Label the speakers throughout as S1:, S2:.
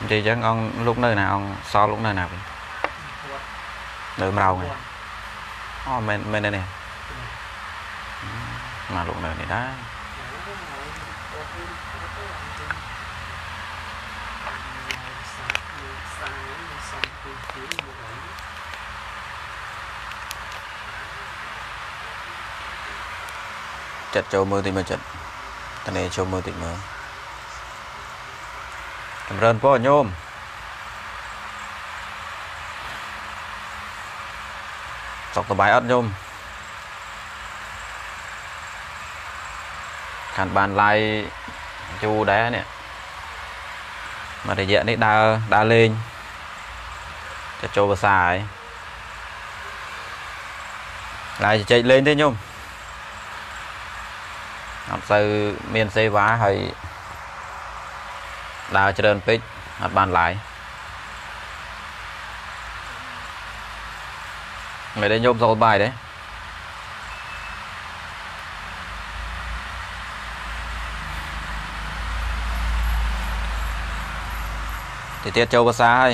S1: និយាយអញ្ចឹងអង្គលោកនៅណាអង្គសល់លោកនៅណាវិញនៅម្រោងហ្នឹងអូមែនមែនទេនេះមកលោកនៅនេះដែរចិត្តចូលមើលតិចមើលចិត្តតនេះចូលមើលតិចមើល ចម្រើនពរញោមសុខសប្បាយអត់ញោមខានបានឡាយយូរដែរនេះមករយៈនេះដើរដើរលេងจะចូលភាសាហើយឡាយជជែកលេងទេញោមអត់សូវមានសេវាហើយ ដើរច្រើនពេកអត់បានឡាយមិនได้ញោមសុខសប្បាយទេទីទៀតចូលភាសាហើយ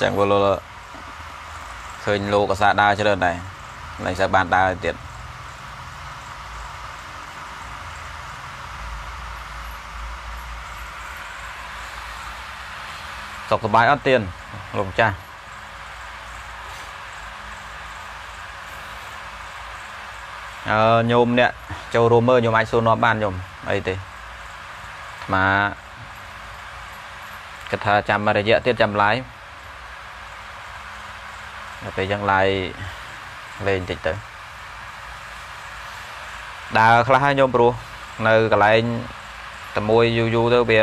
S1: ចឹងវល់ឃើញលោកភាសាដើរច្រើនដែរឡើងទៅបានដើរទៀត សុខសប្បាយអត់ទៀនលោកម្ចាស់អឺញោមអ្នកចូលរួមមើលញោមអាចសួរនាំបានញោមអីទេអាមាគិតថាចាំរយៈទៀតចាំឡាយដល់ពេលយ៉ាងឡាយលេងតិចទៅដើរខ្លះហើយញោមព្រោះនៅកន្លែងតែមួយយូរយូរទៅវា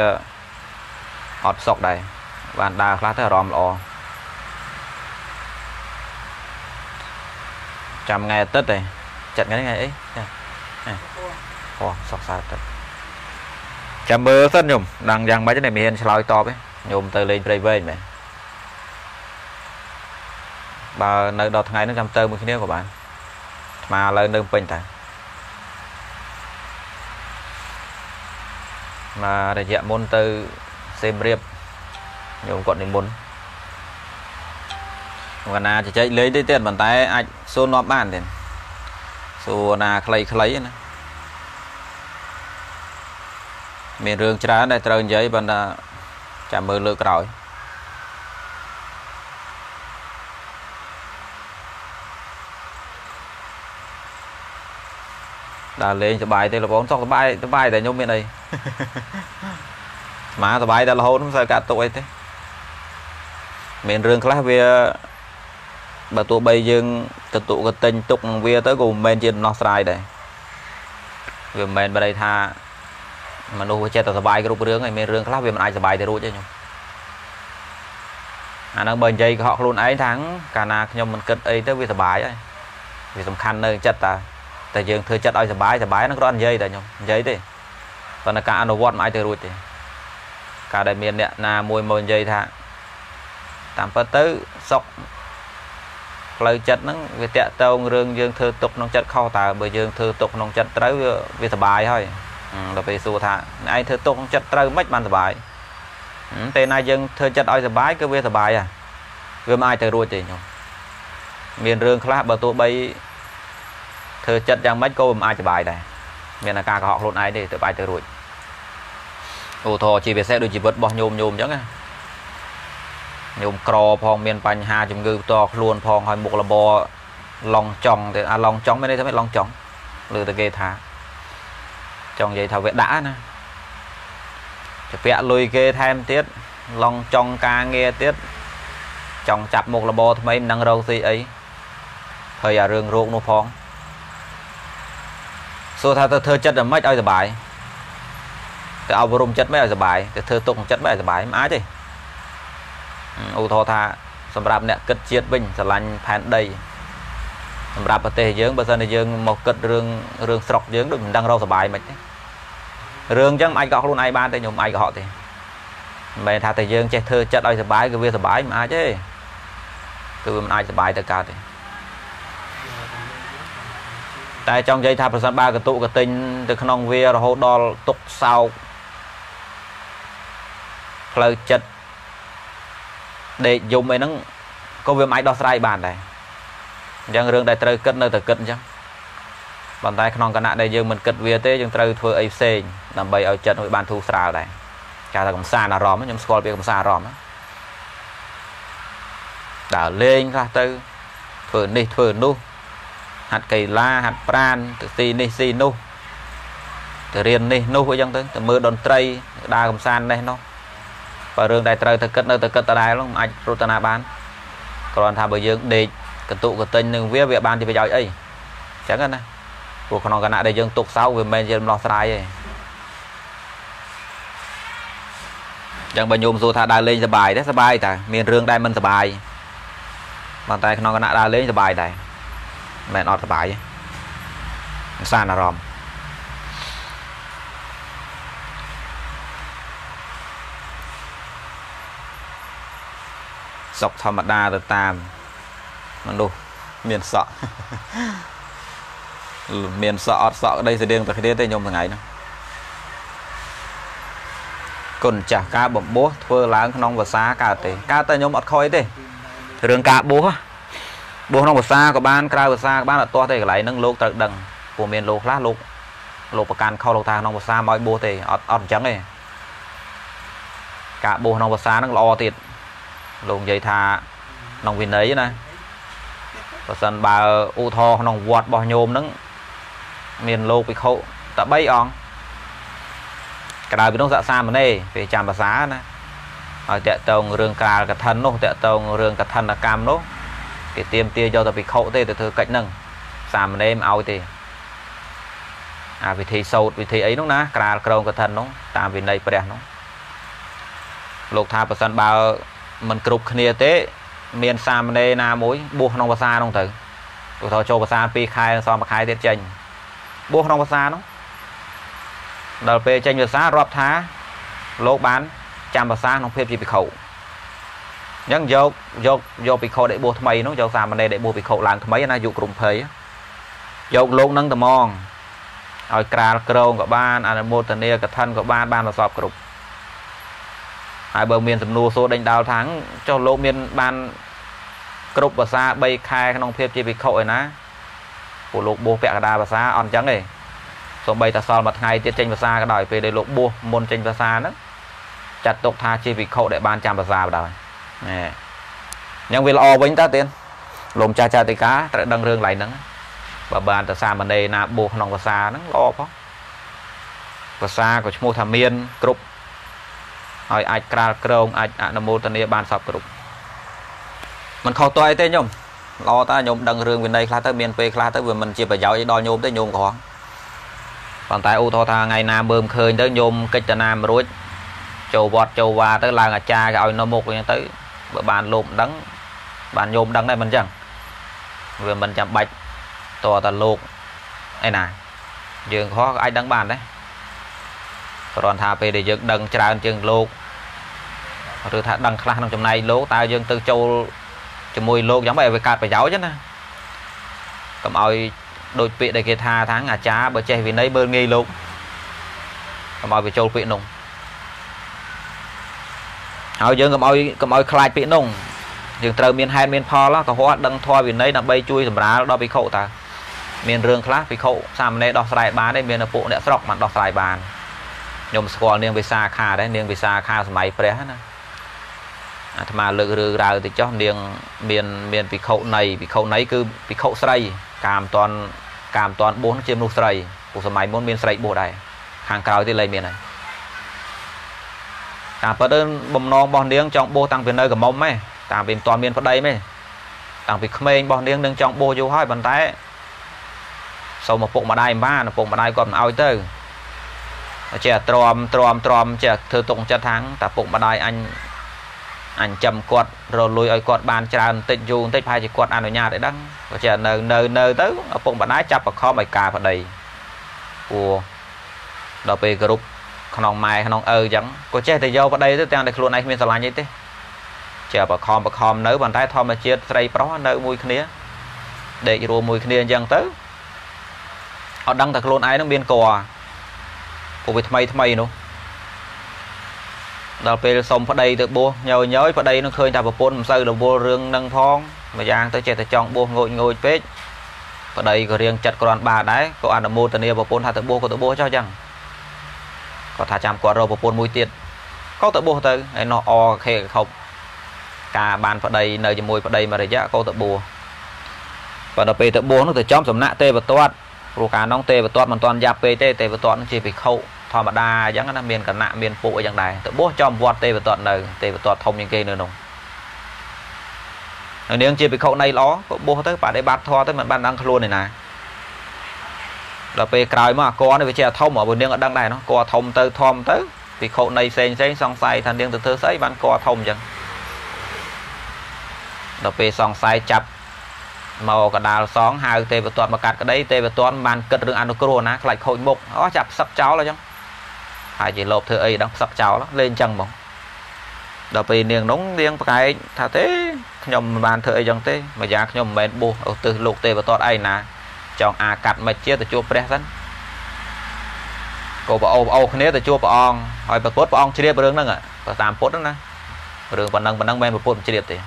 S1: អត់សុកដែរ បានដើរខ្លះទៅអារម្មណ៍ល្អចាំថ្ងៃអាទិត្យទេចិត្តថ្ងៃថ្ងៃអីចាអូសុកសៅទឹកចាំមើលសិនញោមដឹងយ៉ាងម៉េចទេមានឆ្លើយតបទេញោមទៅលេងព្រៃវែងមែនបើនៅដល់ថ្ងៃហ្នឹងចាំទៅមួយគ្នាក៏បានអាត្មាឥឡូវនៅពេញតាមករយៈមុនទៅសេមរៀប ញោមគាត់និមន្តកណាជជែកលេងទេទៀតប៉ុន្តែអាចសួរនាំបានទេសួរណាខ្លីខ្លីណាមានរឿងច្រើនដែលត្រូវនិយាយប៉ុន្តែចាំមើលលើកក្រោយដើរលេងសបាយទេលោកបងសុខសបាយសបាយតែខ្ញុំមានអីស្មាសបាយតែរហូតមិនសូវកាត់ទុកអីទេ មានរឿងខ្លះវាបើទោះបីយើងកតុកទិញទុកនឹងវាទៅក៏មិនមែនជាដំណោះស្រាយដែរវាមិនមែនបដិថាមនុស្សវាចេះតែសបាយគ្រប់រឿងហើយមានរឿងខ្លះវាមិនអាចសបាយទៅរួចទេខ្ញុំអាហ្នឹងបើនិយាយកុហកខ្លួនឯងថាកាលណាខ្ញុំមិនគិតអីទៅវាសបាយហើយវាសំខាន់នៅចិត្តតាតែយើងធ្វើចិត្តឲ្យសបាយសបាយហ្នឹងគ្រាន់និយាយតែខ្ញុំនិយាយទេប៉ុន្តែការអនុវត្តមិនអាចទៅរួចទេការដែលមានអ្នកណាមួយមកនិយាយថា តាមពិតទៅសុកផ្លូវចិត្តហ្នឹងវាតាក់តងរឿងយើងធ្វើទុកក្នុងចិត្តខុសតើបើយើងធ្វើទុកក្នុងចិត្តត្រូវវាសបាយហើយដល់ពេលសួរថាឯងធ្វើទុកក្នុងចិត្តត្រូវមិនបានសបាយពេលណាយើងធ្វើចិត្តឲ្យសបាយគឺវាសបាយហ่ะវាមិនអាចទៅរួចទេខ្ញុំមានរឿងខ្លះបើទោះបីធ្វើចិត្តយ៉ាងម៉េចក៏មិនអាចសបាយដែរមានអាការកុហកខ្លួនឯងទេទៅបាយទៅរួចឧទាហរណ៍ជាពិសេសដូចជីវិតរបស់ញោមញោមអញ្ចឹងណា ញោមក្រផងមានបញ្ហាជំងឺផ្ទាល់ខ្លួនផងហើយមុខរបរឡងចង់ទៅអាឡងចង់មានន័យថាម៉េចឡងចង់លើតែគេថាចង់និយាយថាវាដាក់ណាទៅពាក់លុយគេថែមទៀតឡងចង់ការងារទៀតចង់ចាប់មុខរបរថ្មីមិនដឹងរកស៊ីអីហើយអារឿងរោគនោះផងសួរថាទៅធ្វើចិត្តយ៉ាងម៉េចឲ្យសុបាយទៅអប់រំចិត្តមិនឲ្យសុបាយទៅធ្វើទុកចិត្តមិនឲ្យសុបាយមិនអាចទេ ឧទាហរណ៍ថាសម្រាប់អ្នកគិតជាតិវិញស្រឡាញ់ផែនដីសម្រាប់ប្រទេសយើងបើសិនជាយើងមកគិតរឿងរឿងស្រុកយើងដូចមិនដឹងរកសុបាយមិនទេរឿងអញ្ចឹងមិនអាចកក់ខ្លួនឯងបានទេខ្ញុំអាចកុហកទេមិនមែនថាតែយើងចេះធ្វើចិត្តឲ្យសុបាយគឺវាសុបាយមិនអាចទេគឺវាមិនអាចសុបាយទៅកើតទេតែចង់និយាយថាប្រសិនបើកតុកទិញទៅក្នុងវារហូតដល់ទុកសោកផ្លូវចិត្ត ដេកយំអីហ្នឹងក៏វាមិនអាចដោះស្រាយបានដែរអញ្ចឹងរឿងដែលត្រូវគិតនៅតែគិតអញ្ចឹងប៉ុន្តែក្នុងគណៈដែលយើងមិនគិតវាទេយើងត្រូវធ្វើអីផ្សេងដើម្បីឲ្យចិត្តវាបានធូរស្រាលដែរគេថាកំសាន្តអារម្មណ៍ខ្ញុំស្គាល់ពីកំសាន្តអារម្មណ៍ដើរលេងខ្លះទៅធ្វើនេះធ្វើនោះហាត់កីឡាហាត់ប្រានទៅទីនេះទីនោះទៅរៀននេះនោះអីចឹងទៅទៅមើលតន្ត្រីដើរកំសាន្តនេះនោះ បើរឿងដែលត្រូវទៅគិតនៅទៅគិតដដែលនោះអាចរត់តាណាបានគ្រាន់ថាបើយើងដេកកន្ទុកកតិញនឹងវាវាបានទីប្រយោជន៍អីចឹងណាព្រោះក្នុងគណៈដែលយើងទុកសោវាមិនមែនជាម្លោះស្រ័យទេចឹងបើញោមសួរថាដើរលេងសបាយទេសបាយតាមានរឿងដែលមិនសបាយប៉ុន្តែក្នុងគណៈដើរលេងសបាយដែរមិនមែនអត់សបាយទេសានអារម្មណ៍ សុខធម្មតាទៅតាមមនុស្សមានសក់មានសក់អត់សក់ក្តីស្តៀងតែគ្នាទេខ្ញុំថ្ងៃហ្នឹងគុណចាស់ការបំពោះធ្វើឡើងក្នុងភាសាកើតទេកើតតែខ្ញុំអត់ខ້ອຍទេរឿងការបួសបួសក្នុងភាសាក៏បានក្រៅភាសាក៏បានអត់ទាស់ទេកន្លែងហ្នឹងលោកត្រូវដឹងព្រោះមានលោកខ្លះលោកលោកប្រកាន់ខុសលោកថាក្នុងភាសាមកបួសទេអត់អត់អញ្ចឹងទេការបួសក្នុងភាសាហ្នឹងល្អទៀត លោកនិយាយថាក្នុងវិន័យណាបើសិនបើឧទាហរណ៍ក្នុងវត្តរបស់ញោមហ្នឹងមានលោកភិក្ខុតែ3អង្គក្រៅពីនោះសាក់សាមណេរពេលចាំភាសាណាហើយតកតងរឿងកាលកឋិននោះតកតងរឿងកឋិនកម្មនោះគេទៀមទាយកទៅភិក្ខុទេទៅធ្វើកិច្ចហ្នឹងសាមណេរមិនឲ្យទេអាវិធីសោតវិធីអីនោះណាក្រាលក្រងកឋិននោះតាមវិន័យព្រះនោះលោកថាប្រសិនបើ មិនគ្រប់គ្នាទេ មានសាមណេរណាមួយបួសក្នុងភាសានោះទៅទោះថាចូលភាសា2ខែសំមួយខែទៀតចេញបួសក្នុងភាសានោះដល់ពេលចេញភាសារាប់ថាលោកបានចាំភាសាក្នុងភាពជាភិក្ខុអញ្ចឹងយកយកយកភិក្ខុដែលបួសថ្មីនោះយកសាមណេរដែលបួសភិក្ខុឡើងថ្មីណាយុគក្រុមភ័យយកលោកនឹងត្មងឲ្យក្រាលក្រងក៏បានអនុមោទនាកឋិនក៏បានបានប្រសពគ្រប់ ហើយបើមានសំណួរសួរដេញដោលថាងចុះលោកមានបានគ្រប់ភាសា3ខែក្នុងភាពជាភិក្ខុឯណាពួកលោកបួសពាក់កណ្ដាលភាសាអត់អញ្ចឹងទេសូម្បីតែសល់មួយថ្ងៃទៀតចេញភាសាក៏ដោយពេលដែលលោកបួសមុនចេញភាសាហ្នឹងចាត់ទុកថាជាភិក្ខុដែលបានចាំភាសាបដ ாய் ណែអញ្ចឹងវាល្អវិញតើទៀតលោកម្ចាស់ចាតិកាត្រូវដឹងរឿងឡៃហ្នឹងបើបានតសាមណេរណាបួសក្នុងភាសាហ្នឹងល្អផងភាសាក៏ឈ្មោះថាមានគ្រប់ ហើយអាចក្រាលក្រងអាចអនុមោទនាបានសពគ្រប់มันខុសតើអីទេញោមល្អតាញោមដឹងរឿងវិន័យខ្លះទៅមានពេលខ្លះទៅវាមិនជាប្រយោជន៍ឲ្យដល់ញោមទេញោមក្រហមប៉ុន្តែឧទាហរណ៍ថាថ្ងៃណាមើមឃើញទៅញោមកិច្ចតាណាមរួចចូលវត្តចូលវាទៅឡើងអាចារ្យគេឲ្យនៅមុខអញ្ចឹងទៅបើបានលោកដឹងបានញោមដឹងដែរមិនអញ្ចឹងវាមិនចាំបាច់តតែលោកឯណាយើងខុសក៏អាចដឹងបានដែរ គ្រាន់ថាពេលដែលយើងដឹងច្រើនជាងលោកឬថាដឹងខ្លះក្នុងចំណៃលោកតើយើងទៅចូលជាមួយលោកយ៉ាងម៉េចឲ្យវាកើតប្រយោជន៍ណាកុំឲ្យដូចពាក្យដែលគេថាថាអាចារ្យបើចេះវិន័យមើលងាយលោកកុំឲ្យវាចូលពាក្យនោះហើយយើងកុំឲ្យកុំឲ្យខ្លាចពាក្យនោះយើងត្រូវមានហេតុមានផលក៏ហោះដឹងធម៌វិន័យដើម្បីជួយសម្រាលដល់ភិក្ខុតើមានរឿងខ្លះភិក្ខុសាមណេរដោះស្រាយបានទេមានឪពុកអ្នកស្រុកមិនដោះស្រាយបាន ខ្ញុំស្គាល់នាងវិសាខាដែរនាងវិសាខាសម័យព្រះណាអាត្មាលើករឿងរ៉ាវទៅចោះនាងមានមានភិក្ខុណីភិក្ខុណីគឺភិក្ខុស្រី កាមតនកាមតនបួសជាមនុស្សស្រីព្រោះសម័យមុនមានស្រីបួសដែរខាងក្រោយទៀតលែងមានហើយតាមពិតបំណងរបស់នាងចង់បួសតាំងពីនៅកំមុំហ៎តាមពីមិនទាន់មានប្តីទេតាំងពីក្មេងរបស់នាងនឹងចង់បួសយូរហើយប៉ុន្តែសូមឪពុកម្ដាយមិនបានឪពុកម្ដាយគាត់មិនឲ្យទៅ ចេះទ្រាំទ្រាំទ្រាំចេះធ្វើទុកចិត្តថាងតាពុកម្ដាយអញអញចាំគាត់រលួយឲ្យគាត់បានច្រើនបន្តិចយូរបន្តិចប្រហែលជាគាត់អនុញ្ញាតឲ្យដឹងក៏ចេះនៅនៅនៅទៅឪពុកម្ដាយចាប់បខំឲ្យការប្តីព្រោះដល់ពេលគ្រប់ក្នុងម៉ែក្នុងឪអញ្ចឹងក៏ចេះតែយកប្តីទៅទាំងតែខ្លួនឯងគ្មានស្រឡាញ់អីទេចេះបខំបខំនៅប៉ុន្តែធម្មជាតិស្រីប្រុសនៅមួយគ្នាដេករួមមួយគ្នាអញ្ចឹងទៅអត់ដឹងតែខ្លួនឯងនឹងមានក ព្រោះវាថ្មីថ្មីនោះដល់ពេលសុំប្តីទៅបួសញយញយប្តីនឹងឃើញថាប្រពន្ធមិនសូវរវល់រឿងនឹងផងម្យ៉ាងទៅចេះតែចង់បួសងូចងូចពេកប្តីក៏រៀងចិត្តក្រាន់បាដែរក៏អនុមោទនាប្រពន្ធថាទៅបួសក៏ទៅបួសចោះចឹងគាត់ថាចាំគាត់រកប្រពន្ធមួយទៀតក៏ទៅបួសទៅហើយនោះអខេខប់ការបានប្តីនៅជាមួយប្តីមួយរយៈក៏ទៅបួសប៉ុន្តែពេលទៅបួសនោះទៅចំសំណាក់ទេវទត្តព្រោះកាលនោះទេវទត្តមិនទាន់យ៉ាប់ពេកទេទេវទត្តនឹងជាភិក្ខុ ធម្មតាអញ្ចឹងណាមានគណៈមានពួកអីចឹងដែរទៅបួសចំវត្តទេវទត្តនៅទេវទត្តធំជាងគេនៅនោះហើយនាងជាភិក្ខុនៃល្អក៏បួសទៅបដិបត្តិធម៌ទៅមិនបានដឹងខ្លួនឯណាដល់ពេលក្រោយមកអាកនេះវាជាអាធំបើនាងអត់ដឹងដែរនោះកធំទៅធំទៅភិក្ខុនៃផ្សេងផ្សេងសង្ស័យថានាងទៅធ្វើស្អីបានកធំអញ្ចឹងដល់ពេលសង្ស័យចាប់មកកដាលសងហៅទេវទត្តមកកាត់ក្តីទេវទត្តបានគិតរឿងអនុគ្រោះណាខ្លាចខូចមុខអូចាប់ផ្សឹកចោលអញ្ចឹង ហើយជាលោភធ្វើអីដឹងផ្សឹកចោលលេងអញ្ចឹងហ្មងដល់ពេលនាងនោះនាងប្រកែកថាទេខ្ញុំមិនបានធ្វើអីចឹងទេម្យ៉ាងខ្ញុំមិនមែនបួសឧទ្ទិសលោកទេវទត្តអីណាចង់អាកាត់មិនជាទៅជួបព្រះសិនក៏ប្រអូប្រអូគ្នាទៅជួបព្រះអង្គហើយប្រពុតព្រះអង្គជ្រាបរឿងហ្នឹងតាមពុតណារឿងប៉ុណ្ណឹងប៉ុណ្ណឹងមិនប្រពុតជ្រាបទេ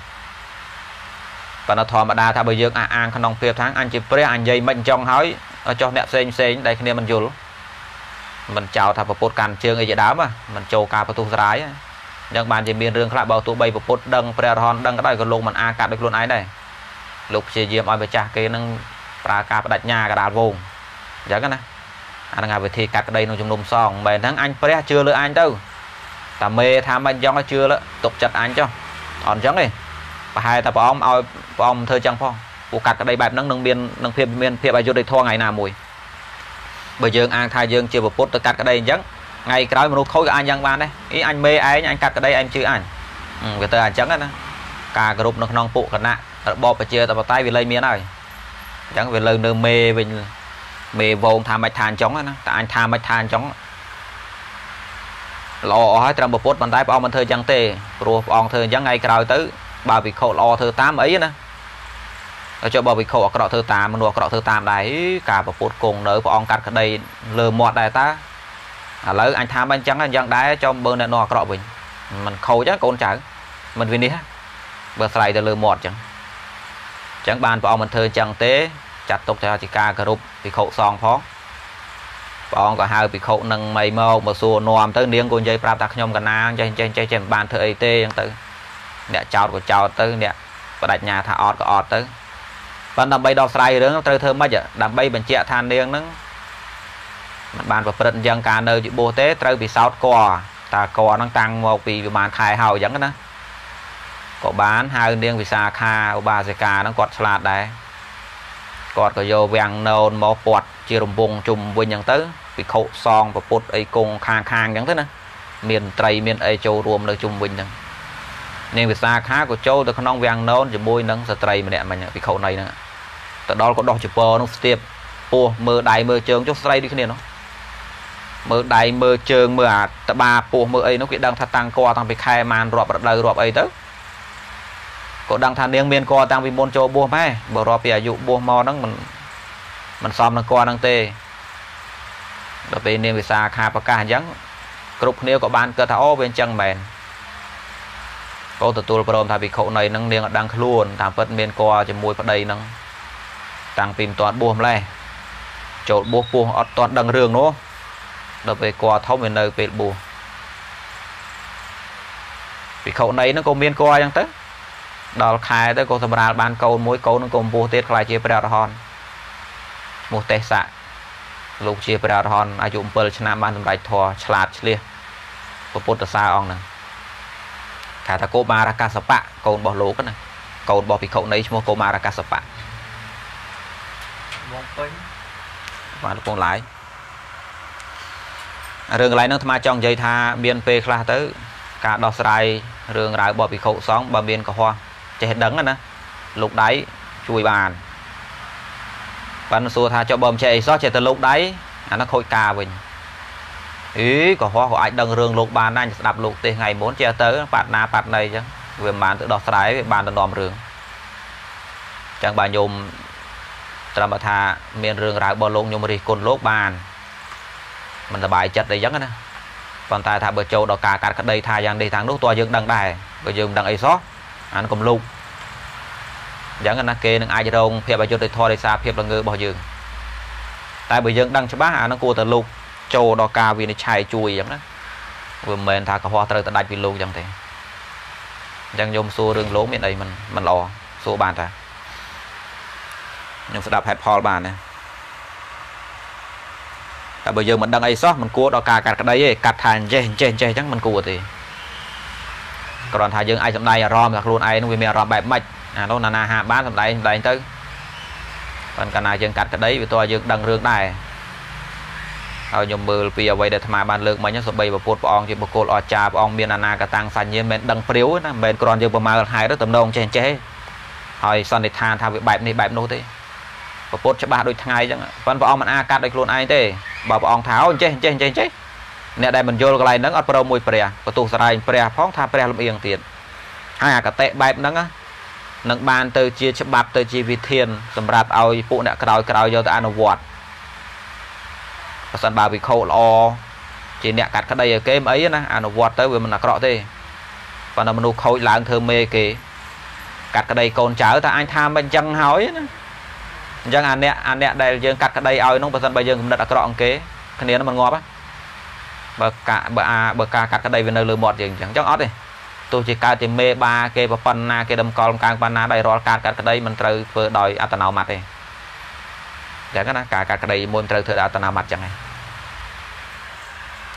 S1: ប៉ុន្តែធម្មតាថាបើយើងអះអាងក្នុងភាពថាអញជាព្រះអញនិយាយមិនចង់ហើយចុះអ្នកផ្សេងផ្សេងដែលគ្នាមិនយល់ មិនចោទថាប្រពុតកាន់ជើងអីជាដើមមិនចូលការបន្ទុះស្រាយអញ្ចឹងបានជាមានរឿងខ្លះបើទោះបីប្រពុតដឹងព្រះរហន្តដឹងក៏ដោយក៏លោកមិនអាចកាត់ដោយខ្លួនឯងដែរលោកព្យាយាមឲ្យម្ចាស់គេនឹងប្រើការបដិញ្ញាកដាលវងអញ្ចឹងណាអានឹងវិធីកាត់ក្តីក្នុងជំនុំសងមិនហ្នឹងអញព្រះជឿលើអញទៅតាមេថាមិនចង់ឲ្យជឿលើទុកចិត្តអញចុះអត់អញ្ចឹងទេប្រហែលតែព្រះអង្គឲ្យព្រះអង្គធ្វើចឹងផងពួកកាត់ក្តីបែបហ្នឹងនឹងមាននឹងភាពមានភាពអយុត្តិធម៌ថ្ងៃណាមួយ បើយើងអាងថាយើងជាពុទ្ធទៅកាត់ក្តីអញ្ចឹងថ្ងៃក្រោយមនុស្សខូចក៏អញយ៉ាងបានដែរអីអញមេឯងអញកាត់ក្តីឯងជឿអញវាទៅអញ្ចឹងណាការគោរពនៅក្នុងពួកគណៈរបបប្រជាធិបតេយ្យវាលែងមានហើយអញ្ចឹងវាលើនៅមេវិញមេវងថាមិនថាអញ្ចឹងណាតែអញថាមិនថាអញ្ចឹងល្អអស់ហើយត្រឹមពុទ្ធប៉ុន្តែព្រះអង្គមិនធ្វើអញ្ចឹងទេព្រោះព្រះអង្គធ្វើអញ្ចឹងថ្ងៃក្រោយទៅបើវិខុល្អធ្វើតាមអីណា ចុះបើវិខុអាក្រក់ធ្វើតាមមនុស្សអាក្រក់ធ្វើតាមដែរការប្រពុតគង់នៅព្រះអង្គកាត់ក្តីលើមាត់ដែរតាឥឡូវអញថាមិនអញ្ចឹងអញ្ចឹងដែរចំបើអ្នកនោះអាក្រក់វិញมันខូចកូនចៅមិនវិនិច្ឆ័យបើស្រ័យទៅលើមាត់អញ្ចឹងអញ្ចឹងបានព្រះអង្គមិនធ្វើអញ្ចឹងទេចាត់ទុកថាជាការគោរពភិក្ខុសង្ឃផងព្រះអង្គក៏ហៅភិក្ខុនឹងមិនមកមកសួរនាំទៅនាងក៏និយាយប្រាប់ថាខ្ញុំកណាចេះចេះចេះចេះមិនបានធ្វើអីទេអញ្ចឹងទៅអ្នកចោតក៏ចោតទៅអ្នកបដិញ្ញាថាអត់ក៏អត់ទៅ ប៉ុន្តែដើម្បីដោះស្រាយរឿងត្រូវធ្វើម៉េចដើម្បីបញ្ជាក់ថានាងនឹងមិនបានប្រព្រឹត្តអញ្ចឹងការនៅជាបួសទេត្រូវពិសោធន៍កតាកហ្នឹងតាំងមកពីប្រហែលខែហើយអញ្ចឹងណាក៏បានហៅនាងវិសាខាឧបាសិកាហ្នឹងគាត់ឆ្លាតដែរគាត់ក៏យកវាំងណូនមកពាត់ជារង្វង់ជុំវិញអញ្ចឹងទៅពិខុសងប្រពុតអីគង់ខាងខាងអញ្ចឹងទៅណាមានត្រីមានអីចូលរួមនៅជុំវិញហ្នឹង នាងវិសាខាក៏ចូលទៅក្នុងវាំងណូនជាមួយនឹងស្ត្រីម្នាក់មិញពិខុណីហ្នឹងទៅដល់ក៏ដោះចពរនោះស្ទាបពោះមើលដៃមើលជើងចុះស្រីដូចគ្នានោះមើលដៃមើលជើងមើលអាតបាពោះមើលអីនោះគេដឹងថាតាំងកតាំងពីខែម៉ានរាប់រដូវរាប់អីទៅក៏ដឹងថានាងមានកតាំងពីមុនចូលបួសម៉ែបើរាប់ពីអាយុបួសមកហ្នឹងមិនមិនសមនឹងកហ្នឹងទេដល់ពេលនាងវិសាខាប្រកាសអញ្ចឹងគ្រប់គ្នាក៏បានគិតថាអូវាអញ្ចឹងមែន ក៏ទទួលព្រមថាភិក្ខុនៃហ្នឹងនាងអត់ដឹងខ្លួនតាមពិតមានកជាមួយប្តីហ្នឹងតាំងពីមិនទាន់បួសម្លេះចូលបួសពោះអត់ទាន់ដឹងរឿងនោះដល់ពេលកធំវានៅពេលបួសភិក្ខុនៃហ្នឹងក៏មានកអញ្ចឹងទៅដល់ខែទៅក៏សម្រាលបានកូនមួយកូននឹងក៏អំពោះទៀតខ្លាចជាព្រះអរហន្តឈ្មោះទេសៈលោកជាព្រះអរហន្តអាយុ7ឆ្នាំបានសម្រេចធម៌ឆ្លាតឆ្លៀសពុទ្ធសាសអង្គហ្នឹង ថាថាកោមារកសបៈកូនរបស់លោកណាកូនរបស់ភិក្ខុនៃឈ្មោះកោមារកសបៈបងពេញបានកំពុងឡាយរឿងកន្លែងហ្នឹងអាត្មាចង់និយាយថាមានពេលខ្លះទៅ ការដោះស្រាយរឿងរ៉ាវរបស់ភិក្ខុសង្ឃបើមានកុហកចេះដឹងណាលោកដៃជួយបានបានសួរថាចុះបើមិនចេះអីសោះចេះតែលោកដៃអានោះខូចការវិញ អីកុហកក៏អាចដឹងរឿងលោកបានដែរស្ដាប់លោកទេថ្ងៃមុនចេះទៅប៉ាត់ណាប៉ាត់ណីអញ្ចឹងវាមិនបានទៅដោះស្រាយវាបានទៅនាំរឿងអញ្ចឹងបាទញោមត្រឹមថា មានរឿងរ៉ាវរបស់លោកញោមរិះគន់លោកបានមិនសบายចិត្តអីចឹងណា ប៉ុន្តែថាបើចូលដល់ការកាត់ក្តីថាយ៉ាងនេះថានោះតើយើងដឹងដែរបើយើងមិនដឹងអីសោះអានកំលូកអញ្ចឹងណាគេនឹងអាចរងភាពអយុត្តិធម៌ដោយសារភាពល្ងើរបស់យើងតែបើយើងដឹងច្បាស់អានឹងគួរតែលោក ចូលដល់ការវិនិច្ឆ័យជួយអញ្ចឹងណាវាមិនមែនថាកុហកត្រូវតែដាច់ពីលោកអញ្ចឹងទេអញ្ចឹងខ្ញុំសួររឿងលោកមានអីមិនមិនល្អសួរបានតាខ្ញុំស្ដាប់ហេតុផលបានណាតែបើយើងមិនដឹងអីសោះមិនគួរដល់ការកាត់ក្តីទេកាត់ថាអញ្ចេះអញ្ចេះអញ្ចេះអញ្ចឹងមិនគួរទេគ្រាន់ថាយើងអាចសម្ដែងអារម្មណ៍ថាខ្លួនឯងនឹងវាមានអារម្មណ៍បែបម៉េចអានោះណានាហាបានសម្ដែងសម្ដែងទៅប៉ុន្តែកាលណាយើងកាត់ក្តីវាតើយើងដឹងរឿងដែរ ហើយខ្ញុំមើលពីអ្វីដែលអាត្មាបានលើកមិញសបីពពុទ្ធព្រះអង្គជាបុគ្គលអស្ចារ្យព្រះអង្គមានអនាគតាំងសញ្ញាមិនដឹងព្រាវណាមិនមែនគ្រាន់យើងប្រមាលហែទៅតំណងចេះចេះហើយសន្និដ្ឋានថាវាបែបនេះបែបនោះទេពពុទ្ធច្បាស់ដូចថ្ងៃអញ្ចឹងប៉ុន្តែព្រះអង្គមិនអាចកាត់ដោយខ្លួនឯងទេបើព្រះអង្គថាអូចេះចេះចេះចេះអ្នកដែលមិនយល់កន្លែងហ្នឹងអត់ព្រមមួយព្រះបន្ទុះសរាយព្រះផងថាព្រះលំអៀងទៀតហើយអកតេបែបហ្នឹងនឹងបានទៅជាច្បាប់ទៅជាវិធានសម្រាប់ឲ្យពួកអ្នកក្រោយក្រោយយកទៅអនុវត្ត បើសិនបើវិខោល្អជាអ្នកកាត់ក្តីឲ្យគេមិនអីណាអនុវត្តទៅវាមិនអាក្រក់ទេប៉ុន្តែមនុស្សខូចឡើងធ្វើមេគេកាត់ក្តីកូនចៅតែអញថាមិនអញ្ចឹងហើយណាអញ្ចឹងអាអ្នកអាអ្នកដែលយើងកាត់ក្តីឲ្យនោះបើសិនបើយើងគំនិតអាក្រក់អង្គគេគ្នានឹងមិនងាប់បើកាបើអាបើការកាត់ក្តីវានៅលើមាត់យើងអញ្ចឹងអញ្ចឹងអត់ទេទោះជាកើតជាមេបាគេប្រប៉ុណ្ណាគេដម្កល់កាងបណ្ណាដោយរាល់ការកាត់ក្តីមិនត្រូវធ្វើដោយអត្តនោម័តទេ ចឹងណាការកាត់ក្តីមួយត្រូវធ្វើដោយអត្តនោម័តចឹងហ្នឹង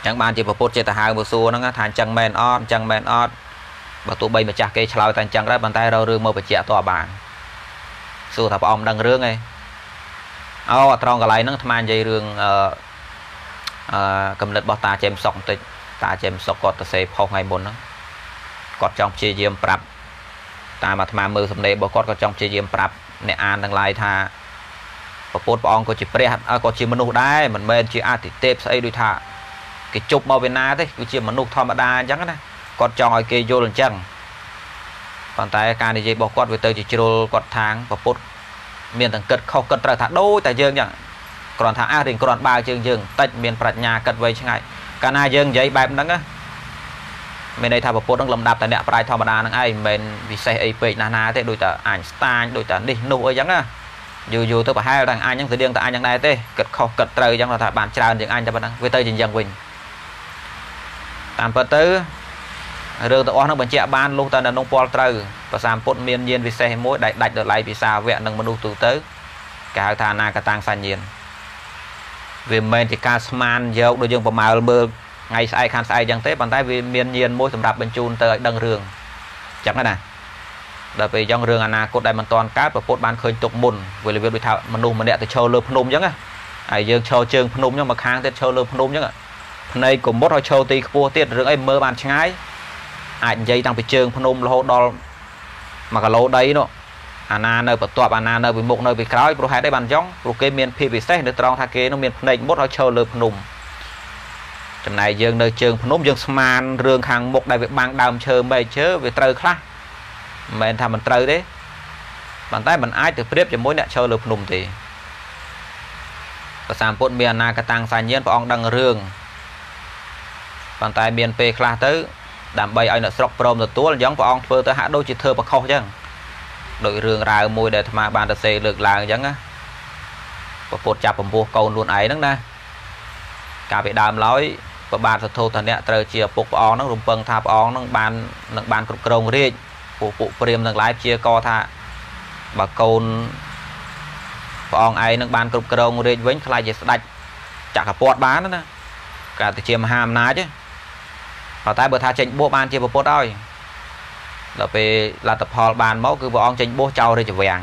S1: ចឹងបានជាពុទ្ធចេតហៅមកសួរហ្នឹងថាអញ្ចឹងមែនអត់អញ្ចឹងមែនអត់បើទោះបីម្ចាស់គេឆ្លើយតែអញ្ចឹងដែរប៉ុន្តែរករឿងមកបញ្ជាក់តបបានសួរថាព្រះអង្គដឹងរឿងឯងអូអត្រង់កន្លែងហ្នឹងអាត្មានិយាយរឿងអឺអឺកំណត់របស់តាចេមសុកបន្តិចតាចេមសុកគាត់ទៅសេផុសថ្ងៃមុនហ្នឹងគាត់ចង់ព្យាយាមប្រាប់តាមអាត្មាមើលសម្ដីរបស់គាត់ក៏ចង់ព្យាយាមប្រាប់អ្នកអានទាំងឡាយថា ពពុទ្ធព្រះអង្គក៏ជាព្រះក៏ជាមនុស្សដែរមិនមែនជាអតិទេពស្អីដូចថាគេជប់មកពីណាទេគឺជាមនុស្សធម្មតាអញ្ចឹងណាគាត់ចង់ឲ្យគេយល់អញ្ចឹងប៉ុន្តែការនិយាយរបស់គាត់វាទៅជាជ្រុលគាត់ທາງពពុទ្ធមានទាំងគិតខុសគិតត្រូវថាដូចតែយើងអញ្ចឹងគ្រាន់ថាអះរៀងគ្រាន់បើជើងយើងតិចមានប្រាជ្ញាគិតវៃឆ្ងាយកាលណាយើងនិយាយបែបហ្នឹងណាមានន័យថាពពុទ្ធនឹងលំដាប់តែអ្នកប្រាជ្ញធម្មតាហ្នឹងឯងមិនមែនពិសេសអីពេកណាស់ណាទេដូចតែអញស្តាញដូចតែនេះនោះអីចឹងណា យូរយូរទៅប្រហែលតែអញហ្នឹងស្តៀងតែអញហ្នឹងដែរទេគិតខុសគិតត្រូវចឹងថាបានច្រើនជាងអញតែប៉ុណ្ណឹងវាទៅជាយ៉ាងវិញតាមពិតទៅរឿងទាំងអស់ហ្នឹងបញ្ជាក់បានលុះតែនៅក្នុងពលត្រូវប្រសាមពុទ្ធមានញាណវិសេសមួយដែលដាច់ដោយឡៃពិសាវៈនិងមនុស្សទូទៅគេហៅថាអនាគតាំងសញ្ញាណវាមិនមែនជាការស្មានយកដូចយើងប្រមាលមើលថ្ងៃស្អែកខានស្អែកចឹងទេប៉ុន្តែវាមានញាណមួយសម្រាប់បញ្ជូនទៅឲ្យដឹងរឿងចឹងណា ដល់ពេលចឹងរឿងអនាគតដែលមិនតាន់កើតប្រពុតបានឃើញទុកមុនវាវាដូចថាមនុស្សម្នាក់ទៅឈរលើភ្នំចឹងណាហើយយើងឈរជើងភ្នំចឹងមកខាងទៀតឈរលើភ្នំចឹងភ្នែកកមុតហើយឈរទីខ្ពស់ទៀតរឿងអីមើលបានឆ្ងាយអាចនិយាយតាំងពីជើងភ្នំរហូតដល់1គីឡូដីនោះអាណានៅបន្ទាប់អាណានៅពីមុខនៅពីក្រោយព្រោះហេតុអីបានចង់ព្រោះគេមានភាពពិសេសនៅត្រង់ថាគេនោះមានភ្នែកមុតហើយឈរលើភ្នំចំណែកយើងនៅជើងភ្នំយើងស្មានរឿងខាងមុខដែលវាបាំងដើមឈើមែកឈើវាត្រូវខ្លះ មិនមែនថាមិនត្រូវទេប៉ុន្តែมันអាចទៅប្រៀបជាមួយអ្នកឈរលើភ្នំទេប្រសាមពុទ្ធមានអនាគតាំងសញ្ញាណព្រះអង្គដឹងរឿងប៉ុន្តែមានពេលខ្លះទៅដើម្បីឲ្យអ្នកស្រុកព្រមទទួលអញ្ចឹងព្រះអង្គធ្វើទៅហាក់ដូចជាធ្វើបខុសអញ្ចឹងដោយរឿងរ៉ាវមួយដែលអាត្មាបានទៅសេលើកឡើងអញ្ចឹងណាពពុទ្ធចាប់ពពោះកូនខ្លួនឯងហ្នឹងណាកាលពីដើមឡើយប្របាទសទ្ធោធនៈត្រូវជាឪពុកព្រះអង្គហ្នឹងរំពឹងថាព្រះអង្គហ្នឹងបាននឹងបានគ្រប់គ្រងរាជ ពួកពួកព្រាមទាំងឡាយព្យាករថាបើកូនព្រះអង្គឯងនឹងបានគ្រប់គ្រងរាជវិញខ្លាចជាស្ដេចចក្រពត្តិបានណាកាលទៅជាមហាអំណាចទេប៉ុន្តែបើថាចេញបួសបានជាពុទ្ធហើយដល់ពេលលទ្ធផលបានមកគឺព្រះអង្គចេញបួសចោលរាជវាំង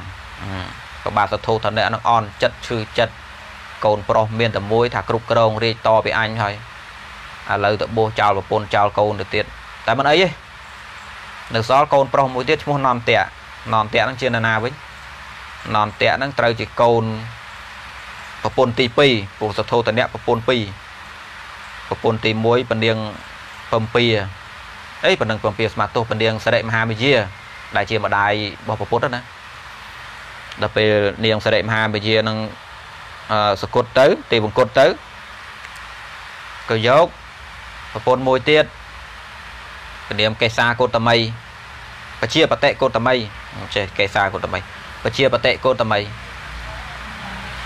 S1: ប្របាទសធុធនៈនឹងអន់ចិត្តឈឺចិត្តកូនប្រុសមានតែមួយថាគ្រប់គ្រងរាជតពីអញហើយឥឡូវទៅបួសចោលប្រពន្ធចោលកូនទៅទៀតតែមិនអីទេ នៅសល់កូនប្រុសមួយទៀតឈ្មោះនន្តៈនន្តៈហ្នឹងជានរណាវិញនន្តៈហ្នឹងត្រូវជាកូនប្រពន្ធទី2ព្រោះសធុធនៈប្រពន្ធ2ប្រពន្ធទី1ពនាងពំពីអីប៉ុណ្ណឹងពំពីស្មាទោសពនាងសរិមហាវិជាដែលជាម្ដាយរបស់ពុទ្ធណាដល់ពេលនាងសរិមហាវិជានឹងសគុតទៅទីបង្គត់ទៅក៏យកប្រពន្ធមួយទៀត ពនាមកេសាកោតមីបជាបតិកោតមីចេះកេសាកោតមីបជាបតិកោតមី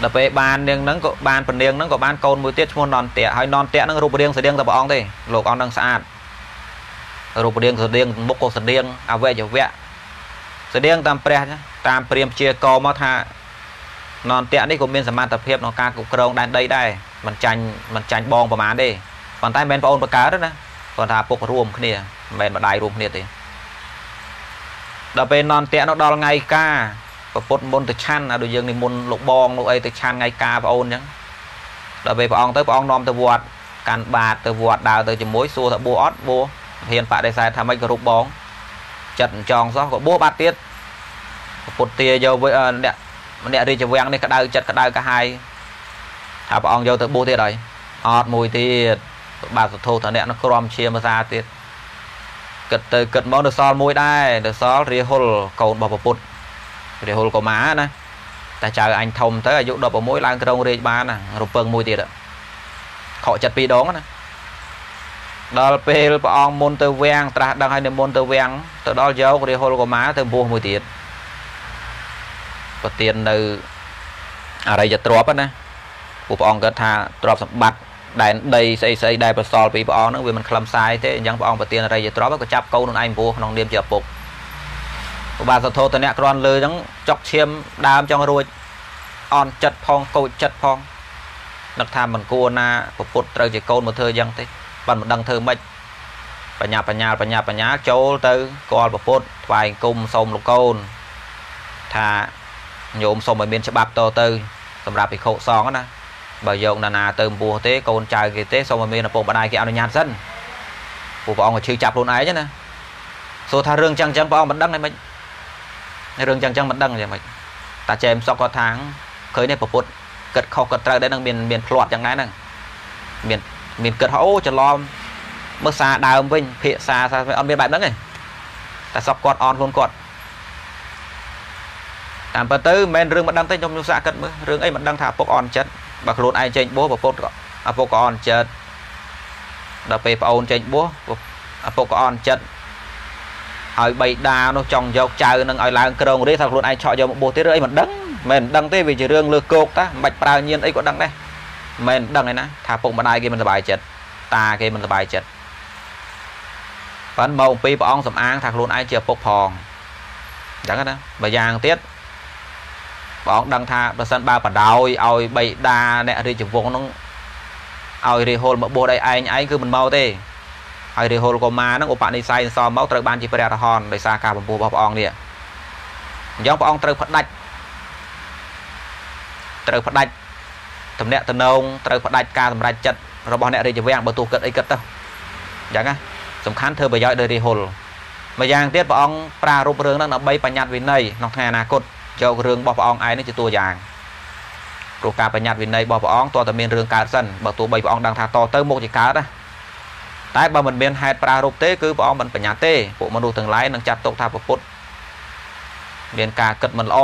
S1: ដល់ពេលបាននាងហ្នឹងក៏បានពនាងហ្នឹងក៏បានកូនមួយទៀតឈ្មោះននតៈហើយននតៈហ្នឹងរូបរាងស្តៀងតែព្រះអង្គទេលោកអង្គហ្នឹងស្អាតរូបរាងស្តៀងមុខក៏ស្តៀងអវយវៈស្តៀងតាមព្រះតាមព្រាមជាកមកថាននតៈនេះក៏មានសមត្ថភាពក្នុងការគ្រប់គ្រងដែនដីដែរមិនចាញ់មិនចាញ់បងប្រហែលទេប៉ុន្តែមិនមែនបងអូនបកើតទេណា គាត់ថាពុករួមគ្នាមិនមែនម្ដាយរួមគ្នាទេដល់ពេលននតៈនោះដល់ថ្ងៃការប្រពុតមុនទៅឆាន់ឲ្យយើងនិមន្តលោកបងលោកអីទៅឆាន់ថ្ងៃការបងអូនអញ្ចឹងដល់ពេលព្រះអង្គទៅព្រះអង្គនាំទៅវត្តកាន់បាតទៅវត្តដើរទៅជាមួយសួរថាបួអត់បួហ៊ានបដិសេធថាម៉េចក៏រូបបងចិត្តចង់សោះក៏បួបាត់ទៀតពុទ្ធទាយកអ្នកម្នាក់រាជវាំងនេះក្តៅចិត្តក្តៅកាហាយថាព្រះអង្គយកទៅបួសទៀតហើយអត់មួយទៀត បាទសធោថាអ្នកនោះក្រំជាភាសាទៀតគិតទៅគិតមកនៅសល់មួយដែរនៅសល់រាហុលកូនរបស់ពុទ្ធរាហុលកុមារណាតែចៅអញធំទៅអាយុ16ឡើងក្រុងរាជបានណារពឹងមួយទៀតខកចិត្តពីរដងណាដល់ពេលព្រះអង្គមុនទៅវាំងត្រាស់ដឹងឲ្យនិមន្តទៅវាំងទៅដល់យករាហុលកុមារទៅបួសមួយទៀតប្រទៀននៅអរិយទ្រពណាពួកព្រះអង្គគាត់ថាទ្រពសម្បត្តិ ដែនដីស្អីស្អីដែលប្រសល់ពីព្រះអង្គហ្នឹងវាមិនខ្លឹមសាយទេអញ្ចឹងព្រះអង្គប្រទានរាជទ្រព្យក៏ចាប់កូនខ្លួនឯងព្រោះក្នុងនាមជាឪពុកឧបាសធោតនៈគ្រាន់លើអញ្ចឹងចុកឈាមដើមចង់រួចអន់ចិត្តផងកូចចិត្តផងនឹកថាមិនគួរណាប្រពុតត្រូវជាកូនមកធ្វើអញ្ចឹងទេបានមិនដឹងធ្វើម៉េចបញ្ញាបញ្ញាបញ្ញាបញ្ញាចូលទៅគាល់ប្រពុតថ្វាយគុំសូមលោកកូនថាញោមសូមឲ្យមានច្បាប់តទៅសម្រាប់ភិក្ខុសង្ឃណា បើយកណានាទៅពោះទេកូនចៅគេទេសូមឲ្យមានឪពុកម្ដាយគេអនុញ្ញាតសិនពួកព្រះអង្គក៏ឈឺចាប់ខ្លួនឯងណាសួរថារឿងចឹងចឹងព្រះអង្គមិនដឹងទេមិនរឿងចឹងចឹងមិនដឹងយ៉ាងម៉េចតាចែមសុកគាត់ថាឃើញនេះប្រពុតគិតខុសគិតត្រូវដែរនឹងមានមានផ្្លាត់ចឹងដែរហ្នឹងមានមានគិតអូច្រឡំមើលសារដើមវិញភាកសារសារអត់មានបែបហ្នឹងទេតែសពគាត់អនខ្លួនគាត់តាមពិតទៅមិនមែនរឿងមិនដឹងទេខ្ញុំខ្ញុំសាកគិតមើលរឿងអីមិនដឹងថាឪពុកអន់ចិត្ត បើខ្លួនឯងចេញបួសប្រពុតឪពុកក៏អន់ចិត្តដល់ពេលប្អូនចេញបួសឪពុកក៏អន់ចិត្តហើយបីដានោះចង់យកចៅនឹងឲ្យឡើងក្រងរាថាខ្លួនឯងឆក់យកមកបួសទៀតឬអីមិនដឹងមិនដឹងទេវាជារឿងលើគោកតាមិនបាច់ប្រើញៀនអីក៏ដឹងដែរមិនដឹងឯណាថាពុកម្ដាយគេមិនសប្បាយចិត្តតាគេមិនសប្បាយចិត្តប៉ាន់មកអំពីព្រះអង្គសំអាងថាខ្លួនឯងជាឪពុកផងអញ្ចឹងណាបើយ៉ាងទៀត ព្រះអង្គដឹងថាប្រសិនបើបដោយឲ្យបីដាអ្នករាជវង្សនោះឲ្យរាហុលមកបួសដោយឯងឯងគឺមិនមកទេហើយរាហុលកុមារហ្នឹងឧបនិស្ស័យសមកត្រូវបានជាព្រះអរហន្តដោយសារការបំពោះរបស់ព្រះអង្គនេះអញ្ចឹងព្រះអង្គត្រូវផ្ដាច់ត្រូវផ្ដាច់តំណាក់តំណងត្រូវផ្ដាច់ការសម្រេចចិត្តរបស់អ្នករាជវាំងបើទោះគិតអីគិតទៅអញ្ចឹងណាសំខាន់ធ្វើប្រយោជន៍ដោយរាហុលម្យ៉ាងទៀតព្រះអង្គប្រារព្ធរឿងហ្នឹងដើម្បីបញ្ញត្តិវិន័យក្នុងថ្ងៃអនាគត យករឿងរបស់ព្រះអង្គឯងនេះជាតួយ៉ាងព្រោះការបញ្ញត្តិវិន័យរបស់ព្រះអង្គតើតើមានរឿងកើតសិនបើទោះបីព្រះអង្គដឹងថាតទៅមុខជាកើតណាតែបើមិនមានហេតុប្រារព្ធទេគឺព្រះអង្គមិនបញ្ញត្តិទេពួកមនុស្សទាំងឡាយនឹងចាត់ទុកថាពុទ្ធមានការគិតមិនល្អ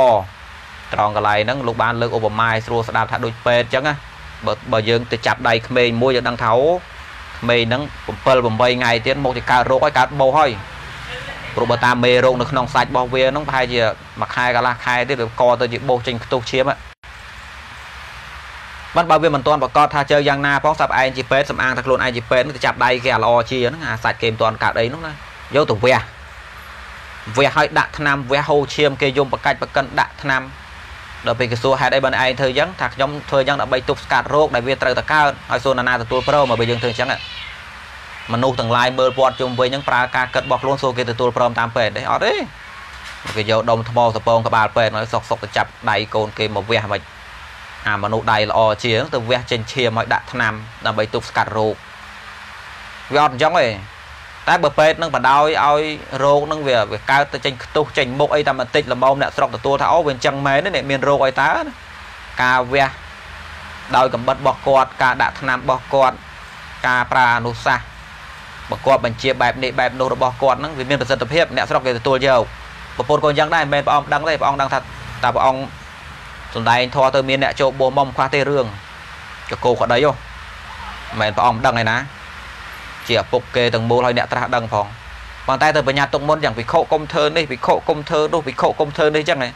S1: ត្រង់កន្លែងហ្នឹងលោកបានលើកឧបមាឲ្យស្រួលស្ដាប់ថាដូចពេទ្យអញ្ចឹងណាបើបើយើងទៅចាប់ដៃក្មេងមួយយើងដឹងថាអូក្មេងហ្នឹង7 8ថ្ងៃទៀតមកជាកើតរោគហើយកើតបោសហើយ ព្រោះបើតាមមេរោគនៅក្នុងសាច់របស់វាហ្នឹងប្រហែលជាមួយខែកន្លះខែទៀតវាកទៅជាបោសចេញខ្ទុះឈាមបានបើវាមិនទាន់ប្រកាសថាជើយ៉ាងណាផងសាប់ឯងជាពេទ្យសំអាងថាខ្លួនឯងជាពេទ្យនឹងទៅចាប់ដៃគេអាល្អជាហ្នឹងអាសាច់គេមិនទាន់កើតអីហ្នឹងណាយកទៅវះវះឲ្យដាក់ថ្នាំវះហូរឈាមគេយំបកាច់បកិនដាក់ថ្នាំដល់ពេលគេសួរហេតុអីបានឯងធ្វើអញ្ចឹងថាខ្ញុំធ្វើអញ្ចឹងដើម្បីទប់ស្កាត់រោគដែលវាត្រូវតែកើតឲ្យសួរណានាទទួលព្រមមកបើយើងធ្វើអញ្ចឹង មនុស្សទាំងឡាយមើលពាត់ជុំវិញហ្នឹងប្រើការគិតរបស់ខ្លួនសួរគេទទួលព្រមតាមពេទ្យទេអត់ទេគេយកដុំថ្មសពងក្បាលពេទ្យមកសុកសុកទៅចាប់ដៃកូនគេមកវះមិនអាមនុស្សដៃល្អជាងទៅវះចេញឈាមឲ្យដាក់ថ្នាំដើម្បីទប់ស្កាត់រោគវាអត់អញ្ចឹងទេតែបើពេទ្យនឹងបដ ாய் ឲ្យរោគនឹងវាវាកើតទៅចេញខ្ទុះចេញមុខអីតែបន្តិចល្មមអ្នកស្រុកទទួលថាអូវាអញ្ចឹងមែនទេអ្នកមានរោគអីតើការវះដោយកំបិតរបស់គាត់ការដាក់ថ្នាំរបស់គាត់ការប្រើអនុសាសន៍ បើគាត់បញ្ជាបែបនេះបែបនោះរបស់គាត់ហ្នឹងវាមានប្រសិទ្ធភាពអ្នកស្រុកគេទទួលយកប្រពន្ធក៏អញ្ចឹងដែរមិនមែនព្រះអង្គដឹងទេព្រះអង្គដឹងថាតើព្រះអង្គសំដែងធေါ်ទៅមានអ្នកចូលបោះមុំខ្វះទេរឿងចកោក្តីហ៎មិនមែនព្រះអង្គមិនដឹងឯណាជាឪពុកគេទាំងមូលហើយអ្នកត្រាស់ដឹងផងប៉ុន្តែទៅបញ្ញត្តិទុកមុនយ៉ាងពិខុកុំធ្វើនេះពិខុកុំធ្វើនោះពិខុកុំធ្វើនេះចឹងហ៎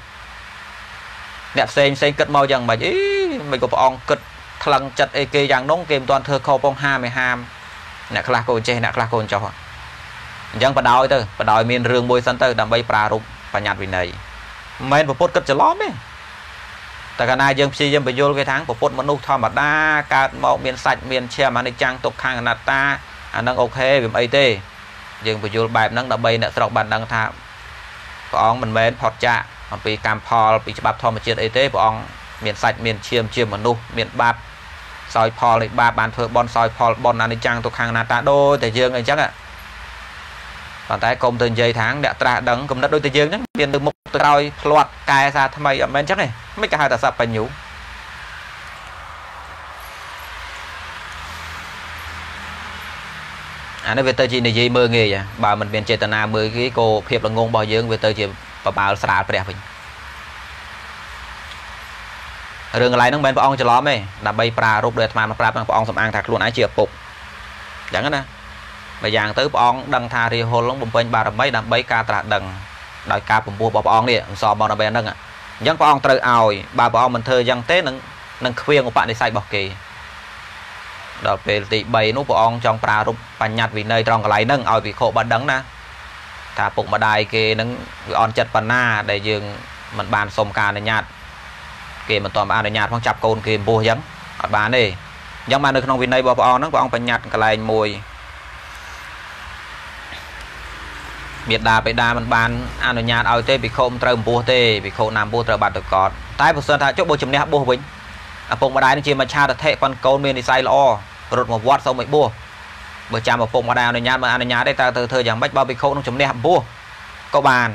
S1: អ្នកផ្សេងផ្សេងគិតមកយ៉ាងម៉េចអីមិនក៏ព្រះអង្គគិតថ្លឹងចិត្តអីគេយ៉ាងនោះគេមិនទាន់ធ្វើខុសផងហាមឯហាម អ្នកខ្លះកូនចេះអ្នកខ្លះកូនចោះអញ្ចឹងបដ ாய் ទៅបដ ாய் មានរឿងមួយសិនទៅដើម្បីប្រារព្ធបញ្ញត្តិវិន័យមិនមែនពុទ្ធគិតច្រឡំទេតែកាលណាយើងព្យាយាមបញ្យល់គេថាពុទ្ធមនុស្សធម្មតាកើតមកមានសាច់មានឈាមអនិច្ចំទុក្ខខាងអនត្តាអានឹងអូខេវាមិនអីទេយើងបញ្យល់បែបហ្នឹងដើម្បីអ្នកស្រុកបានដឹងថាព្រះអង្គមិនមែនផុតចាកអំពីកម្មផលពីច្បាប់ធម្មជាតិអីទេព្រះអង្គមានសាច់មានឈាមជាមនុស្សមានបាប សោយផលនៃបាបបានធ្វើបន់សោយផលបន់អនិច្ចំទុក្ខខាងអនត្តាដូចតែយើងអីចឹងប៉ុន្តែកុំទៅនិយាយថាអ្នកត្រាស់ដឹងគំនិតដូចតែយើងហ្នឹងមានទៅមុខទៅក្រោយផ្លាត់កែសារថ្មីអត់មែនចឹងទេមិនក៏ហៅថាសัพបញ្ញូអានេះវាទៅជានិយាយមើងងាយបើមិនមានចេតនាមើលគេក៏ភាពល្ងងរបស់យើងវាទៅជាបបាលស្រាលព្រះវិញ រឿងកន្លែងហ្នឹងមិនមែនព្រះអង្គច្រឡំទេដើម្បីប្រារព្ធដោយអាត្មាមកប្រាប់ព្រះអង្គសំអាងថាខ្លួនឯងជាឪពុកអញ្ចឹងណាម្យ៉ាងទៅព្រះអង្គដឹងថារាហុលនឹងបំពេញបារមីដើម្បីការត្រាស់ដឹងដោយការពំពោះរបស់ព្រះអង្គនេះអង្សរមកដើម្បីហ្នឹងអញ្ចឹងព្រះអង្គត្រូវឲ្យបើព្រះអង្គមិនធ្វើអញ្ចឹងទេនឹងនឹងខ្វៀងឧបនិស្ស័យរបស់គេដល់ពេលទី3នោះព្រះអង្គចង់ប្រារព្ធបញ្ញត្តិវិន័យត្រង់កន្លែងហ្នឹងឲ្យវិខុបានដឹងណាថាពុកម្ដាយគេនឹងវាអន់ចិត្តប៉ុណ្ណាដែលយើងមិនបានសុំការអនុញ្ញាត គេមិនទាន់បានអនុញ្ញាតផងចាប់កូនគេពោះអញ្ចឹងអត់បានទេអញ្ចឹងបាននៅក្នុងវិន័យរបស់ព្រះអង្គហ្នឹងព្រះអង្គបញ្ញត្តិកន្លែងមួយមេដាបេដាមិនបានអនុញ្ញាតឲ្យទេភិក្ខុមិនត្រូវអំពោះទេភិក្ខុណាមពោះត្រូវបាត់ទៅកតតែបើសិនថាចុះបើជំនះបោះវិញឪពុកម្ដាយនឹងជាមច្ឆាតថេប៉ុនកូនមាននិស័យល្អរត់មកវត្តសូមឲ្យបោះបើចាំឪពុកម្ដាយអនុញ្ញាតមិនអនុញ្ញាតទេតើទៅធ្វើយ៉ាងម៉េចបើភិក្ខុនឹងជំនះបោះក៏បាន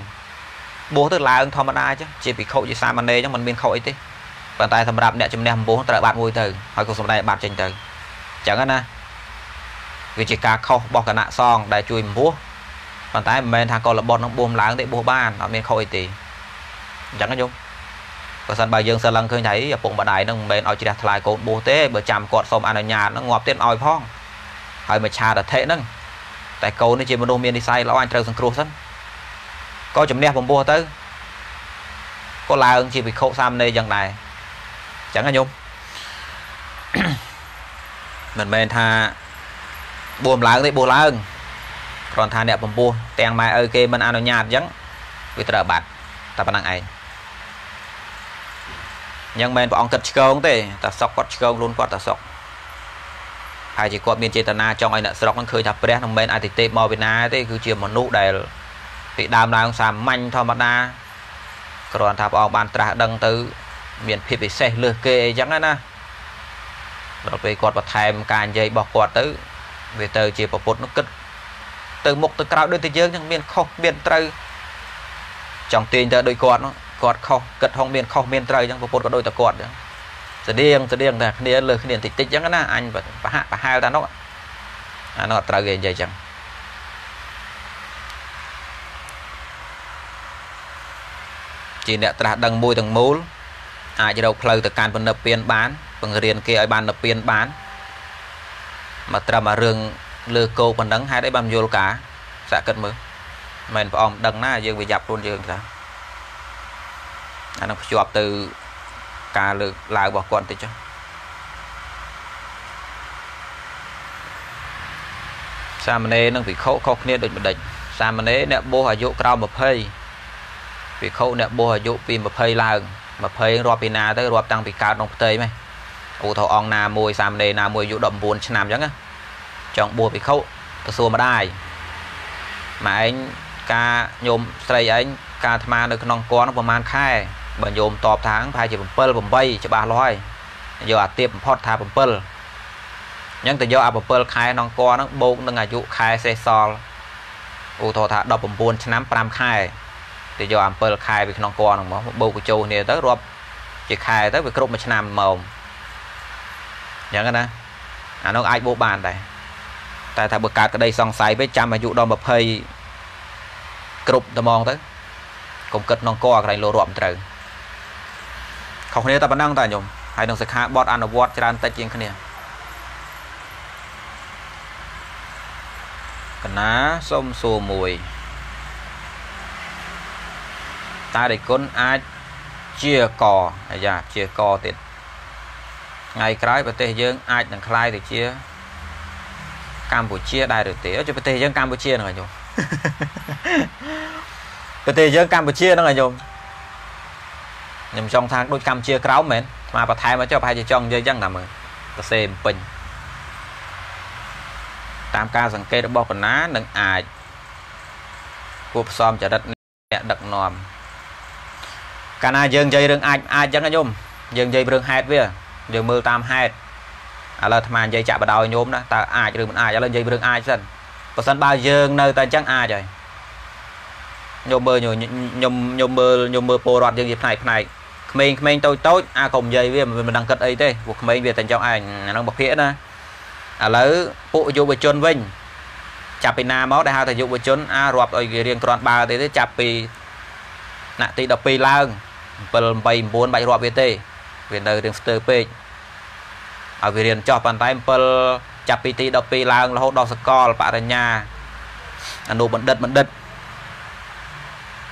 S1: បោះទៅឡើងធម្មតាអញ្ចឹងជាភិក្ខុជាសាមណេរអញ្ចឹងមិនមានខុសអីទេ ប៉ុន្តែសម្រាប់អ្នកជំនះបោះត្រូវបាត់មួយទៅហើយក៏សម្ដែងបាត់ចេញទៅអញ្ចឹងណាវាជាការខុសរបស់គណៈសង្ឃដែលជួយបោះប៉ុន្តែមិនមែនថាកុលបុត្រនឹងបួសឡើងទេបួសបានអត់មានខុសអីទេអញ្ចឹងណាញោមបើសិនបើយើងសិលឡើងឃើញថាឪពុកម្ដាយនឹងមិនមែនឲ្យជ្រះថ្លាយកូនបួសទេបើចាំគាត់សុំអនុញ្ញាតនឹងងាប់ទៀតឲ្យផងហើយមកឆាតអធិហ្នឹងតែកូននេះជាមនុស្សមាននិស័យល្អអញត្រូវសង្គ្រោះសិនក៏ជំនះបំពោះទៅក៏ឡើងជាវិខុសាមណេរយ៉ាងដែរអញ្ចឹងណាញោមមិនមែនថាបួសឡើងទេបួសឡើងគ្រាន់ថាអ្នកពពោះទាំងម៉ែឪគេមិនអនុញ្ញាតអញ្ចឹងវាត្រូវបាត់តែប៉ុណ្្នឹងឯងអញ្ចឹងមិនព្រះអង្គគិតឆ្កងទេតែសុកគាត់ឆ្កងខ្លួនគាត់តែសុកហើយជាគាត់មានចេតនាចង់ឲ្យអ្នកស្រុកនឹងឃើញថាព្រះនឹងមិនអតិទេពមកវិណាទេគឺជាមនុស្សដែលពីដើមឡើងសាមញ្ញធម្មតាគ្រាន់ថាព្រះអង្គបានត្រាស់ដឹងទៅ មានភាពពិសេសលើសគេអីចឹងណាដល់ពេលគាត់បន្ថែមការនិយាយរបស់គាត់ទៅវាទៅជាប្រពុតនោះគិតទៅមុខទៅក្រោយដូចតែយើងចឹងមានខុសមានត្រូវចង់ទាញទៅដូចគាត់នោះគាត់ខុសគិតហងមានខុសមានត្រូវចឹងពុទ្ធក៏ដូចតែគាត់ចឹងស្តៀងស្តៀងតែគ្នាលើគ្នាតិចតិចចឹងណាអញប្រហាក់ប្រហែលតែនោះអានោះអត់ត្រូវគេនិយាយចឹងជាអ្នកត្រាស់ដឹងមួយទាំងមូល អាចរកផ្លូវទៅកាន់ពិនិត្យពៀនបានបង្រៀនគេឲ្យបានទៅពៀនបានមកត្រឹមអារឿងលើគោប៉ុណ្ណឹងហេតុអីបានយល់ការសាក់គិតមើលមិនព្រះអង្គដឹងណាយើងវាយ៉ាប់ខ្លួនយើងចាអានឹងភ្ជាប់ទៅការលើកឡើងរបស់គាត់តិចចុះសាមណេរនិងភិក្ខុខុសគ្នាដូចម្ដេចសាមណេរអ្នកបួសអាយុក្រោម20ភិក្ខុអ្នកបួសអាយុពី20ឡើង 20រាប់ពីណាទៅរាប់តាំងពីកើតក្នុងផ្ទៃហ្មងឧទាហរណ៍អង្គណាមួយសាមណេរណាមួយអាយុ19ឆ្នាំអញ្ចឹងណាចង់បួសភិក្ខុទៅសួរម្ដាយម៉ែឯងការញោមស្រីឯងការអាត្មានៅក្នុងកនប្រហែលខែបើញោមតបថាប្រហែលជា7 8ច្បាស់លាស់ហើយយកអាទៀបបំផុតថា7អញ្ចឹងទៅយកអា7ខែក្នុងកហ្នឹងបូកនឹងអាយុខែសេះសល់ឧទាហរណ៍ថា19ឆ្នាំ5ខែ ទៅយក7ខែពីក្នុងកហ្នឹងមកបូកបញ្ចូលគ្នាទៅរាប់ជាខែទៅវាគ្រប់មួយឆ្នាំមកអញ្ចឹងណាអានោះអាចបូកបានដែរតែថាបើកើតក្តីសង្ស័យពេកចាំអាយុដល់20គ្រប់ត្មងទៅកុំគិតក្នុងកកន្លែងលោរាប់ត្រូវខុសគ្នាតែប៉ុណ្ណឹងតាញោមហើយនឹងសិក្ខាបទអនុវត្តច្រើនតិចជាងគ្នាកណាសូមសួរមួយ តើដេគុណអាចជាកអាយ៉ាជាកទៀតថ្ងៃក្រោយប្រទេសយើងអាចនឹងคล้ายទៅជាកម្ពុជាដែរឬទេចុះប្រទេសយើងកម្ពុជាហ្នឹងអាយុប្រទេសយើងកម្ពុជាហ្នឹងអាយុខ្ញុំចង់ថាដូចកម្ពុជាក្រោមមែនស្មាបន្ថែមមកចុះប្រហែលជាចង់និយាយចឹងណាមើលសរសេរពេញតាមការសង្កេតរបស់បណ្ណានឹងអាចគួបផ្សំចរិតអ្នកដឹកនាំ កាលណាយើងនិយាយរឿងអាចអាចចឹងណាញោមយើងនិយាយរឿងហេតុវាយើងមើលតាមហេតុឥឡូវអាត្មានិយាយចាក់បដ ாய் ញោមណាតើអាចឬមិនអាចឥឡូវនិយាយរឿងអាចសិនបើសិនបើយើងនៅតែអញ្ចឹងអាចហើយញោមមើលញោមញោមមើលញោមមើលពលរដ្ឋយើងជាផ្នែកផ្នែកក្មេងក្មេងតូចតូចអាកុំនិយាយវាមិនដឹងគិតអីទេពួកក្មេងវាតែចង់ឯងអាហ្នឹងបភិកណាឥឡូវពួកយុវជនវិញចាប់ពីណាមកដែលហៅថាយុវជនអារាប់ឲ្យគេរៀងក្រាន់បើទេទេចាប់ពីថ្នាក់ទី12ឡើង 7 8 9បាច់រាប់វាទេវានៅរៀងស្ទើរពេកឲ្យវារៀនចោះប៉ុន្តែ7ចាប់ពីទី12ឡើងរហូតដល់សកលបរិញ្ញាអនុបណ្ឌិតបណ្ឌិត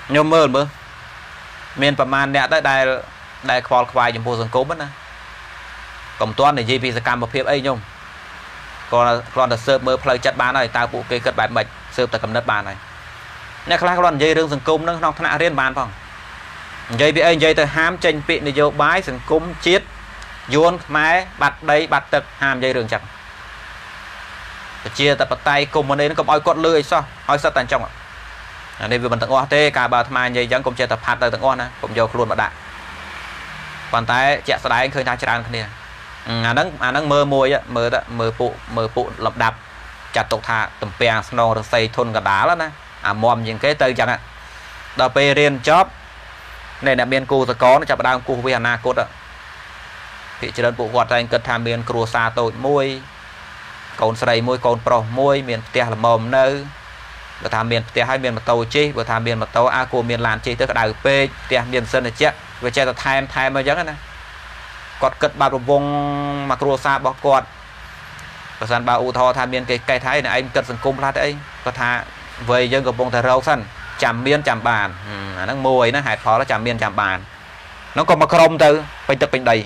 S1: ខ្ញុំមើលមើលមានប្រមាណអ្នកទៅដែលដែលខ្វល់ខ្វាយចំពោះសង្គមណាកុំទាន់និយាយពីសកម្មភាពអីខ្ញុំគាត់គ្រាន់តែស៊ើបមើលផ្លូវចិត្តបានហើយតើពួកគេគិតបែបម៉េចស៊ើបតែកំណត់បានហើយអ្នកខ្លះគ្រាន់និយាយរឿងសង្គមនឹងក្នុងថ្នាក់រៀនបានផង និយាយពីអីនិយាយទៅហាមចេញពាក្យនយោបាយសង្គមជាតិយួនខ្មែរបាត់ដីបាត់ទឹកហាមនិយាយរឿងចឹងប្រជាតបតៃកុម្មុយនីកុំឲ្យគាត់លឺអីសោះឲ្យសិតតែអញ្ចឹងអានេះវាមិនទាំងអស់ទេការបើអាត្មានិយាយអញ្ចឹងកុំចេះតែផាត់ទៅទាំងអស់ណាកុំយកខ្លួនមកដាក់ប៉ុន្តែជាក់ស្ដែងឃើញថាច្រើនគ្នាអាហ្នឹងអាហ្នឹងមើលមួយមើលទៅមើលពួកមើលពួកលំដាប់ចាត់ទុកថាតំពាំងស្នងរស័យធុនកដាលណាអាមុំជាងគេទៅចឹងដល់ពេលរៀនចប់អ្នកអ្នកមានគូសកលចាប់ដើមគូសវាអនាគតភាគច្រើនពួកគាត់តែគិតថាមាន គ្រួសារតូចមួយកូនស្រីមួយកូនប្រុសមួយមានផ្ទះល្មមនៅបើថាមានផ្ទះហើយមានម៉ូតូជិះបើថាមានម៉ូតូអាគួរមានឡានជិះទៅក្តៅពេកផ្ទះមានសិនតិចវាចេះតែថែមថែមអញ្ចឹងណាគាត់គិតបាត់រវងមកគ្រួសាររបស់គាត់បើសិនបើឧទាហរណ៍ថាមានគេកេះថៃឯងគិតសង្គមខ្លះទៅអីគាត់ថាវ័យយើងកំពុងតែរកសិន ចាំមានចាំបានអាហ្នឹងមួយណាហេតុផលចាំមានចាំបាននោះក៏មកក្រុមទៅពេញទឹកពេញដី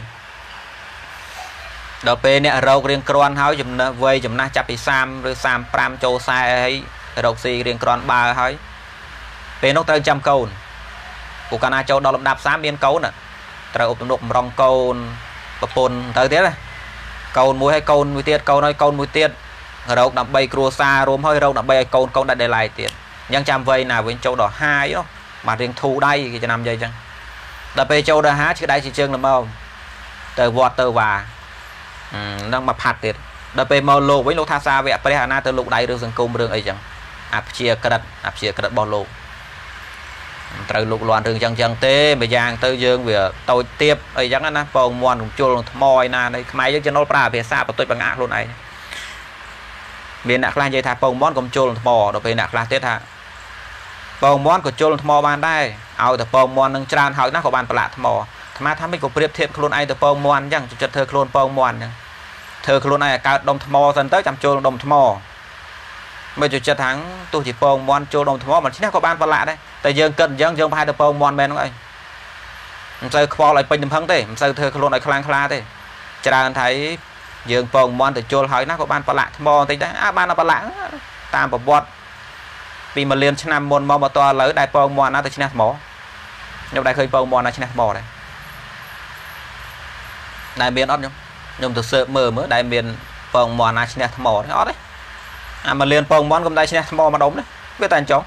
S1: ដល់ពេលអ្នករោគរៀងក្រាន់ហើយចំណើវ័យចំណាស់ចាប់ពី30ឬ35ចូល40ហើយរោគស៊ីរៀងក្រាន់បើហើយពេលនោះត្រូវចាំកូនពួកកាលណាចូលដល់លំដាប់30មានកូនត្រូវឧបទំនុកបំរុងកូនប្រពន្ធទៅទៀតណាកូនមួយហើយកូនមួយទៀតកូនហើយកូនមួយទៀតរោគដើម្បីគ្រួសាររួមហើយរោគដើម្បីឲ្យកូនកូនដាច់ដេឡៃទៀត អញ្ចឹងចាំវ័យណាវិញចូលដល់ហាយនោះបាទរៀងធូដៃគេចំណាំនិយាយអញ្ចឹងដល់ពេលចូលដល់ហាឈឺដៃឈឺជើងល្មមទៅវត្តទៅវ៉ានឹងមកផាត់ទៀតដល់ពេលមកលោកវិញលោកថាសាវៈព្រះអាណាទៅលោកដៃរឿងសង្គមរឿងអីចឹងអព្យាក្រិតអព្យាក្រិតរបស់លោកត្រូវលោកលន់រឿងចឹងចឹងទេម្យ៉ាងទៅយើងវាតូចទៀបអីចឹងណាពងមន់រំជុលនឹងថ្មឯណានៃខ្មែរយើងចំណុលប្រើភាសាបន្តិចបង្អាក់ខ្លួនឯងមានអ្នកខ្លះនិយាយថាពងមន់កុំជុលថ្មដល់ពេលអ្នកខ្លះទៀតថា ពងមន់ក៏ជុលថ្មបានដែរឲ្យតែពងមន់នឹងច្រើនហើយណាក៏បានប្រឡាក់ថ្មអាត្មាថាមិនក៏ប្រៀបធៀបខ្លួនឯងទៅពងមន់អញ្ចឹងចិត្តធ្វើខ្លួនពងមន់អញ្ចឹងធ្វើខ្លួនឯងឲ្យកើតដុំថ្មសិនទៅចាំចូលដុំថ្មមើលចូលចិត្តថាងទោះជាពងមន់ចូលដុំថ្មមិនឈ្នះក៏បានប្រឡាក់ដែរតែយើងគិតអញ្ចឹងយើងប្រហែលទៅពងមន់មែនហ្នឹងអីមិនសូវខ្វល់ឲ្យពេញទំហឹងទេមិនសូវធ្វើខ្លួនឲ្យខ្លាំងខ្លាទេច្រើនថៃយើងពងមន់ទៅជុលហើយណាក៏បានប្រឡាក់ថ្មបន្តិចដែរអាបានប្រឡាក់តាមប្រវត្តិ ពីមួយលានឆ្នាំមុនមកមកតឥឡូវដែលពងមន់ណាទៅឈ្នះថ្មខ្ញុំដែលឃើញពងមន់ណាឈ្នះថ្មដែរដែលមានអត់ខ្ញុំខ្ញុំទៅស៊ើបមើលមើលដែលមានពងមន់ណាឈ្នះថ្មទេអត់ទេអាមួយលានពងមន់កុំដែលឈ្នះថ្មមួយដុំទេវាតែអញ្ចឹង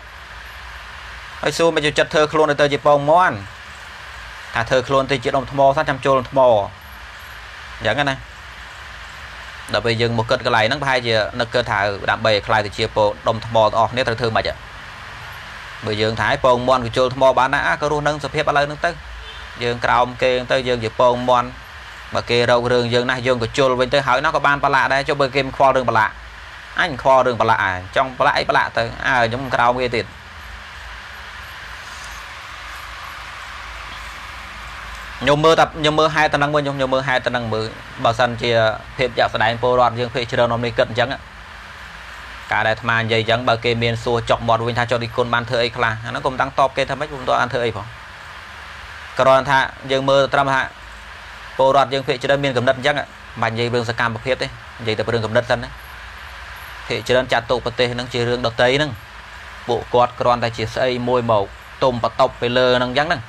S1: ហើយសួរមកចិត្តធ្វើខ្លួនទៅជាពងមន់ថាធ្វើខ្លួនទៅជាដុំថ្មសិនចាំចូលថ្មអញ្ចឹងណា ដល់ពេលយើងមកគិតកន្លែងហ្នឹងប្រហែលជានឹកគិតថាដើម្បីឲ្យខ្លាយទៅជាពោដុំថ្មទាំងអស់គ្នាត្រូវធ្វើម៉េចបើយើងថាឲ្យពងមន់កជុលថ្មបានណាក៏រស់នឹងសភាពឥឡូវហ្នឹងទៅយើងក្រោមគេទៅយើងជាពងមន់បើគេរករឿងយើងណាស់យើងក៏ជុលវិញទៅហើយណាក៏បានប្រឡាក់ដែរចុះបើគេមិនខ្វល់រឿងប្រឡាក់អញខ្វល់រឿងប្រឡាក់អាចង់ប្រឡាក់អីប្រឡាក់ទៅអើខ្ញុំក្រោមគេទៀត ខ្ញុំមើលតែខ្ញុំមើលហេតុតែនឹងមើលខ្ញុំខ្ញុំមើលហេតុតែនឹងមើលបើសិនជាភាពជាក់ស្ដែងពលរដ្ឋយើងភាគច្រើននំនេះគិតអញ្ចឹងការដែលអាត្មានិយាយអញ្ចឹងបើគេមានសួរចុកមាត់វិញថាចុះរីគុណបានធ្វើអីខ្លះអាហ្នឹងកុំតាំងតបគេថាម៉េចពុំតបានធ្វើអីផងគ្រាន់ថាយើងមើលត្រឹមថាពលរដ្ឋយើងភាគច្រើនមានកំណត់អញ្ចឹងបាច់និយាយរឿងសកម្មភាពទេនិយាយតែរឿងកំណត់សិនណាភាគច្រើនចាត់ទុកប្រទេសហ្នឹងជារឿងដតីហ្នឹងពួកគាត់គ្រាន់តែជាស្អីមួយមកទុំបតប់ទៅលើហ្នឹងអញ្ចឹងហ្នឹង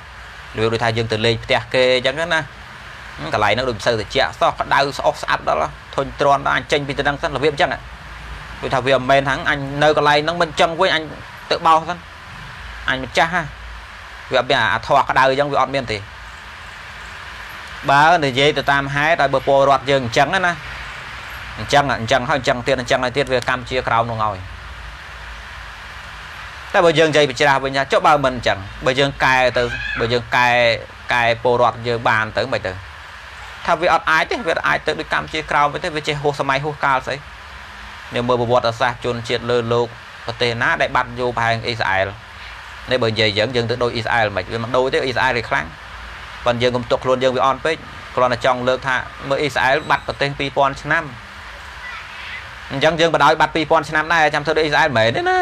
S1: របៀបដូចថាយើងទៅលេងផ្ទះគេអញ្ចឹងណាកន្លែងហ្នឹងដូចមិនសូវត្រជាក់សោះក្តៅស្អុះស្អាប់ដល់ធុញទ្រាន់ដល់អញចេញពីទៅហ្នឹងសិនរបៀបអញ្ចឹងដូចថាវាមិនមែនហ្នឹងអញនៅកន្លែងហ្នឹងមិនចឹងវិញអញទៅបោសសិនអញម្ចាស់ហ่ะវាអត់មានអាធွာក្តៅអញ្ចឹងវាអត់មានទេបើនិយាយទៅតាមហេតុឲ្យបើពលរដ្ឋយើងអញ្ចឹងណាអញ្ចឹងអញ្ចឹងហើយអញ្ចឹងទៀតអញ្ចឹងហើយទៀតវាកម្ពុជាក្រោមនោះហើយ តែបើយើងនិយាយបច្រាស់វិញថាចុះបើមិនអញ្ចឹងបើយើងកែទៅបើយើងកែកែពលរដ្ឋយើងបានទៅមិនទៅថាវាអត់អាចទេវាអាចទៅដូចកម្ពុជាក្រោមវិញទេវាចេះហួសសម័យហួសកាលស្អីនេះមើលប្រវត្តិសាស្ត្រជនជាតិលើលោកប្រទេសណាដែលបាត់យូរប្រហែលអ៊ីស្រាអែលនេះបើនិយាយយើងយើងទៅដូចអ៊ីស្រាអែលមិនវាមិនដូចទេអ៊ីស្រាអែលវាខ្លាំងប៉ុន្តែយើងកុំទុកខ្លួនយើងវាអន់ពេកគ្រាន់តែចង់លើកថាមើលអ៊ីស្រាអែលបាត់ប្រទេស2000ឆ្នាំអញ្ចឹងយើងបដ ாய் បាត់2000ឆ្នាំដែរចាំធ្វើដូចអ៊ីស្រាអែលមិនមែនទេណា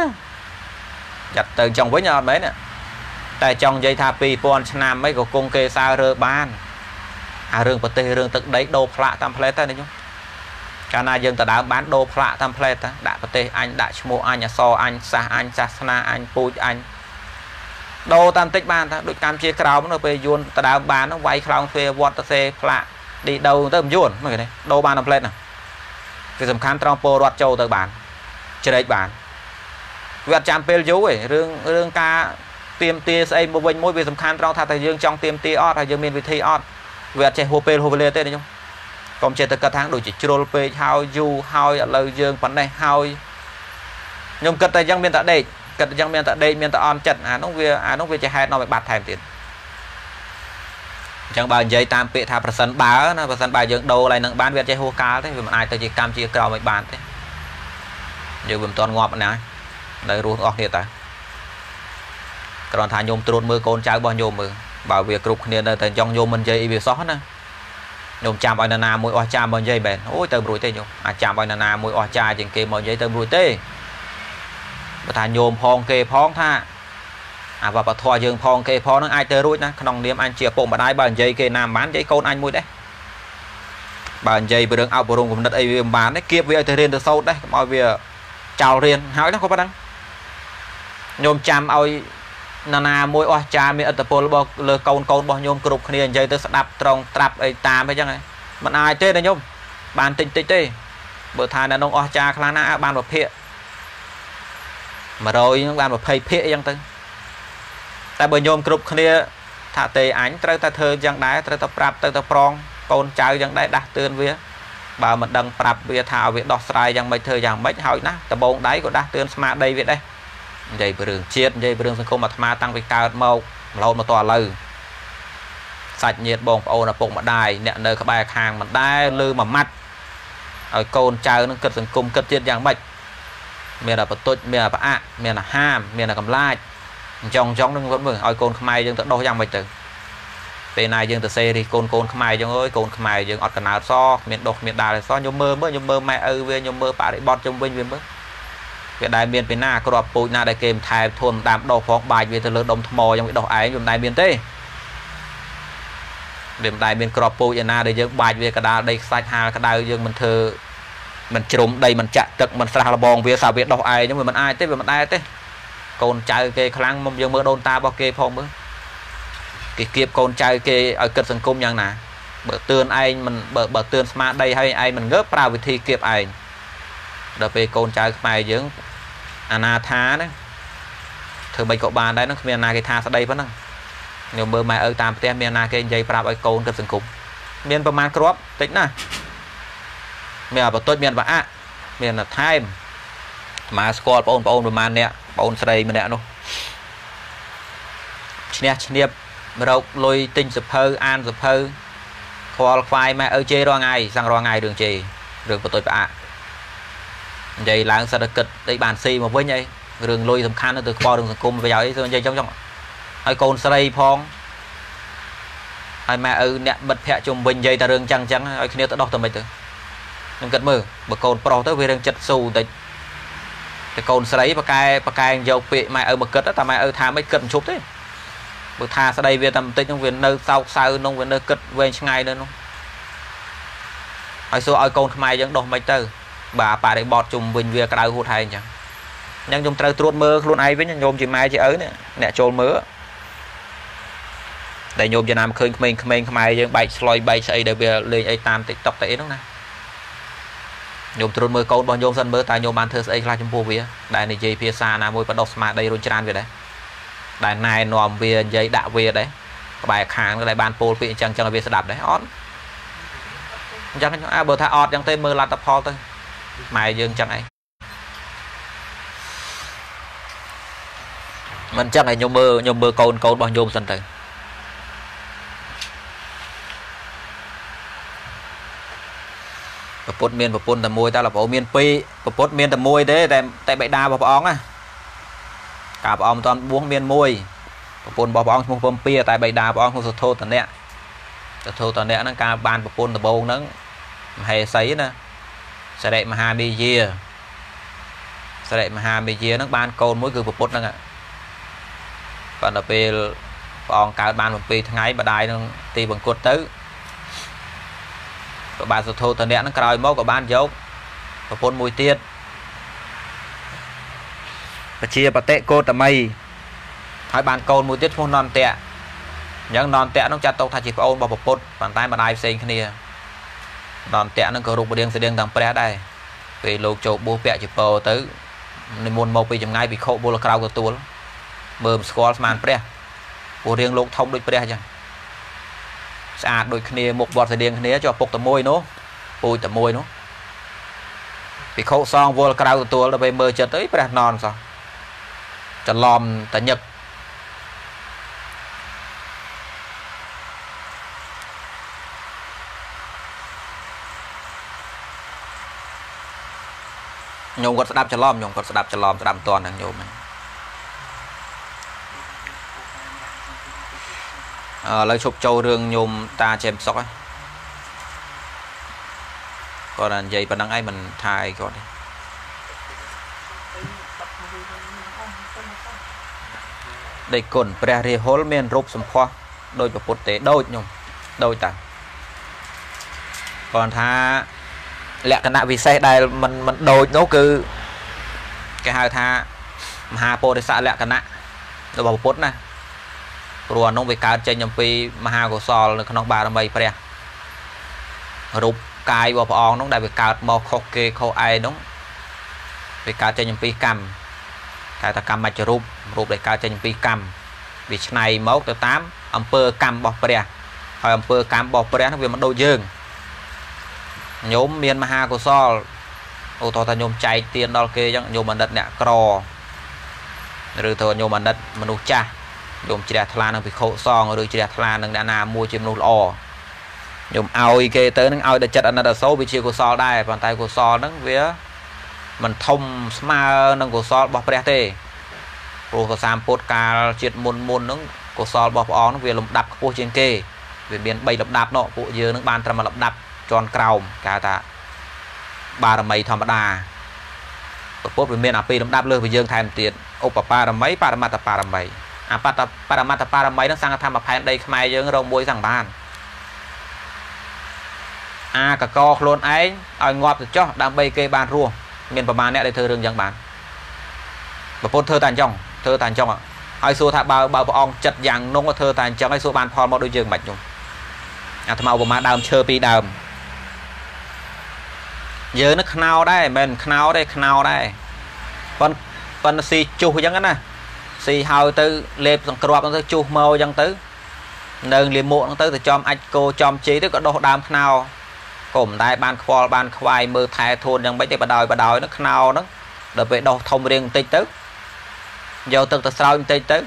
S1: ចាត់ទៅចង់វិញអត់មែនទេតែចង់និយាយថា2000ឆ្នាំអីក៏គង់គេសើរើបានអារឿងប្រទេសរឿងទឹកដីដូរផ្លាកតាមផ្លែតែនេះកាលណាយើងទៅដើមបានដូរផ្លាកតាមផ្លែតដាក់ប្រទេសអញដាក់ឈ្មោះអញអសអញសាសអញសាសនាអញពូជអញដូរតាមតិចបានថាដូចកម្ពុជាក្រោមនៅពេលយួនទៅដើមបានហ្នឹងវាយខ្លោងទ្វាវត្តទៅសេផ្លាកឌីដូរទៅមិនយួនមើលគេនេះដូរបានតាមផ្លែតណាវាសំខាន់ត្រង់ពលរដ្ឋចូលទៅបានជ្រែកបាន វាអត់ចាំពេលយូរទេរឿងរឿងការទៀមទាស្អីមកវិញមួយវាសំខាន់ត្រង់ថាតែយើងចង់ទៀមទាអត់ហើយយើងមានវិធីអត់វាអត់ចេះហួពេលហួវេលាទេខ្ញុំកុំចេះតែគិតថាដូចជាជ្រុលពេកហើយយូរហើយឥឡូវយើងប៉ុណ្ណេះហើយខ្ញុំគិតតែយ៉ាងមានតែដេកគិតយ៉ាងមានតែដេកមានតែអន់ចិត្តអានោះវាអានោះវាជាហេតុនាំឲ្យបាត់ថែមទៀតអញ្ចឹងបើនិយាយតាមពាក្យថាប្រសិនបើណាប្រសិនបើយើងដូរឡើងនឹងបានវាអត់ចេះហួសកាលទេវាមិនអាចទៅជាកម្មជាក្រោមឲ្យបានទេយើងវាមិនទាន់ងាប់ណា នៅរស់អស់គ្នាតាគ្រាន់ថាញោមត្រួតមើលកូនចៅរបស់ញោមមើលបើវាគ្រប់គ្នានៅតែចង់ញោមមិននិយាយអីវាសោះណាញោមចាំឲ្យនរណាមួយអស់ចាមកនិយាយបែនអូយទៅរួចទេញោមអាចចាំឲ្យនរណាមួយអស់ចាជាងគេមកនិយាយទៅរួចទេបើថាញោមផងគេផងថាអាវប្បធម៌យើងផងគេផងនឹងអាចទៅរួចណាក្នុងនាមអញជាឪពុកម្ដាយបើនិយាយគេណាមិនបាននិយាយកូនអញមួយដែរបើនិយាយពីរឿងអប់រំគំនិតអីវាមិនបានទេគៀបវាឲ្យទៅរៀនទៅសូត្រដែរកុំឲ្យវាចោលរៀនហើយណាក៏ប៉ុណ្ណឹង ញោមចាំឲ្យណានាមួយអស់ចាមានអត្តពលរបស់លើកូនកូនរបស់ញោមគ្រប់គ្នានិយាយទៅស្ដាប់ត្រង់ត្រាប់អីតាមអីចឹងមិនអាចទេណាញោមបានតិចតិចទេបើថានៅក្នុងអស់ចាខ្លាំងណាស់បានប្រភេទ100ហ្នឹងបាន20ភាគអីចឹងទៅតែបើញោមគ្រប់គ្នាថាទេអញត្រូវតែធ្វើយ៉ាងដែរត្រូវតែប្រាប់ទៅទៅប្រងកូនចៅយ៉ាងដែរដាស់តឿនវាបើមិនដឹងប្រាប់វាថាឲ្យវាដោះស្រាយយ៉ាងម៉េចធ្វើយ៉ាងម៉េចហើយណាដបងដៃក៏ដាស់តឿនស្មារតីវាដែរ និយាយពីរឿងជាតិនិយាយពីរឿងសង្គមអាត្មាតាំងពីកើតមករហូតមកតឥឡូវសាច់ញាតិបងប្អូនឪពុកម្ដាយអ្នកនៅក្បែរខាងមិនដែរលើមួយម៉ាត់ឲ្យកូនចៅនឹងគិតសង្គមគិតជាតិយ៉ាងម៉េចមានតែបន្ទុចមានតែផ្អាក់មានតែហាមមានតែកំឡាចអញ្ចឹងអញ្ចឹងនឹងគាត់មើលឲ្យកូនខ្មែរយើងទៅដោះយ៉ាងម៉េចទៅពេលណាយើងទៅសេរីកូនកូនខ្មែរយើងអើយកូនខ្មែរយើងអត់កណើតសគ្មានដុសគ្មានដាល់សខ្ញុំមើលមើលខ្ញុំមើលម៉ែឪវាខ្ញុំមើលបរិបត្តិជុំវិញវាមើល វាដែលមានពីណាក្របពូជណាដែលគេមិនថែធន់ដាំដោះផងបាច់វាទៅលើដុំថ្មយ៉ាងវាដោះឯងវាមិនដែលមានទេវាមិនដែលមានក្របពូជឯណាដែលយើងបាច់វាកដាលដីខ្សាច់ហាលក្តៅយើងមិនធ្វើមិនជ្រុំដីមិនចាក់ទឹកមិនស្រះលបងវាសាវាដោះឯងហ្នឹងវាមិនអាចទេវាមិនដែរទេកូនចៅគេខ្លាំងមុំយើងមើលដូនតារបស់គេផងមើលគេគៀបកូនចៅគេឲ្យគិតសង្គមយ៉ាងណាបើទឿនឯងមិនបើបើទឿនស្មារតីឲ្យឯងមិនងើបប្រើវិធីគៀបឯងដល់ពេលកូនចៅខ្មែរយើង អាណាថាណាធ្វើមិនក៏បានដែរហ្នឹងគ្មានអាណាគេថាស្ដីប៉ុណ្ណឹងខ្ញុំមើលម៉ែឪតាមផ្ទះមានអាណាគេនិយាយប្រាប់ឲ្យកូនគិតសង្គមមានប្រមាណគ្រាប់តិចណាស់មានបតុចមានបាក់មានថែមមកស្គាល់បងប្អូនប្រមាណអ្នកបងស្រីម្នាក់នោះឈ្នះឈ្នៀបរោគលុយទិញសភៅអានសភៅខ្វល់ខ្វាយម៉ែឪជេររាល់ថ្ងៃសឹងរាល់ថ្ងៃរឿងជេររឿងបតុចផ្អាក និយាយឡើងសេដ្ឋកិច្ចអីបានស៊ីមកវិញអីរឿងលុយសំខាន់ទៅខ្វល់រឿងសង្គមប្រយោជន៍អីទៅនិយាយចឹងចឹងហើយកូនស្រីផងហើយម៉ែឪអ្នកបិទភ័ក្រជុំវិញនិយាយតែរឿងចឹងចឹងឲ្យគ្នាទៅដោះទៅមិនទៅខ្ញុំគិតមើលបើកូនប្រុសទៅវារឿងចិត្តស៊ូបន្តិចតែកូនស្រីប៉កែប៉កែយកពាក្យម៉ែឪមកគិតតែម៉ែឪថាមិនគិតមិនឈប់ទេបើថាស្ដីវាតែបន្តិចហ្នឹងវានៅសោកសៅនោះវានៅគិតវែងឆ្ងាយនៅនោះហើយសួរឲ្យកូនខ្មែរយើងដោះមិនទៅ បាទបរិបត្តិជុំវិញវាក្តៅហួតហែងអញ្ចឹងអញ្ចឹងខ្ញុំត្រូវត្រួតមើលខ្លួនឯងវិញញោមជាម៉ែជាឪនេះអ្នកចូលមើលដែលញោមចំណាំឃើញក្មេងៗខ្មែរយើងបែកឆ្លុយបែកស្អីដែលវាលេងអីតាម TikTok តែអីហ្នឹងណាញោមត្រួតមើលកូនរបស់ញោមសិនមើលតើញោមបានធ្វើស្អីខ្លះចំពោះវាដែលនិយាយភាសាណាមួយបដោះស្មារតីរុញច្រានវាដែរដែលណែនាំវានិយាយដាក់វាដែរក្បែរខាងដែលបានពោលពាក្យអញ្ចឹងអញ្ចឹងឲ្យវាស្ដាប់ដែរអត់អញ្ចឹងអើបើថាអត់អញ្ចឹងទេមើលលទ្ធផលទៅ ម៉ែយើងអញ្ចឹងឯងមិនអញ្ចឹងឲ្យខ្ញុំមើលខ្ញុំមើលកូនកូនរបស់ញោមសិនទៅប្រពុតមានប្រពន្ធតែមួយតើលោកប្អូនមានពីរប្រពុតមានតែមួយទេតែតែបិតារបស់ព្រះអង្គណាកាលព្រះអង្គមិនតាន់បួសមានមួយប្រពន្ធរបស់ព្រះអង្គឈ្មោះពំពៀតែបិតាព្រះអង្គឈ្មោះសុធោតនៈសុធោតនៈហ្នឹងកាលបានប្រពន្ធដំបូងហ្នឹងមហេសីណា សរិមហាមេយាសរិមហាមេយាហ្នឹងបានកូនមួយគឺប្រពុតហ្នឹងប៉ុន្តែពេលព្រះអង្គកើតបាន7ថ្ងៃបដាយនឹងទីបង្គត់ទៅក៏បានសុធោតនៈនឹងក្រោយមកក៏បានយកប្រពន្ធមួយទៀតបជាបតិកោតមីហើយបានកូនមួយទៀតឈ្មោះនន្តៈអញ្ចឹងនន្តៈនឹងចាត់ទុកថាជាប្អូនរបស់ប្រពុតប៉ុន្តែម្ដាយផ្សេងគ្នា នន្តៈនឹងក៏រូបរាងស្តៀងទាំងព្រះដែរពេលលោកចូលបួសពាក់ជាពោទៅនិមន្តមកពីចម្ងាយពិខុបុលក្រៅទទួលមើលមិនស្គាល់ស្មានព្រះព្រោះរាងលោកធំដូចព្រះអញ្ចឹងស្អាតដូចគ្នាមុខវត្តស្តៀងគ្នាចុះពុកតែមួយនោះពូជតែមួយនោះពិខុសងវល់ក្រៅទទួលដើម្បីមើលចិត្តអីព្រះននសោះច្រឡំតញឹក ញោមគាត់ស្ដាប់ច្រឡំញោមគាត់ស្ដាប់ច្រឡំស្ដាប់មិនតាន់ហ្នឹងញោមហ្នឹងឥឡូវឈប់ចូលរឿងញោមតាចេមសុកហ្នឹងគាត់និយាយប៉ុណ្ណឹងឯងមិនថាអីគាត់ទេដេកគុណព្រះរាហុលមានរូបសម្ផស្សដោយពុទ្ធទេដូចញោមដូចតាគាត់ថា លក្ខណៈពិសេសដែលมันมันដូចនោះគឺគេហៅថាមហាពោធិសៈលក្ខណៈរបស់ពុទ្ធណាព្រោះអានោះវាកើតចេញអំពីមហាកុសលនៅក្នុងបារមីព្រះរូបកាយរបស់ព្រះអង្គនោះដែលវាកើតមកខុសគេខុសឯងនោះវាកើតចេញអំពីកម្មគេថាកម្មច្ចរូបរូបដែលកើតចេញអំពីកម្មវាឆ្នៃមកទៅតាមអំពើកម្មរបស់ព្រះហើយអំពើកម្មរបស់ព្រះនោះវាមិនដូចយើង ញោមមានមហាកុសលអូតោះថាញោមចែកទៀនដល់គេអញ្ចឹងញោមបណ្ឌិតអ្នកក្រឬទៅញោមបណ្ឌិតមនុស្សចាស់ញោមជ្រះថ្លានឹងភិក្ខុសង្ឃឬជ្រះថ្លានឹងអ្នកណាមួយជាមនុស្សល្អញោមឲ្យគេទៅនឹងឲ្យតែចិត្តអាណិតអាសូរវាជាកុសលដែរប៉ុន្តែកុសលហ្នឹងវាមិនធំស្មើនឹងកុសលរបស់ព្រះទេព្រោះកសាមពុទ្ធកាលជាតិមុនមុនហ្នឹងកុសលរបស់ព្រះអង្គហ្នឹងវាលំដាប់ខ្ពស់ជាងគេវាមាន3លំដាប់នោះពួកយើងនឹងបានត្រឹមលំដាប់ ជាន់ក្រោមគេហៅថាបារមីធម្មតាពុទ្ធវាមានអាពីរលំដាប់លើសពីយើងថែមទៀតឧបបារមីបរមត្តបារមីអាបតបរមត្តបារមីនឹងសង្ឃធម្មផែនដីខ្មែរយើងរងមួយសង្ឃបានអាកកខ្លួនឯងឲ្យងាប់ទៅចោះដើម្បីគេបានរស់មានប្រមាណអ្នកដែលធ្វើរឿងយ៉ាងបានប្រពន្ធធ្វើតែអញ្ចឹងធ្វើតែអញ្ចឹងហើយសួរថាបើបើព្រះអង្គចិត្តយ៉ាងនោះធ្វើតែអញ្ចឹងហើយសួរបានផលមកដូចយើងមិនខ្ញុំអាត្មាឧបមាដើមឈើពីរដើម យើងនឹងខ្នោដែរមិនមែនខ្នោទេខ្នោដែរប៉ុនប៉ុនស៊ីជុះអញ្ចឹងណាស៊ីហើយទៅលេបសង្គ្រាប់ទៅជុះមកអញ្ចឹងទៅនៅលាមកហ្នឹងទៅទៅចំអាចគោចំជ័យទៅក៏ដោះដើមខ្នោក៏មិនដែរបានខ្វល់បានខ្វាយមើលថែធូនយ៉ាងម៉េចទេបដ ாய் បដ ாய் ហ្នឹងខ្នោហ្នឹងដល់ពេលដោះធំរៀងបន្តិចទៅយកទឹកទៅស្រោចបន្តិចទៅ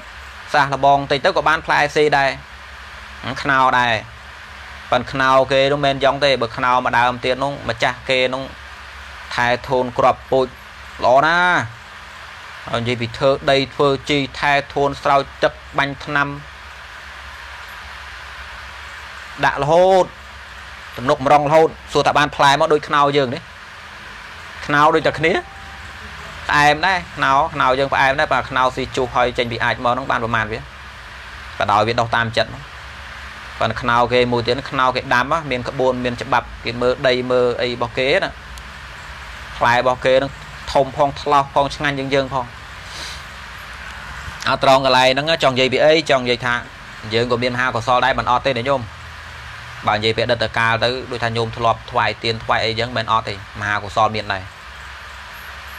S1: សះលបងបន្តិចទៅក៏បានផ្លែស៊ីដែរខ្នោដែរប៉ិនខ្នោគេនោះមិនយ៉ងទេបើខ្នោមួយដើមទៀតនោះម្ចាស់គេនោះ ថែធូនក្របពូជល្អណាស់ហើយនិយាយពីធ្វើដីធ្វើជីថែធូនស្រោចទឹកបាញ់ថ្នាំដាក់រហូតទំនុកម្រងរហូតសួរថាបានផ្លែមកដូចខ្នោយើងនេះខ្នោដូចតែគ្នាផ្អែមដែរខ្នោខ្នោយើងផ្អែមដែរបើខ្នោស៊ីជុះហើយចេញពីអាចមកហ្នឹងបានប្រមាណវាក៏ដោយវាដុះតាមចិត្តប៉ុន្តែខ្នោគេមួយទៀតខ្នោគេដាំមានក្បួនមានច្បាប់គេមើលដីមើលអីរបស់គេណា ផ្លែរបស់គេហ្នឹងធំផងថ្លោះផងឆ្ងាញ់ជាងយើងផងអត់ត្រង់កន្លែងហ្នឹងចង់និយាយពីអីចង់និយាយថាយើងក៏មានមហាកុសលដែរមិនអត់ទេណាញោមបើនិយាយពីអតីតកាលទៅដូចថាញោមធ្លាប់ថ្វាយទៀនថ្វាយអីចឹងមិនអត់ទេមហាកុសលមានដែរ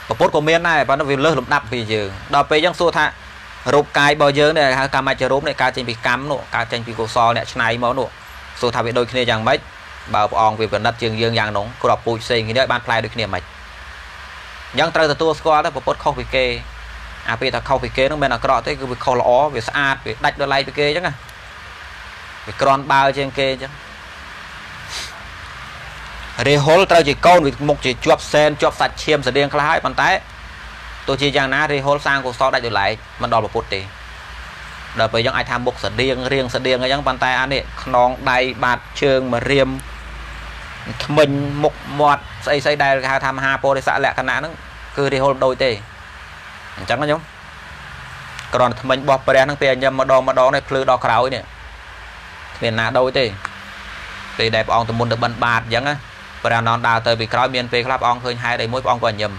S1: ប្រពុតក៏មានដែរប៉ុន្តែវាលើសលំដាប់ពីយើងដល់ពេលចឹងសួរថារូបកាយរបស់យើងនេះហៅកម្មច្ចរូបនេះកើតចេញពីកម្មនោះកើតចេញពីកុសលអ្នកឆ្នៃមកនោះសួរថាវាដូចគ្នាយ៉ាងម៉េចបើព្រះអង្គវាប្រណិតជាងយើងយ៉ាងនោះគ្រាប់ពូជផ្សេងគ្នាបានផ្លែដូចគ្នាមិន អញ្ចឹងត្រូវទទួលស្គាល់ទៅប្រពុតខុសពីគេអាពេលថាខុសពីគេហ្នឹងមិនអាក្រក់ទេគឺវាខុសល្អវាស្អាតវាដាច់ដល់ឡៃពីគេអញ្ចឹងណាវាក្រន់បើជាងគេអញ្ចឹងរាហុលត្រូវជាកូនវាមុខជាជាប់សែនជាប់សាច់ឈាមស្តៀងខ្លះហើយប៉ុន្តែទោះជាយ៉ាងណារាហុលសាងកុសលដាច់ដោយឡែកមិនដល់ប្រពុតទេដល់ពេលយើងអាចថាមុខស្តៀងរៀងស្តៀងអញ្ចឹងប៉ុន្តែអានេះខ្នងដៃបាតជើងមករៀម ថ្មិញមុខមាត់ស្អីស្អីដែលគេហៅថាមហាពោធិសៈលក្ខណៈហ្នឹងគឺរាហុលដូចទេអញ្ចឹងណាញោមគ្រាន់តែថ្មិញបោះព្រះហ្នឹងពេលញឹមម្ដងម្ដងនេះភ្លឺដល់ក្រោយនេះគ្មានណាដូចទេពេលដែលព្រះអង្គទៅមុនទៅបិណ្ឌបាតអញ្ចឹងណាព្រះអនន្តដើរទៅពីក្រោយមានពេលខ្លះព្រះអង្គឃើញហេតុអីមួយព្រះអង្គក៏ញឹម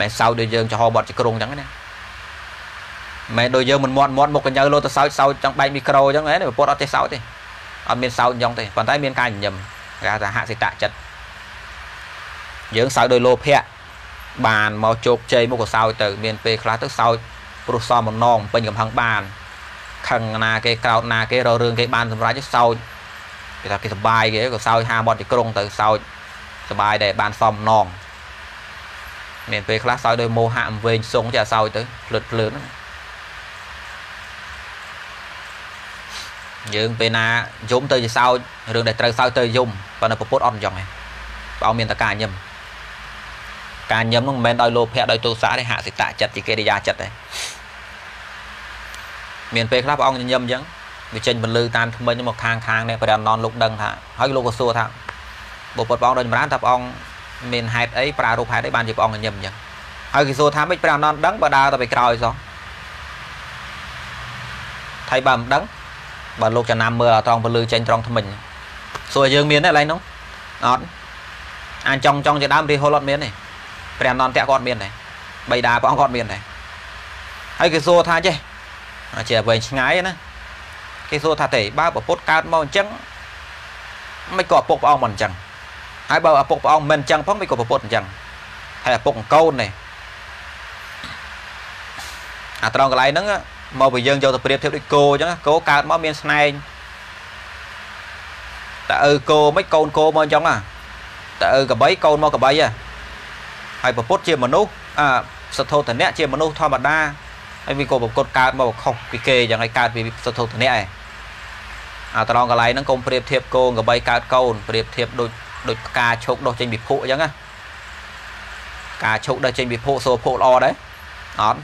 S1: មិនសោចដូចយើងចំហបត់ចក្រងអញ្ចឹងណាមិនដូចយើងមិនមាត់មាត់មុខកញ្ញើលោទៅសោចសោចចង់បែកមីក្រូអញ្ចឹងហ៎ពុទ្ធអត់ទេសសោចទេអត់មានសោចអញ្ចឹងទេប៉ុន្តែមានការញញឹម គេហៅថាហសិតចិត្តយើងសោចដោយលោភៈបានមកជោគជ័យមកក៏សោចទៅ មានពេលខ្លះទៅសោចព្រោះសមបំណងពេញកំហឹងបានខឹងណាគេក្រោតណាគេរករឿងគេបានសម្រេចសោចគេថាគេសបាយគេក៏សោចហាមាត់ទីក្រុងទៅសោចសបាយដែរបានសមនងមានពេលខ្លះសោចដោយមោហៈអំវែងសុងចេះសោចទៅភ្លឺតភ្លឺហ្នឹង យើងពេលណាយំទៅជាសោចរឿងដែលត្រូវសោចទៅយំប៉ុន្តែប្រពុតអត់អញ្ចឹងឯងបើមានតការញឹមការញឹមនោះមិនមែនដោយលោភៈដោយទោសៈទេហសិតចិត្តជាកិរិយាចិត្តទេមានពេលខ្លះព្រះអង្គញញឹមអញ្ចឹងវាចេញពលឺតាមថ្មិញមកខាងខាងនេះព្រះអនន្តលោកដឹងថាហើយលោកក៏សួរថាបុព្វព្រះអង្គដូចចម្រើនថាព្រះអង្គមានហេតុអីប្រើរូបហេតុអីបានជាព្រះអង្គញញឹមអញ្ចឹងហើយគេសួរថាម៉េចព្រះអនន្តដឹងបើដើរទៅពីក្រោយសោះថៃបើមិនដឹង បើលោកចំណាំមើលអត្រង់ពលឺចេញត្រង់ថ្មិញសួរយើងមានទេកន្លែងនោះអត់អញចង់ចង់ជាដើមរីហុលអត់មានទេព្រះអនន្តៈគាត់មានដែរបៃតាព្រះអង្គគាត់មានដែរហើយគេសួរថាចេះជាវែងឆ្ងាយណាគេសួរថាទេបើប្រពុតកើតមកអញ្ចឹងមិនក៏ឪពុកព្រះអង្គមិនអញ្ចឹងហើយបើឪពុកព្រះអង្គមិនអញ្ចឹងផងមិនក៏ប្រពុតអញ្ចឹងហើយឪពុកកូននេះអាត្រង់កន្លែងហ្នឹង មកពីយើងយកទៅប្រៀបធៀបដូចគោអញ្ចឹងគោកើតមកមានស្នែងតើឪគោមិនកូនគោមកអញ្ចឹងតើឪកបីកូនមកកបីហ៎ហើយប្រពុតជាមនុស្សអាសទ្ធោធនៈជាមនុស្សធម្មតាហើយវាក៏ប្រកបកើតមកខុសពីគេយ៉ាងហើយកើតពីសទ្ធោធនៈឯងអាត្រង់កន្លែងហ្នឹងកុំប្រៀបធៀបគោកបីកើតកូនប្រៀបធៀបដូចដូចផ្កាឈោកដុះចេញពីភក់អញ្ចឹងណាការឈោកដុះចេញពីភក់សូភក់ល្អដែរអត់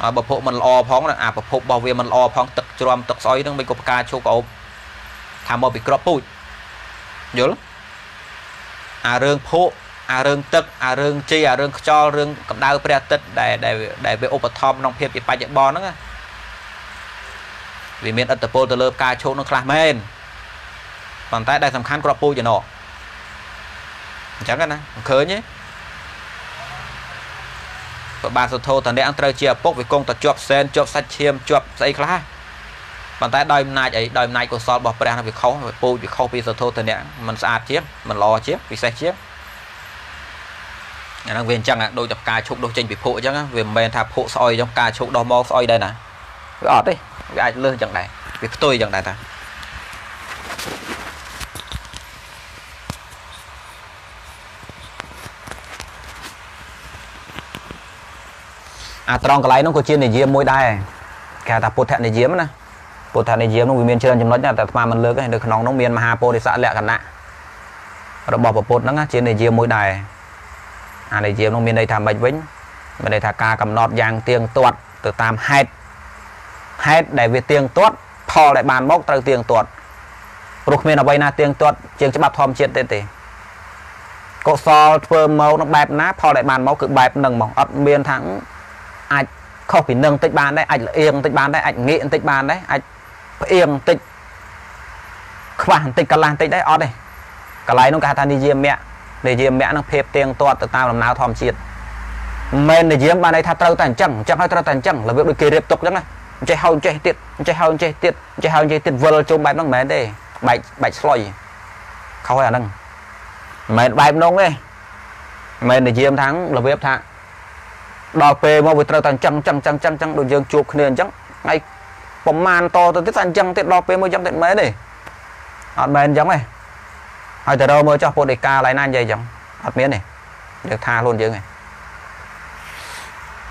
S1: ហើយបើភក់មិនល្អផងអាប្រភពរបស់វាមិនល្អផងទឹកជ្រាំទឹកស្អុយហ្នឹងមិនក៏ផ្កាឈោកក្អូបថាមកពីក្របពូជយល់អារឿងភក់អារឿងទឹកអារឿងជីអារឿងខ្យល់រឿងកម្ដៅព្រះអាទិត្យដែលដែលដែលវាឧបត្ថម្ភក្នុងភាពជាបច្ចុប្បន្នហ្នឹងវាមានឥទ្ធិពលទៅលើការឈោកនឹងខ្លះមែនប៉ុន្តែដែលសំខាន់គ្រាប់ពូជចំណោអញ្ចឹងណាមិនឃើញទេ ប្របាទសុធោតអ្នកត្រូវជាឪពុកវាគង់តែជាប់សែនជាប់សាច់ឈាមជាប់ស្អីខ្លះប៉ុន្តែដោយអំណាចអីដោយអំណាចកុសលរបស់ព្រះនឹងវាខុសពូជវាខុសពីសុធោតអ្នកมันស្អាតជាងมันល្អជាងពិសេសជាងអាហ្នឹងវាអញ្ចឹងដូចតែផ្កាឈុកដុះចេញពីភក់អញ្ចឹងវាមិនមែនថាភក់ស្អុយអញ្ចឹងផ្កាឈុកដុះមកស្អុយដែរណាវាអត់ទេវាអាចលើសអញ្ចឹងដែរវាផ្ទុយអញ្ចឹងដែរតា អាត្រង់កន្លែងនោះក៏ជានិយមមួយដែរគេថាពុទ្ធនិយមណាពុទ្ធនិយមនោះវាមានច្រើនចំណុចតែអាត្មាមិនលើកទេនៅក្នុងនោះមានមហាពោធិសត្វលក្ខណៈរបស់ពុទ្ធហ្នឹងជានិយមមួយដែរអានិយមនោះមានន័យថាម៉េចវិញមានន័យថាការកំណត់យ៉ាងទៀងទាត់ទៅតាមហេតុហេតុដែលវាទៀងទាត់ផលដែលបានមកត្រូវទៀងទាត់ព្រោះគ្មានអ្វីណាទៀងទាត់ជាងច្បាប់ធម្មជាតិទេទេកុសលធ្វើមកនឹងបែបណាផលដែលបានមកគឺបែបហ្នឹងហ្មងអត់មានថា អាចខុសពីនឹងតិចបានដែរអាចលៀងតិចបានដែរអាចងាកតិចបានដែរអាចផ្អៀងតិចខ្វះបន្តិចកន្លះបន្តិចដែរអត់ទេកន្លែងនោះគេហៅថានិយាមៈនិយាមៈនឹងភាពទៀងទាត់ទៅតាមដំណើរធម្មជាតិមិនមែននិយាមបានន័យថាត្រូវតែអញ្ចឹងអញ្ចឹងហើយត្រូវតែអញ្ចឹងរបៀបដូចគេរៀបទុកអញ្ចឹងណាអញ្ចេះហើយអញ្ចេះទៀតអញ្ចេះហើយអញ្ចេះទៀតអញ្ចេះហើយអញ្ចេះទៀតវិលជុំបែបហ្នឹងមិនមែនទេបែកបែកឆ្លុយខុសហើយអាហ្នឹងមិនមែនបែបនោះទេមិនមែននិយាមថារបៀបថា ដល់ពេលមកវាត្រូវតែអញ្ចឹងអញ្ចឹងអញ្ចឹងអញ្ចឹងដូចយើងជួបគ្នាអញ្ចឹងថ្ងៃប្រមាណតទៅទៀតថាអញ្ចឹងទៀតដល់ពេលមកអញ្ចឹងទៀតមែនទេអត់មែនអញ្ចឹងទេហើយទៅរកមើលចោះពុទ្ធដីកាកន្លែងណានិយាយអញ្ចឹងអត់មានទេយើងថាខ្លួនយើងឯង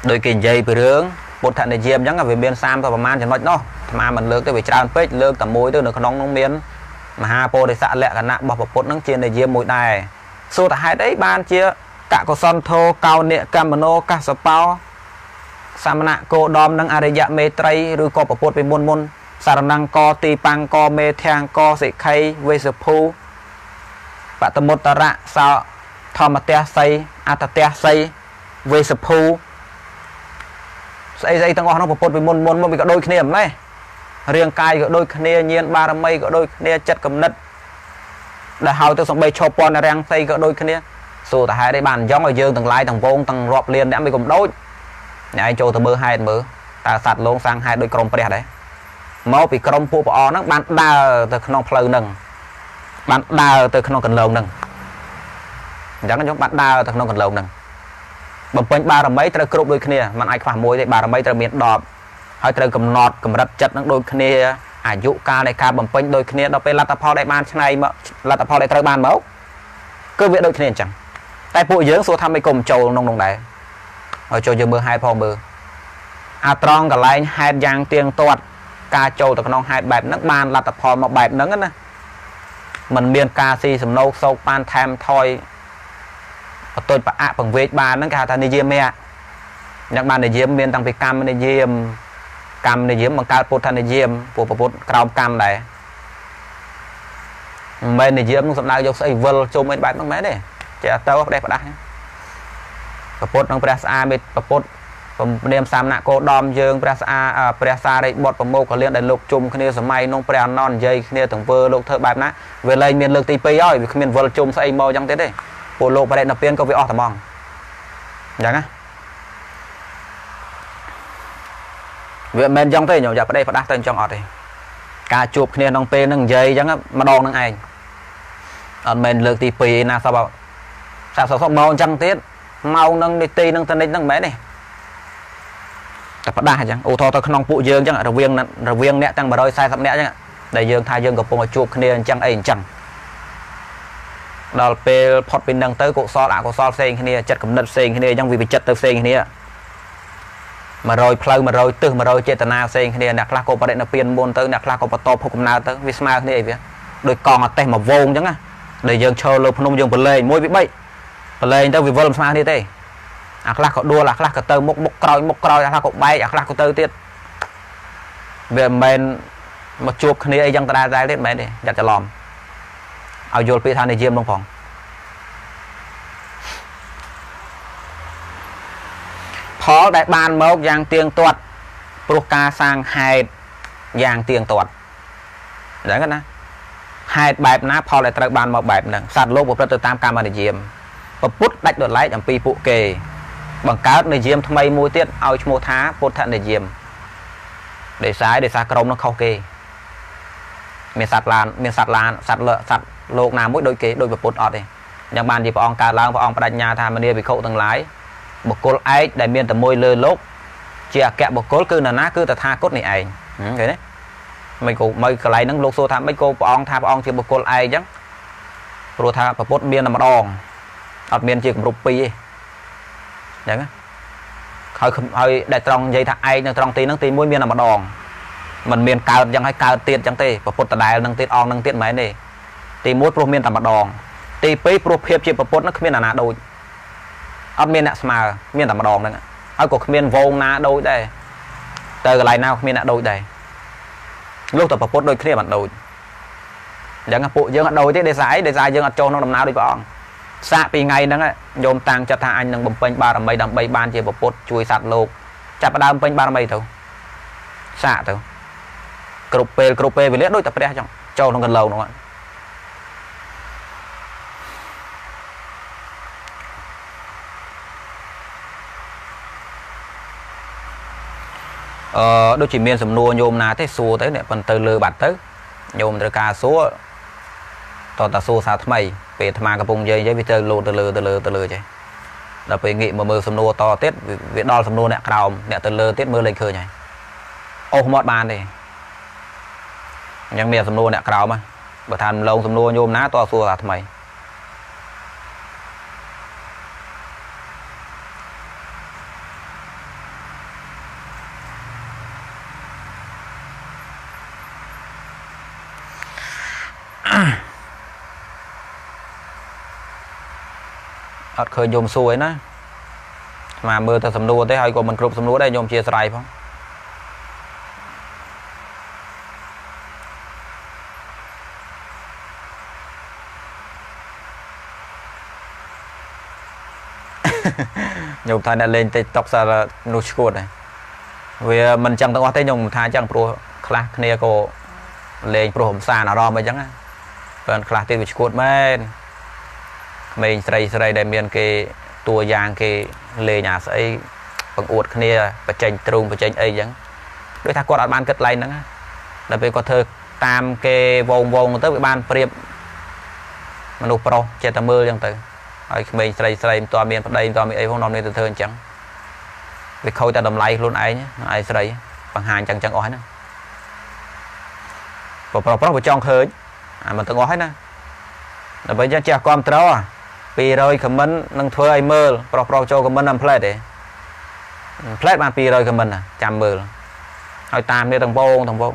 S1: ដោយគេនិយាយពីរឿងពុទ្ធនិយមអញ្ចឹងវាមាន30ទៅប្រហែលចំណុចនោះអាត្មាមិនលើកទេវាច្រើនពេកលើកតែមួយទៅនៅក្នុងនោះមានមហាពោធិសៈលក្ខណៈរបស់ពុទ្ធនឹងជានិយមមួយដែរសួរតហេតុអីបានជា កកុសលធោកោនិកម្មនោកសបោសមណៈគោដំនិងអរិយមេត្រីឬក៏ពពុទ្ធពីមុនមុនសារណង្កទីបាំងកមេធាំងកសិក្ខីវេសភូបតមុត្តរៈសោធម្មទះសីអតទះសីវេសភូស្អីស្អីទាំងអស់ហ្នឹងពុទ្ធពីមុនមុនមកវាក៏ដូចគ្នាម្លេះរាងកាយក៏ដូចគ្នាញៀនបារមីក៏ដូចគ្នាចិត្តគំនិតដែលហៅទៅសំបីឈប់ពន្ធរាំងផ្ទៃក៏ដូចគ្នា សួរតាហេតុអីបានអញ្ចឹងឲ្យយើងទាំងឡាយទាំងវងទាំងរាប់លានអ្នកមិនកំដូចអ្នកឯងចូលទៅមើលហេតុមើលតើសត្វលងសាំងហេតុដូចក្រុមព្រះដែរមកពីក្រុមពួកព្រះអង្គហ្នឹងបានដើរទៅក្នុងផ្លូវហ្នឹងបានដើរទៅក្នុងកន្លងហ្នឹងអញ្ចឹងខ្ញុំបានដើរទៅក្នុងកន្លងហ្នឹងបំពេញបារមីត្រូវគ្រប់ដូចគ្នាมันអាចខ្វះមួយទេបារមីត្រូវមាន10ហើយត្រូវកំណត់កម្រិតចិត្តនឹងដូចគ្នាអាយុកាលនៃការបំពេញដូចគ្នាដល់ពេលលទ្ធផលដែលបានឆ្នៃមកលទ្ធផលដែលត្រូវបានមកគឺវាដូចគ្នាអញ្ចឹង តែពួកយើងសួរថាមិនគុំចូលក្នុងនោះដែរហើយចូលយើងមើលហេតុផងមើលអាត្រង់កន្លែងហេតុយ៉ាងទៀងទាត់ការចូលទៅក្នុងហេតុបែបហ្នឹងបានលទ្ធផលមកបែបហ្នឹងណាมันមានការស៊ីសំណោកសោកប៉ានថែមថយបតុចប្រអាក់បង្វេកបានហ្នឹងគេហៅថានិយាមៈយ៉ាងបាននិយាមមានតាំងពីកម្មនិយាមកម្មនិយាមបង្កើតពុទ្ធនិយាមពួកពុទ្ធក្រោមកម្មដែរមិនមែននិយាមនឹងសំដៅយកស្អីវិលជុំអីបែបហ្នឹងមែនទេ ចេះទៅផ្ដេសផ្ដាស់ប្រពុតនឹងព្រះស្អាមេប្រពុតពនាមសាមណៈគោដំយើងព្រះស្អាព្រះសារិបុត្រប្រមោកកលៀនដែលលោកជុំគ្នាសម័យនោះព្រះអនន្តនិយាយគ្នាទាំងវើលោកធ្វើបែបណាវាលែងមានលើកទី2ហើយវាគ្មានវិលជុំស្អីមកអញ្ចឹងទៀតទេពួកលោកបរិណិព្វានក៏វាអស់តែហ្មងអញ្ចឹងណាវាមិនមែនអញ្ចឹងទេញោមយ៉ាប្តីផ្ដាស់ទៅអញ្ចឹងអត់ទេការជួបគ្នាក្នុងពេលហ្នឹងនិយាយអញ្ចឹងម្ដងហ្នឹងឯងអត់មែនលើកទី2ឯណាសព សាប់សពមកអញ្ចឹងទៀតម៉ោងនឹងនីតិនឹងតនិចហ្នឹងមិនមែនទេតែផ្ដាស់អញ្ចឹងឧទាហរណ៍ទៅក្នុងពួកយើងអញ្ចឹងរវាងរវាងអ្នកទាំង140អ្នកអញ្ចឹងដែលយើងថាយើងកំពុងតែជួបគ្នាអញ្ចឹងអីអញ្ចឹងដល់ពេលផុតពីនឹងទៅកុសលអកុសលផ្សេងគ្នាចិត្តគំនិតផ្សេងគ្នាអញ្ចឹងវាវិចិត្រទៅផ្សេងគ្នា100ផ្លូវ100ទិស100ចេតនាផ្សេងគ្នាអ្នកខ្លះក៏បរិណិព្វានមុនទៅអ្នកខ្លះក៏បន្តភពកំណើតទៅវាស្មើគ្នាអីវាដូចកង់អតេះមកវងអញ្ចឹងណាដែលយើងឈរលើភ្នំយើងប្រឡែងមួយពី3 ប្រឡែងទៅវាវិលមិនស្មើគ្នាទេអាខ្លះក៏ដួលអាខ្លះក៏ទៅមុខមុខក្រោយមុខក្រោយអាខ្លះក៏បែកអាខ្លះក៏ទៅទៀតវាមិនមែនមកជួបគ្នាអីយ៉ាងដដែលទៀតមិនមែនទេយ៉ាត់ច្រឡំឲ្យយល់ពាក្យថានិយាមនោះផងផលដែលបានមកយ៉ាងទៀងទាត់ព្រោះការសាងហេតុយ៉ាងទៀងទាត់អញ្ចឹងណាហេតុបែបណាផលដែលត្រូវបានមកបែបហ្នឹងសត្វលោកប្រព្រឹត្តទៅតាមកម្មនិយម ពពុទ្ធដាច់ដលែកអំពីពួកគេ បង្កើតនិយមថ្មីមួយទៀតឲ្យឈ្មោះថាពុទ្ធនិយមដោយសារដោយសារក្រុមនោះខុសគេ មានសត្វឡានមានសត្វឡានសត្វលើសត្វលោកណាមួយដូចគេដូចពុទ្ធអត់ទេអញ្ចឹងបានជាព្រះអង្គកើតឡើងព្រះអង្គបដិញ្ញាថាមនីវិខុទាំងឡាយបុគ្គលឯកដែលមានតែមួយលើលោកជាអគ្គបុគ្គលគឺនរណាគឺតថាគតនេះឯងឃើញទេមិនគោមិនកន្លែងហ្នឹងលោកសួរថាមិនគោព្រះអង្គថាព្រះអង្គជាបុគ្គលឯងអញ្ចឹងព្រោះថាប្រពុតមានតែម្ដង អត់មានជាគម្រប់ពីរទេអញ្ចឹងហើយហើយដែលត្រង់និយាយថាឯងនៅត្រង់ទីហ្នឹងទី1មានតែម្ដងมันមានកើតអញ្ចឹងហើយកើតទៀតអញ្ចឹងទេប្រពុតដដែលនឹងទៀតអង្គនឹងទៀតមិនមែនទេទី1ព្រោះមានតែម្ដងទី2ព្រោះភាពជាប្រពុតនឹងគ្មានអាណាដូចអត់មានអ្នកស្មើមានតែម្ដងហ្នឹងហើយក៏គ្មានវងណាដូចដែរទៅកន្លែងណាគ្មានអ្នកដូចដែរលោកតែប្រពុតដូចគ្នាមិនដូចអញ្ចឹងពួកយើងអត់ដូចទេដោយសារអីដោយសារយើងអត់ចូលក្នុងដំណើរដូចព្រះអង្គ សាកពីថ្ងៃហ្នឹងញោមតាំងចិត្តថាអញនឹងបំពេញបារមីដើម្បីបានជាពុទ្ធជួយសត្វលោកចាប់ផ្ដើមពេញបារមីទៅសាកទៅគ្រប់ពេលគ្រប់ពេលវេលាដូចតែព្រះចឹងចូលក្នុងកន្លងហ្នឹងអឺដូចជាមានសំណួរញោមណាទេសួរទៅអ្នកប៉ុន្តែលើបាត់ទៅញោមត្រូវការសួរតតសួរសាថ្មី ពេលអាត្មាកំពុងនិយាយនិយាយវាទៅលោតទៅលើទៅលើទៅលើចេះដល់ពេលងាកមកមើលសំណួរតទៀតវាដល់សំណួរអ្នកក្រោមអ្នកទៅលើទៀតមើលលេខឃើញហើយអូសមកបានទេអញ្ចឹងមានសំណួរអ្នកក្រោមបើថាម្លងសំណួរញោមណាតសួរសាថ្មី អត់ឃើញយមសួរឯណាស្មាមើលតែសំណួរទេហើយក៏មិនគ្រប់សំណួរដែរញោមជាស្រ័យផងញោមថាអ្នកលេង TikTok សារនោះឈួតហើយវាមិនចឹងទាំងអស់ទេញោមថាចឹងព្រោះខ្លះគ្នាក៏លេងព្រោះរំសានអារម្មណ៍អីចឹងណាបើខ្លះទៀតវាឈួតមែន ក្មេងស្រីស្រីដែលមានគេតួយ៉ាងគេលេងអាស្អីបង្អួតគ្នាបញ្ចេញទ្រូងបញ្ចេញអីចឹងដូចថាគាត់អត់បានគិតឡៃហ្នឹងដល់ពេលគាត់ធ្វើតាមគេវងវងទៅវាបានប្រៀបមនុស្សប្រុសចេះតែមើលចឹងទៅហើយក្មេងស្រីស្រីមិនទាន់មានប្តីមិនទាន់មានអីផងនាំគ្នាទៅធ្វើអញ្ចឹងវាខូចតែតម្លៃខ្លួនឯងឯងស្រីបង្ហាញចឹងចឹងអស់ហ្នឹងប្រុសប្រុសវាចង់ឃើញអាមិនទាំងអស់ហើយណាដើម្បីចឹងចេះគ្រប់ត្រោ 200 comment នឹងធ្វើឲ្យមើលប្រុសប្រុសចូល comment តាមផ្លែតទេផ្លែតបាន200 comment ចាំមើលហើយតាមនេះទាំងបងទាំងបង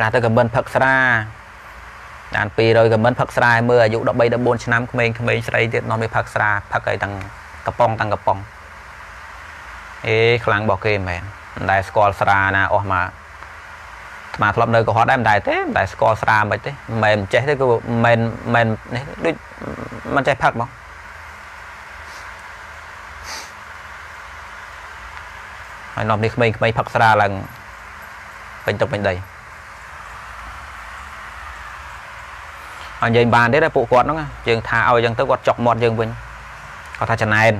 S1: កាទៅ comment ផឹកស្រាបាន200 comment ផឹកស្រាឲ្យមើលអាយុ13 14ឆ្នាំក្មេងក្មេងស្រីទៀតនាំនេះផឹកស្រាផឹកឲ្យទាំងកំប៉ុងទាំងកំប៉ុងអេខ្លាំងរបស់គេមែនមិនដែលស្គាល់ស្រាណាអស់មក ស្មាធ្លាប់នៅកុហកដែរមិនដែរទេមិនដែរស្គាល់ស្រាមិនទេមិនមែនចេះទេគឺមិនមែននេះដូចមិនចេះផឹកមកហើយនាំនេះក្មេងៗផឹកស្រាឡើងពេញទឹកពេញដីហើយនិយាយបានទេពួកគាត់ហ្នឹងយើងថាឲ្យអញ្ចឹងទៅគាត់ចុកមាត់យើងវិញគាត់ថាចំណែន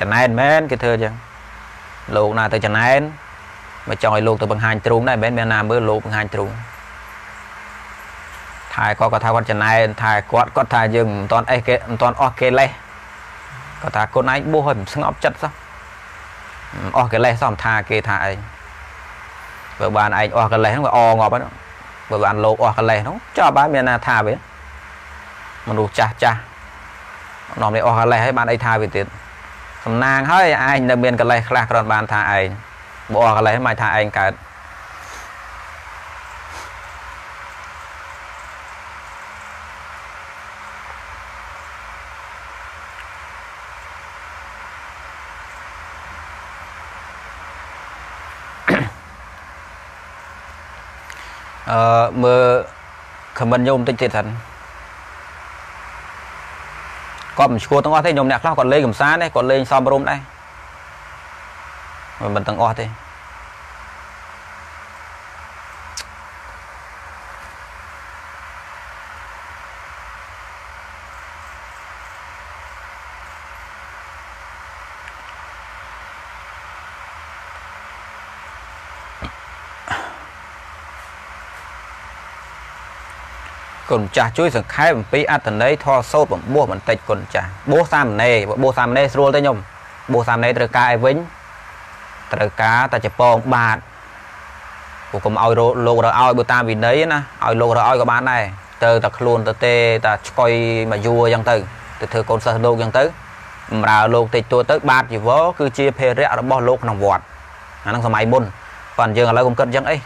S1: ចំណែនមែនគេធ្វើអញ្ចឹងលោកណាទៅចំណែន មកចង់ឲ្យលោកទៅបង្ហាញទ្រូងដែរមិនមែនមានណាមើលលោកបង្ហាញទ្រូងថែគាត់គាត់ថាគាត់ចំណែនថែគាត់គាត់ថាយើងមិនតាន់អេះគេមិនតាន់អស់គេលេសគាត់ថាកូនឯងបួសឲ្យស្ងប់ចិត្តសោះអស់កិលេសសោះមិនថាគេថាអីបើបានឯងអស់កិលេសហ្នឹងវាអងាប់ហ្នឹងបើបានលោកអស់កិលេសហ្នឹងចប់ហើយមានណាថាវាមនុស្សចាស់ចាស់នាំនេះអស់កិលេសហើយបានអីថាវាទៀតសំណាងហើយឯងនៅមានកិលេសខ្លះគ្រាន់បានថាឯង បើអស់កន្លែងមិនថាឯងកើតអឺមើលខមមិនញោមតិចទៀតហ្នឹងគាត់មិនឈួរទាំងអស់ទេញោមអ្នកខ្លះគាត់លេងកំសាន្តទេគាត់លេងសំរុំដែរ មិនទាំងអស់ទេគុណចាស់ជួយសង្ខេបអំពីអត្តន័យធម៌សោតបំពោះបន្តិចគុណចាស់បោះសាមណេរបោះសាមណេរស្រួលទេខ្ញុំបោះសាមណេរត្រូវការឲ្យវិញ ត្រូវការតែចពងបាតពួកកុំឲ្យលោករឲ្យបើតាមវិន័យណាឲ្យលោករឲ្យក៏បានដែរទៅតែខ្លួនទៅទេតែឆ្កុយមកយួរអញ្ចឹងទៅទៅធ្វើកូនសិស្សលោកអញ្ចឹងទៅបម្រើលោកតិចតួទៅបាតជីវរគឺជាភេរៈរបស់លោកក្នុងវត្តអាហ្នឹងសម័យមុនប៉ុន្តែយើងឥឡូវកុំគិតអញ្ចឹងអី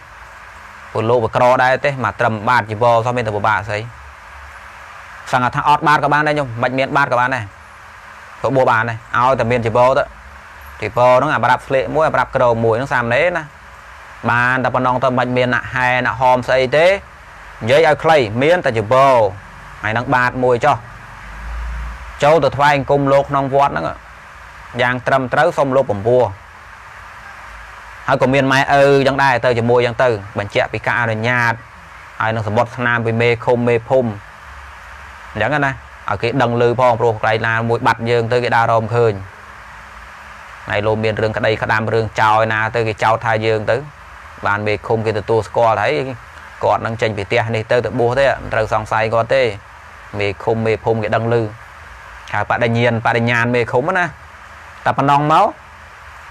S1: ពលលោកវាក្រដែរទេមកត្រឹមបាតជីវរសោះមានតែពិបាកស្អីសង្ឃថាអត់បាតក៏បានដែរខ្ញុំមិនមានបាតក៏បានដែរក៏បួបានដែរឲ្យតែមានជីវរទៅ ទីពហ្នឹងអាប្រាប់ស្លេកមួយអាប្រាប់ក្រមួយហ្នឹងសាមណេរណាបានតែប៉ុណ្ណឹងទៅមិនមានអ្នកហែអ្នកហោមស្អីទេនិយាយឲ្យខ្លីមានតែចបោហើយនឹងបាតមួយចុះចូលទៅថ្វាយអង្គមលោកក្នុងវត្តហ្នឹងយ៉ាងត្រឹមត្រូវសូមលោកបំពោះហើយក៏មានម៉ែឪចឹងដែរទៅជាមួយចឹងទៅបញ្ជាក់ពីការអនុញ្ញាតហើយនឹងសម្បត្តិស្នាមពីមេឃុំមេភូមិអញ្ចឹងណាឲ្យគេដឹងឮផងព្រោះកន្លែងណាមួយបាត់យើងទៅគេដើររមឃើញ ហើយលោកមានរឿងក្តីក្តាមរឿងចោលណាទៅគេចោទថាយើងទៅ បានមេឃុំគេទទួលស្គាល់ហើយគាត់នឹងចេញពីផ្ទះនេះទៅទៅបួសទេត្រូវសង្ស័យគាត់ទេមេឃុំមេភូមិគេដឹងឮហៅបដិញ្ញាណបដិញ្ញាណមេឃុំណាតែប៉ុណ្ណឹងមក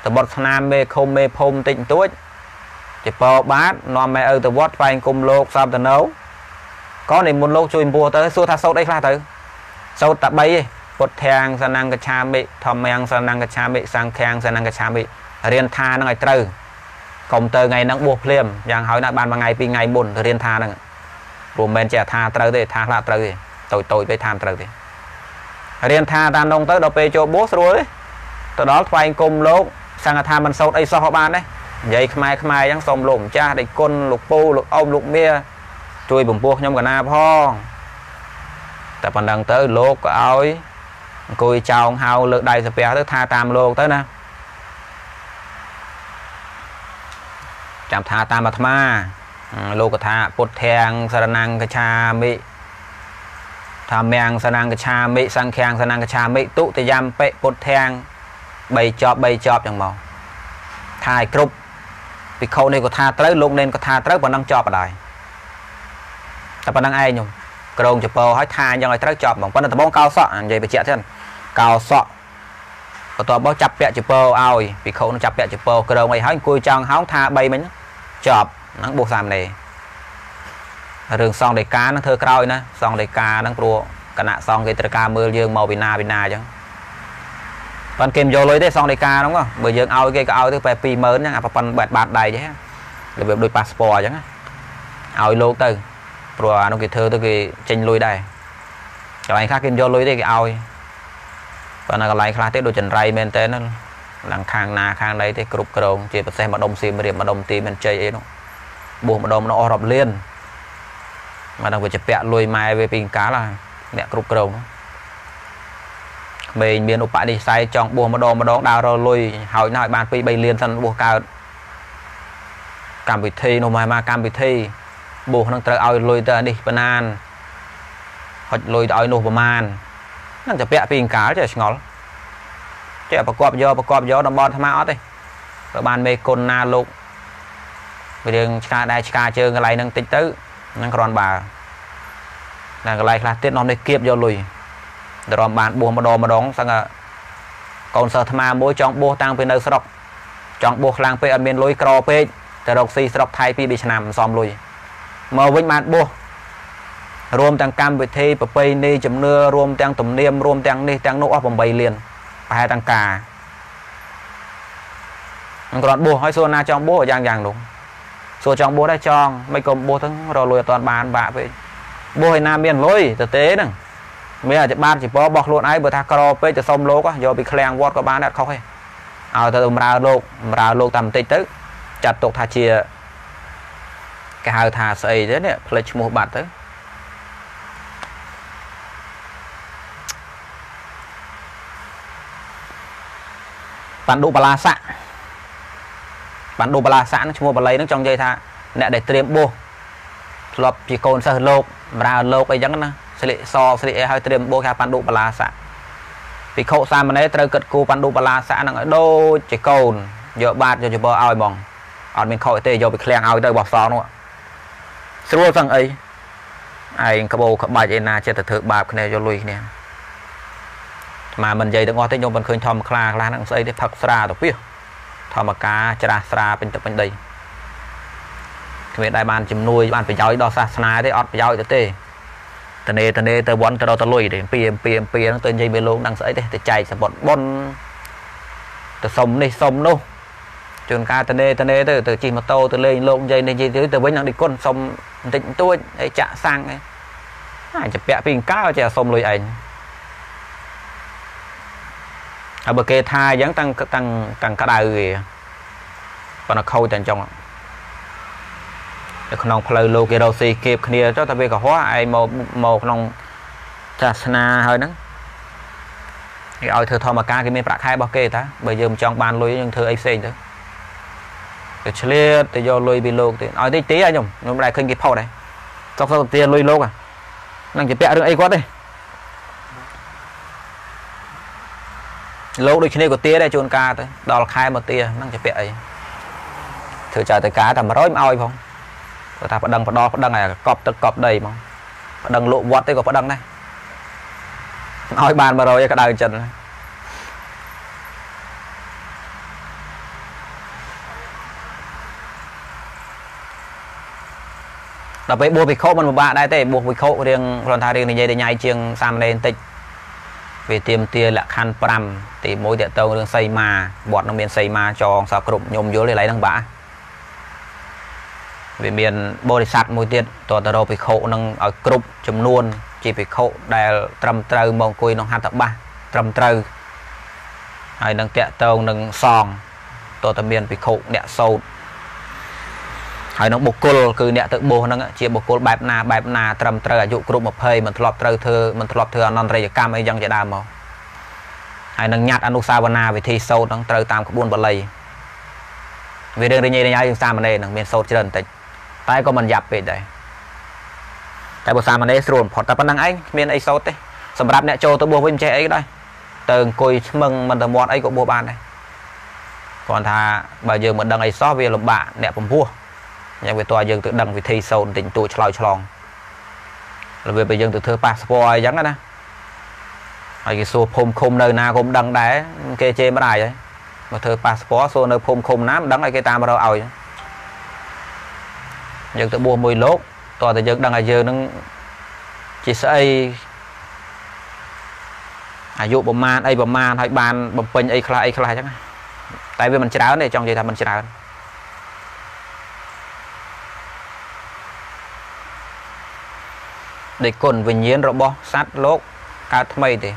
S1: តបុតស្នាមមេឃុំមេភូមិតិចបន្តួចជាពោបាទនាំម៉ែឪទៅវត្តថ្វាយគុំលោកសំតនៅក៏និមន្តលោកជួយពោះទៅសួរថាសោតអីខ្លះទៅសោតតែ3ឯង ពុទ្ធាងសនង្កឆាមិធម្មាំងសនង្កឆាមិសង្ឃាំងសនង្កឆាមិរៀនថានឹងឲ្យត្រូវកុំទៅថ្ងៃហ្នឹងបួសភ្លាមយ៉ាងហើយណាបានមួយថ្ងៃពីរថ្ងៃមុនទៅរៀនថាហ្នឹងព្រោះមិនមែនចេះថាត្រូវទេថាខ្លះត្រូវទេតូចតូចពេកថាត្រូវទេរៀនថាតាមនោះទៅដល់ពេលចូលបួសស្រួលទេទៅដល់ថ្វាយគុំលោកសង្ឃថាមិនសោតអីសោះក៏បានដែរនិយាយខ្មែរខ្មែរអញ្ចឹងសូមលោកម្ចាស់ដេចគុណលោកពូលោកអ៊ំលោកមាជួយបំពោះខ្ញុំកណាផងតែប៉ុណ្ណឹងទៅលោកក៏ឲ្យ អង្គុយចោងហៅលើកដៃសាពះទៅថាតាមលោកទៅណាចាំថាតាមអាត្មាលោកក៏ថាពុទ្ធាងសរណង្កឆាមិថាមៀងសរណង្កឆាមិសង្ឃាំងសរណង្កឆាមិទុតិយំបិពុទ្ធាង3ចប់3ចប់ចឹងមកថាឲ្យគ្រប់ភិក្ខុនេះក៏ថាត្រូវលោកនេនក៏ថាត្រូវប៉ុណ្ណឹងចប់បដ ாய் តែប៉ុណ្ណឹងឯងខ្ញុំក្រងចពោឲ្យថាយ៉ាងឲ្យត្រូវចប់ហ្មងប៉ុន្តែដំបងកោសក់និយាយបញ្ជាក់ទៀត កោសក់បន្ទាប់មកចាប់ពាក់ចពោឲ្យភិក្ខុនឹងចាប់ពាក់ចពោក្រងអីហើយអង្គុយចောင်းហោងថា3មិញចប់ហ្នឹងបោះសាមណេររឿងសងដីកានឹងធ្វើក្រោយណាសងដីកាហ្នឹងព្រោះគណៈសងគេត្រូវការមើលយើងមកវិណាវិណាអញ្ចឹងប៉ុន្តែគេមិនយកលុយទេសងដីកាហ្នឹងបើយើងឲ្យគេក៏ឲ្យទៅបែប20000អញ្ចឹងអាប៉ុណ្ណឹងបាត់បាត់ដៃទេរបៀបដូចប៉ាសពតអញ្ចឹងឲ្យលោកទៅព្រោះអានោះគេធ្វើទៅគេចេញលុយដែរកន្លែងខ្លះគេមិនយកលុយទេគេឲ្យ ប៉ុន្តែកន្លែងខ្លះទៀតដូចចន្រៃមែនតើឡើងខាងណាខាងណីទេគ្រប់គ្រងជាពិសេសម្ដុំសៀមរាបម្ដុំទីមិនជ័យអីនោះបួសម្ដុំនោះអស់រាប់លានមកដល់វាជពាក់លុយម៉ែវាពីកាលអ្នកគ្រប់គ្រងនោះក្មេងមានឧបនិស្ស័យចង់បួសម្ដងម្ដងដើររលុយហើយណាស់ឲ្យបាន2 3លានសិនបួសកើតកម្មវិធីនោះមកកម្មវិធីបួសនឹងត្រូវឲ្យលុយទៅអានេះប៉ុណ្ណានហុចលុយទៅឲ្យនោះប្រមាណហ្នឹងតែពាក់ពីកាលចេះឆ្ងល់ចេះប្រកបយកប្រកបយកតំបន់អាត្មាអត់ទេបើបានមេគុណណាលោករឿងឆ្កាដែរឆ្កាជើងកន្លែងហ្នឹងតិចទៅហ្នឹងគ្រាន់បើតែកន្លែងខ្លះទៀតនាំនេះគៀបយកលុយដរំបានបួសម្ដងម្ដងសឹងកូនសិស្សអាត្មាមួយចង់បួសតាំងពីនៅស្រុកចង់បួសខ្លាំងពេកអត់មានលុយក្រពេកទៅរកស៊ីស្រុកថៃពី2ឆ្នាំមិនសមលុយមកវិញបានបួស រួមទាំងកម្មវិធីប្រពៃណីជំនឿរួមទាំងទំនៀមរួមទាំងនេះទាំងនោះអស់8លានប្រហែលទាំងការអង្គគ្រាន់បួសឲ្យសួរណាចង់បួសយ៉ាងយ៉ាងនោះសួរចង់បួសដែរចង់មិនក៏បួសទាំងរលុយអត់ទាន់បានបាក់ពេកបួសឲ្យណាមានលុយទៅទេហ្នឹងមានអាចបានជាពរបស់ខ្លួនឯងបើថាក្រពេកទៅសុំលោកយកពីឃ្លាំងវត្តក៏បានដែរអត់ខុសទេឲ្យទៅបម្រើលោកបម្រើលោកតាមបន្តិចទៅចាត់ទុកថាជាគេហៅថាស្អីទេនេះផ្លេចឈ្មោះបាត់ទៅ បណ្ឌុបលាស័កបណ្ឌុបលាស័កឈ្មោះបាលីហ្នឹងចង់និយាយថាអ្នកដែលត្រៀមបោះធ្លាប់ជាកូនសិស្សលោកបម្រើលោកអីចឹងណាស្លៀកសស្លៀកអីឲ្យត្រៀមបោះគេបណ្ឌុបលាស័កភិក្ខុសាមណេរត្រូវគិតគូបណ្ឌុបលាស័កហ្នឹងឲ្យដូចជាកូនយកបាតយកចបឲ្យហ្មងអត់មានខុសទេយកពីឃ្លាំងឲ្យទៅបោះសនោះស្រួលសឹងអីឯងក្បោក្បាច់ឯណាចិត្តទៅធ្វើបាបគ្នាយកលុយគ្នា មកមិននិយាយទាំងអស់ទេខ្ញុំមិនឃើញធម្មខ្លាខ្លះហ្នឹងស្អីទេផឹកស្រាទៅពីធម្មការច្រាស់ស្រាពេញទឹកពេញដីគ្មានដែលបានជំនួយបានប្រយោជន៍ដល់សាសនាទេអត់ប្រយោជន៍ទៅទេតនេតនេទៅវ័នទៅដល់តលុយទេពីពីពីហ្នឹងទៅនិយាយមេលោកដឹងស្អីទេទៅចែកសបុតប៉ុនទៅសុំនេះសុំនោះជួនកាលតនេតនេទៅទៅជិះម៉ូតូទៅលេងលោកនិយាយនិយាយទៅវិញនឹងឌីគុណសុំបន្តិចបន្តួចអីចាក់សាំងអីអាចពាក់ពីអង្កើចេះសុំលុយឯង ហើយបើគេថាអញ្ចឹងតាំងតាំងតាំងក្តៅគេប៉ុន្តែខូចតែអញ្ចឹងនៅក្នុងផ្លូវលោកគេរកស៊ីគៀបគ្នាចុះតែវាកុហកឯងមកមកក្នុងសាសនាហើយហ្នឹងគេឲ្យធ្វើធម្មការគេមានប្រាក់ខែរបស់គេតាបើយើងមិនចង់បានលុយយើងធ្វើអីផ្សេងទៅទៅឆ្លៀតទៅយកលុយពីលោកទៀតឲ្យតិចទីខ្ញុំខ្ញុំមិនដែលឃើញគេផុតដែរសុកសុកទាលុយលោកហ្នឹងជាពាក់រឿងអីគាត់ទេ លោកដូចគ្នាក៏ទាដែរជួនកាលទៅដល់ខែមកទាហ្នឹងជាពាក់អីធ្វើចៅទៅការតែ100មិនឲ្យផងគាត់ថាប្តឹងបដប្តឹងឲ្យកប់ទឹកកប់ដីហ្មងប្តឹងលក់វត្តទេក៏ប្តឹងដែរឲ្យបាន100ឯក្តៅចិត្តដល់ពេលបួសភិក្ខុមិនពិបាកដែរទេបួសភិក្ខុរៀងគ្រាន់ថារៀងនិយាយដល់ញ៉ៃជាងសាមណេរបន្តិច វាទៀមទាលក្ខណ្ឌ5ទី1តកតងរឿងសីមាវត្តនឹងមានសីមាចងសពគ្រប់ខ្ញុំយល់ទេឡើយហ្នឹងបាក់វាមានបរិស័ទមួយទៀតតទៅរកភិក្ខុនឹងឲ្យគ្រប់ចំនួន ជាភិក្ខុដែល ត្រឹមត្រូវមកអង្គុយក្នុងហត្ថបាសត្រឹមត្រូវហើយនឹងតកតងនឹងសងតទៅមានភិក្ខុអ្នកសោត ហើយនឹងបុគ្គលគឺអ្នកទៅបោះហ្នឹងជាបុគ្គលបែបណាបែបណាត្រឹមត្រូវអាយុគ្រប់20មិនធ្លាប់ត្រូវធ្វើមិនធ្លាប់ធ្វើអនន្តរយកម្មអីយ៉ាងជាដើមមកហើយនឹងញត្តិអនុសាវនាវិធីសោតហ្នឹងត្រូវតាមក្បួនបល័យវារឿងរញ៉េរញ៉ៃយើងសាមណេរហ្នឹងមានសោតច្រើនបន្តិចតែក៏មិនយ៉ាប់ពេកដែរតែបើសាមណេរស្រួលបំផុតតែប៉ុណ្្នឹងឯងគ្មានអីសោតទេសម្រាប់អ្នកចូលទៅបួសវិញមិនចេះអីក៏ដោយទៅអង្គុយឆ្មឹងមិនទៅមាត់អីក៏បួសបានដែរគ្រាន់ថាបើយើងមិនដឹងអីសោះវាលំបាកអ្នកពំពោះ យ៉ាងវាតើយើងទៅដឹងវិធីសូនទិញតួឆ្លោយឆ្លងរបៀបបើយើងទៅធ្វើប៉ាសពតអីចឹងណាហើយគេសួរភូមិឃុំនៅណាក៏មិនដឹងដែរគេជេរម្ដាយហើយមកធ្វើប៉ាសពតសួរនៅភូមិឃុំណាមិនដឹងឲ្យគេតាមរកឲ្យយើងទៅបួសមួយលោកតើតែយើងដឹងឲ្យយើងនឹងជាស្អីអាយុប្រមាណអីប្រមាណហើយបានបំពេញអីខ្លះអីខ្លះអញ្ចឹងតែវាមិនច្រើនទេចង់និយាយថាមិនច្រើន ដោយគុណវិញ្ញាណរបស់សត្វលោកកើតថ្មីទេ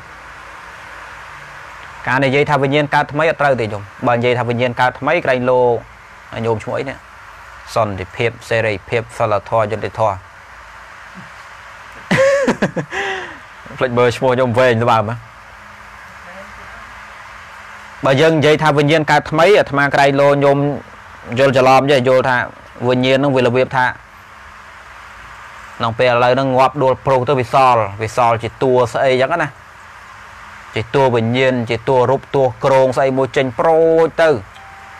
S1: ការនិយាយថាវិញ្ញាណកើតថ្មីអត់ត្រូវទេញោមបើនិយាយថាវិញ្ញាណកើតថ្មីក្រែងលោញោមឈ្មោះអីនេះសន្តិភាពសេរីភាពសិលធម៌យុត្តិធម៌ផ្លេចមើលឈ្មោះខ្ញុំវែងទៅបើមើលបើយើងនិយាយថាវិញ្ញាណកើតថ្មីអាត្មាក្រៃលោញោមយល់ច្រឡំទេយល់ថាវិញ្ញាណនឹងវារបៀបថា ក្នុងពេលឥឡូវហ្នឹងងាប់ដួលប្រុសទៅវិសលវិសលជាតួស្អីចឹងណាជាតួវិញ្ញាណជាតួរូបតួក្រងស្អីមួយចេញប្រូចទៅ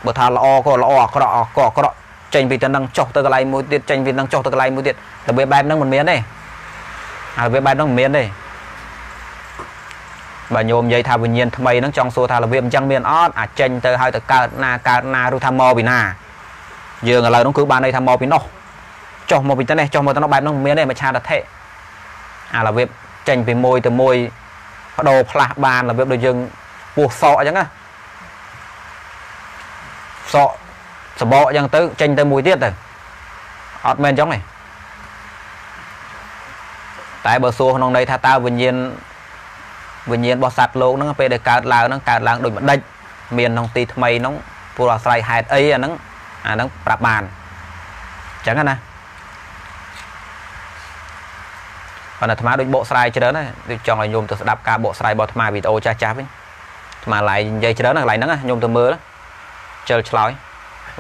S1: បើថាល្អក៏ល្អអាក្រក់ក៏អាក្រក់ចេញពីតំណឹងចុះទៅកន្លែងមួយទៀតចេញពីតំណឹងចុះទៅកន្លែងមួយទៀតរបៀបបែបហ្នឹងមិនមានទេហើយរបៀបបែបហ្នឹងមិនមានទេបើញោមនិយាយថាវិញ្ញាណថ្មីហ្នឹងចង់សួរថារបៀបអញ្ចឹងមានអត់អាចចេញទៅហើយទៅកើតណាកើតណាឬថាមកពីណាយើងឥឡូវហ្នឹងគឺបានន័យថាមកពីនោះ ចុះមកពីទៅនេះចុះមកទៅនោះបែបនោះមិនមានទេមច្ឆាតថេអារបៀបចេញពីមួយទៅមួយបដូរផ្លាស់បានរបៀបដូចយើងពោះសក់អញ្ចឹងណាសក់សបកអញ្ចឹងទៅចេញទៅមួយទៀតទៅអត់មែនអញ្ចឹងទេតែបើសួរក្នុងន័យថាតើវិញ្ញាណវិញ្ញាណរបស់សត្វលោកហ្នឹងពេលដែលកើតឡើងហ្នឹងកើតឡើងដូចម្ដេចមានក្នុងទីថ្មីហ្នឹងព្រោះអាស្រ័យហេតុអីអាហ្នឹងអាហ្នឹងប្រាប់បានអញ្ចឹងណា ប៉ុន្តែអាត្មាដូចបកស្រាយច្រើនណាដូចចង់ឲ្យញោមទៅស្ដាប់ការបកស្រាយរបស់អាត្មាវីដេអូចាស់ចាស់វិញអាត្មាឡាយនិយាយច្រើនណាកន្លែងហ្នឹងញោមទៅមើលជិលឆ្លើយ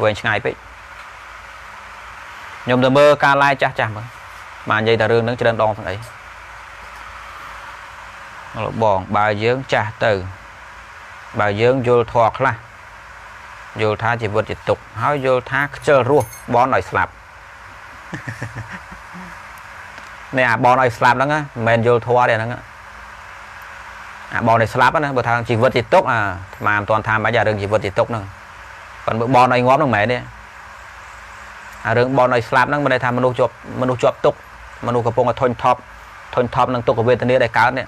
S1: វែងឆ្ងាយពេកញោមទៅមើលការឡាយចាស់ចាស់មើលបាននិយាយតែរឿងហ្នឹងច្រើនដងទាំងអីលោកបងបើយើងចាស់ទៅបើយើងយល់ធေါ်ខ្លះយល់ថាជីវិតជាទុកហើយយល់ថាខ្ជិលរស់បនឲ្យស្លាប់ នេះអាបងឲ្យស្លាប់ហ្នឹងមិនមែនយល់ធម៌ទេហ្នឹងអាបងឲ្យស្លាប់ណាបើថាជីវិតទីຕົកអាស្មានមិនទាន់ថាមិនអាចអារឿងជីវិតទីຕົកហ្នឹងប៉ុន្តែបងឲ្យងាប់ហ្នឹងមិនមែនទេអារឿងបងឲ្យស្លាប់ហ្នឹងមិនដែលថាមនុស្សជាប់មនុស្សជាប់ទុកមនុស្សកំពុងតែធុញថប់ធុញថប់នឹងទុក្ខវេទនាដែលកើតនេះ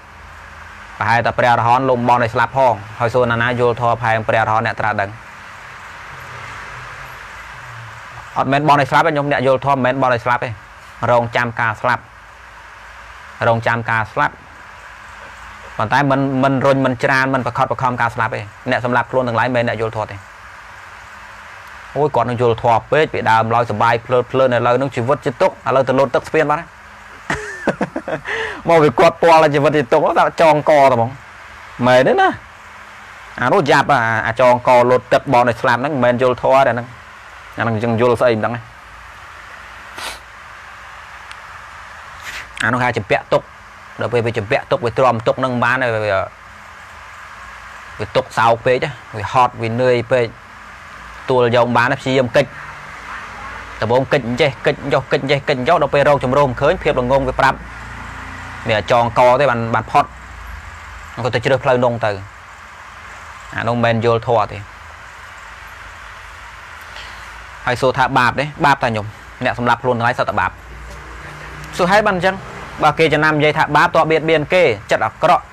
S1: ប្រហែលតែព្រះអរហន្តលំបងឲ្យស្លាប់ផងហើយសូនណាណាយល់ធម៌ផែងព្រះអរហន្តអ្នកត្រាស់ដឹងអត់មែនបងឲ្យស្លាប់ទេខ្ញុំអ្នកយល់ធម៌មិនមែនបងឲ្យស្លាប់ទេរងចាំការស្លាប់ រងចាំការស្លាប់ប៉ុន្តែមិនមិនរុញមិនច្រានមិនប្រខត់ប្រខំការស្លាប់ទេអ្នកសម្លាប់ខ្លួនទាំងឡាយមិនអ្នកយល់ធាត់ទេអូយគាត់នឹងយល់ធាត់ពេកពីដើមឡើយសុបាយភ្លើតភ្លើនឥឡូវនឹងជីវិតជាទុកឥឡូវទៅលោតទឹកស្ពានបាត់មកវាគាត់ពាល់ជីវិតជាទុកតែចងកតែហ្មងមែនទេណាអានោះយ៉ាប់អាចងកលុតទឹកបនឲ្យស្លាប់ហ្នឹងមិនមែនយល់ធေါ်ទេហ្នឹងអាហ្នឹងយើងយល់ស្អីមិនដឹង អានោះហៅចម្ពាក់ទុកដល់ពេលវាចម្ពាក់ទុកវាទ្រាំទុកនឹងបានវាវាទុកសោកពេកវាហត់វានឿយពេកទួលយកបានព្យាយាមកិច្ចដំបងកិច្ចចេះកិច្ចចុះកិច្ចចេះកិច្ចចុះដល់ពេលរោគជំរោមឃើញភាពល្ងងវាប្រាប់វាចងកទេបានបានផុតគាត់ទៅជ្រើសផ្លូវនងទៅអានោះមិនមែនយល់ធေါ်ទេហើយសួរថាបាបទេបាបតាខ្ញុំអ្នកសម្លាប់ខ្លួនទាំងឡាយសត្វតបាប សួរហើយបានអញ្ចឹងបើគេចំណាំនិយាយថាបាបតបៀតបៀនគេចិត្តអាក្រក់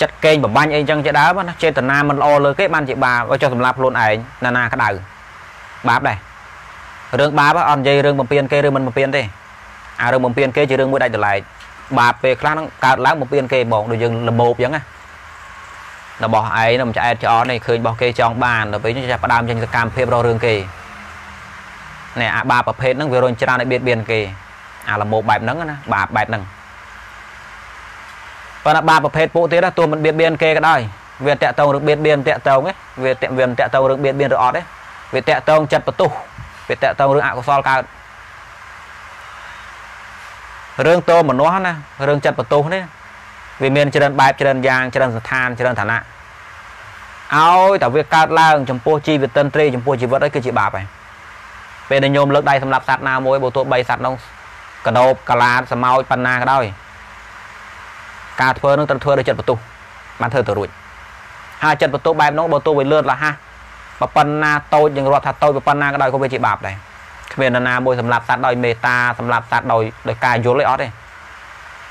S1: ចិត្តកេងបបាញ់អីចឹងជាដើមណាចេតនាមិនល្អលើគេបានជាបាបឲ្យចុះសម្លាប់ខ្លួនឯងណានាក្តៅបាបដែររឿងបាបអត់និយាយរឿងបំពេញគេឬមិនបំពេញទេអារឿងបំពេញគេជារឿងមួយដាច់ដライបាបពេលខ្លះហ្នឹងកើតឡើងបំពេញគេហ្មងដូចយើងលមោបចឹងណារបស់ឯងនឹងឆ្អែតឆ្អន់នេះឃើញរបស់គេចង់បានដល់ពេលចាប់ផ្ដើមចេញសកម្មភាពរករឿងគេនេះអាបាបប្រភេទហ្នឹងវារុញច្រើនឲ្យបៀតបៀនគេ អាលមោបែបហ្នឹងណាបាបបែបហ្នឹងប៉ុន្តែបាបប្រភេទពួកទៀតទោះមិនបៀតបៀនគេក៏ដោយវាតាក់តងរឿងបៀតបៀនតាក់តងវាតាក់វាតាក់តងរឿងបៀតបៀនឬអត់ទេវាតាក់តងចិត្តបន្ទុះវាតាក់តងរឿងអកុសលកើតរឿងតោមនុស្សណារឿងចិត្តបន្ទុះនេះវាមានច្រើនបែបច្រើនយ៉ាងច្រើនស្ថានច្រើនឋានៈឲ្យតែវាកើតឡើងចំពោះជីវិតិនត្រីចំពោះជីវិតអីគឺជាបាបហើយពេលដែលញោមលើកដៃសម្រាប់សត្វណាមួយបើទោះបីសត្វនោះ កដោបកាឡានសមោចប៉ុណ្ណាក៏ដោយការធ្វើនឹងត្រូវធ្វើដោយចិត្តបន្ទុះបានធ្វើទៅរួចហើយចិត្តបន្ទុះបែបនោះបើទោះវាលឿនលះហះប៉ុណ្ណាតូចយើងរាប់ថាតូចប៉ុណ្ណាក៏ដោយក៏វាជាបាបដែរគ្មាននរណាមួយសម្រាប់សត្វដោយមេត្តាសម្រាប់សត្វដោយដោយការយល់ទេអត់ទេ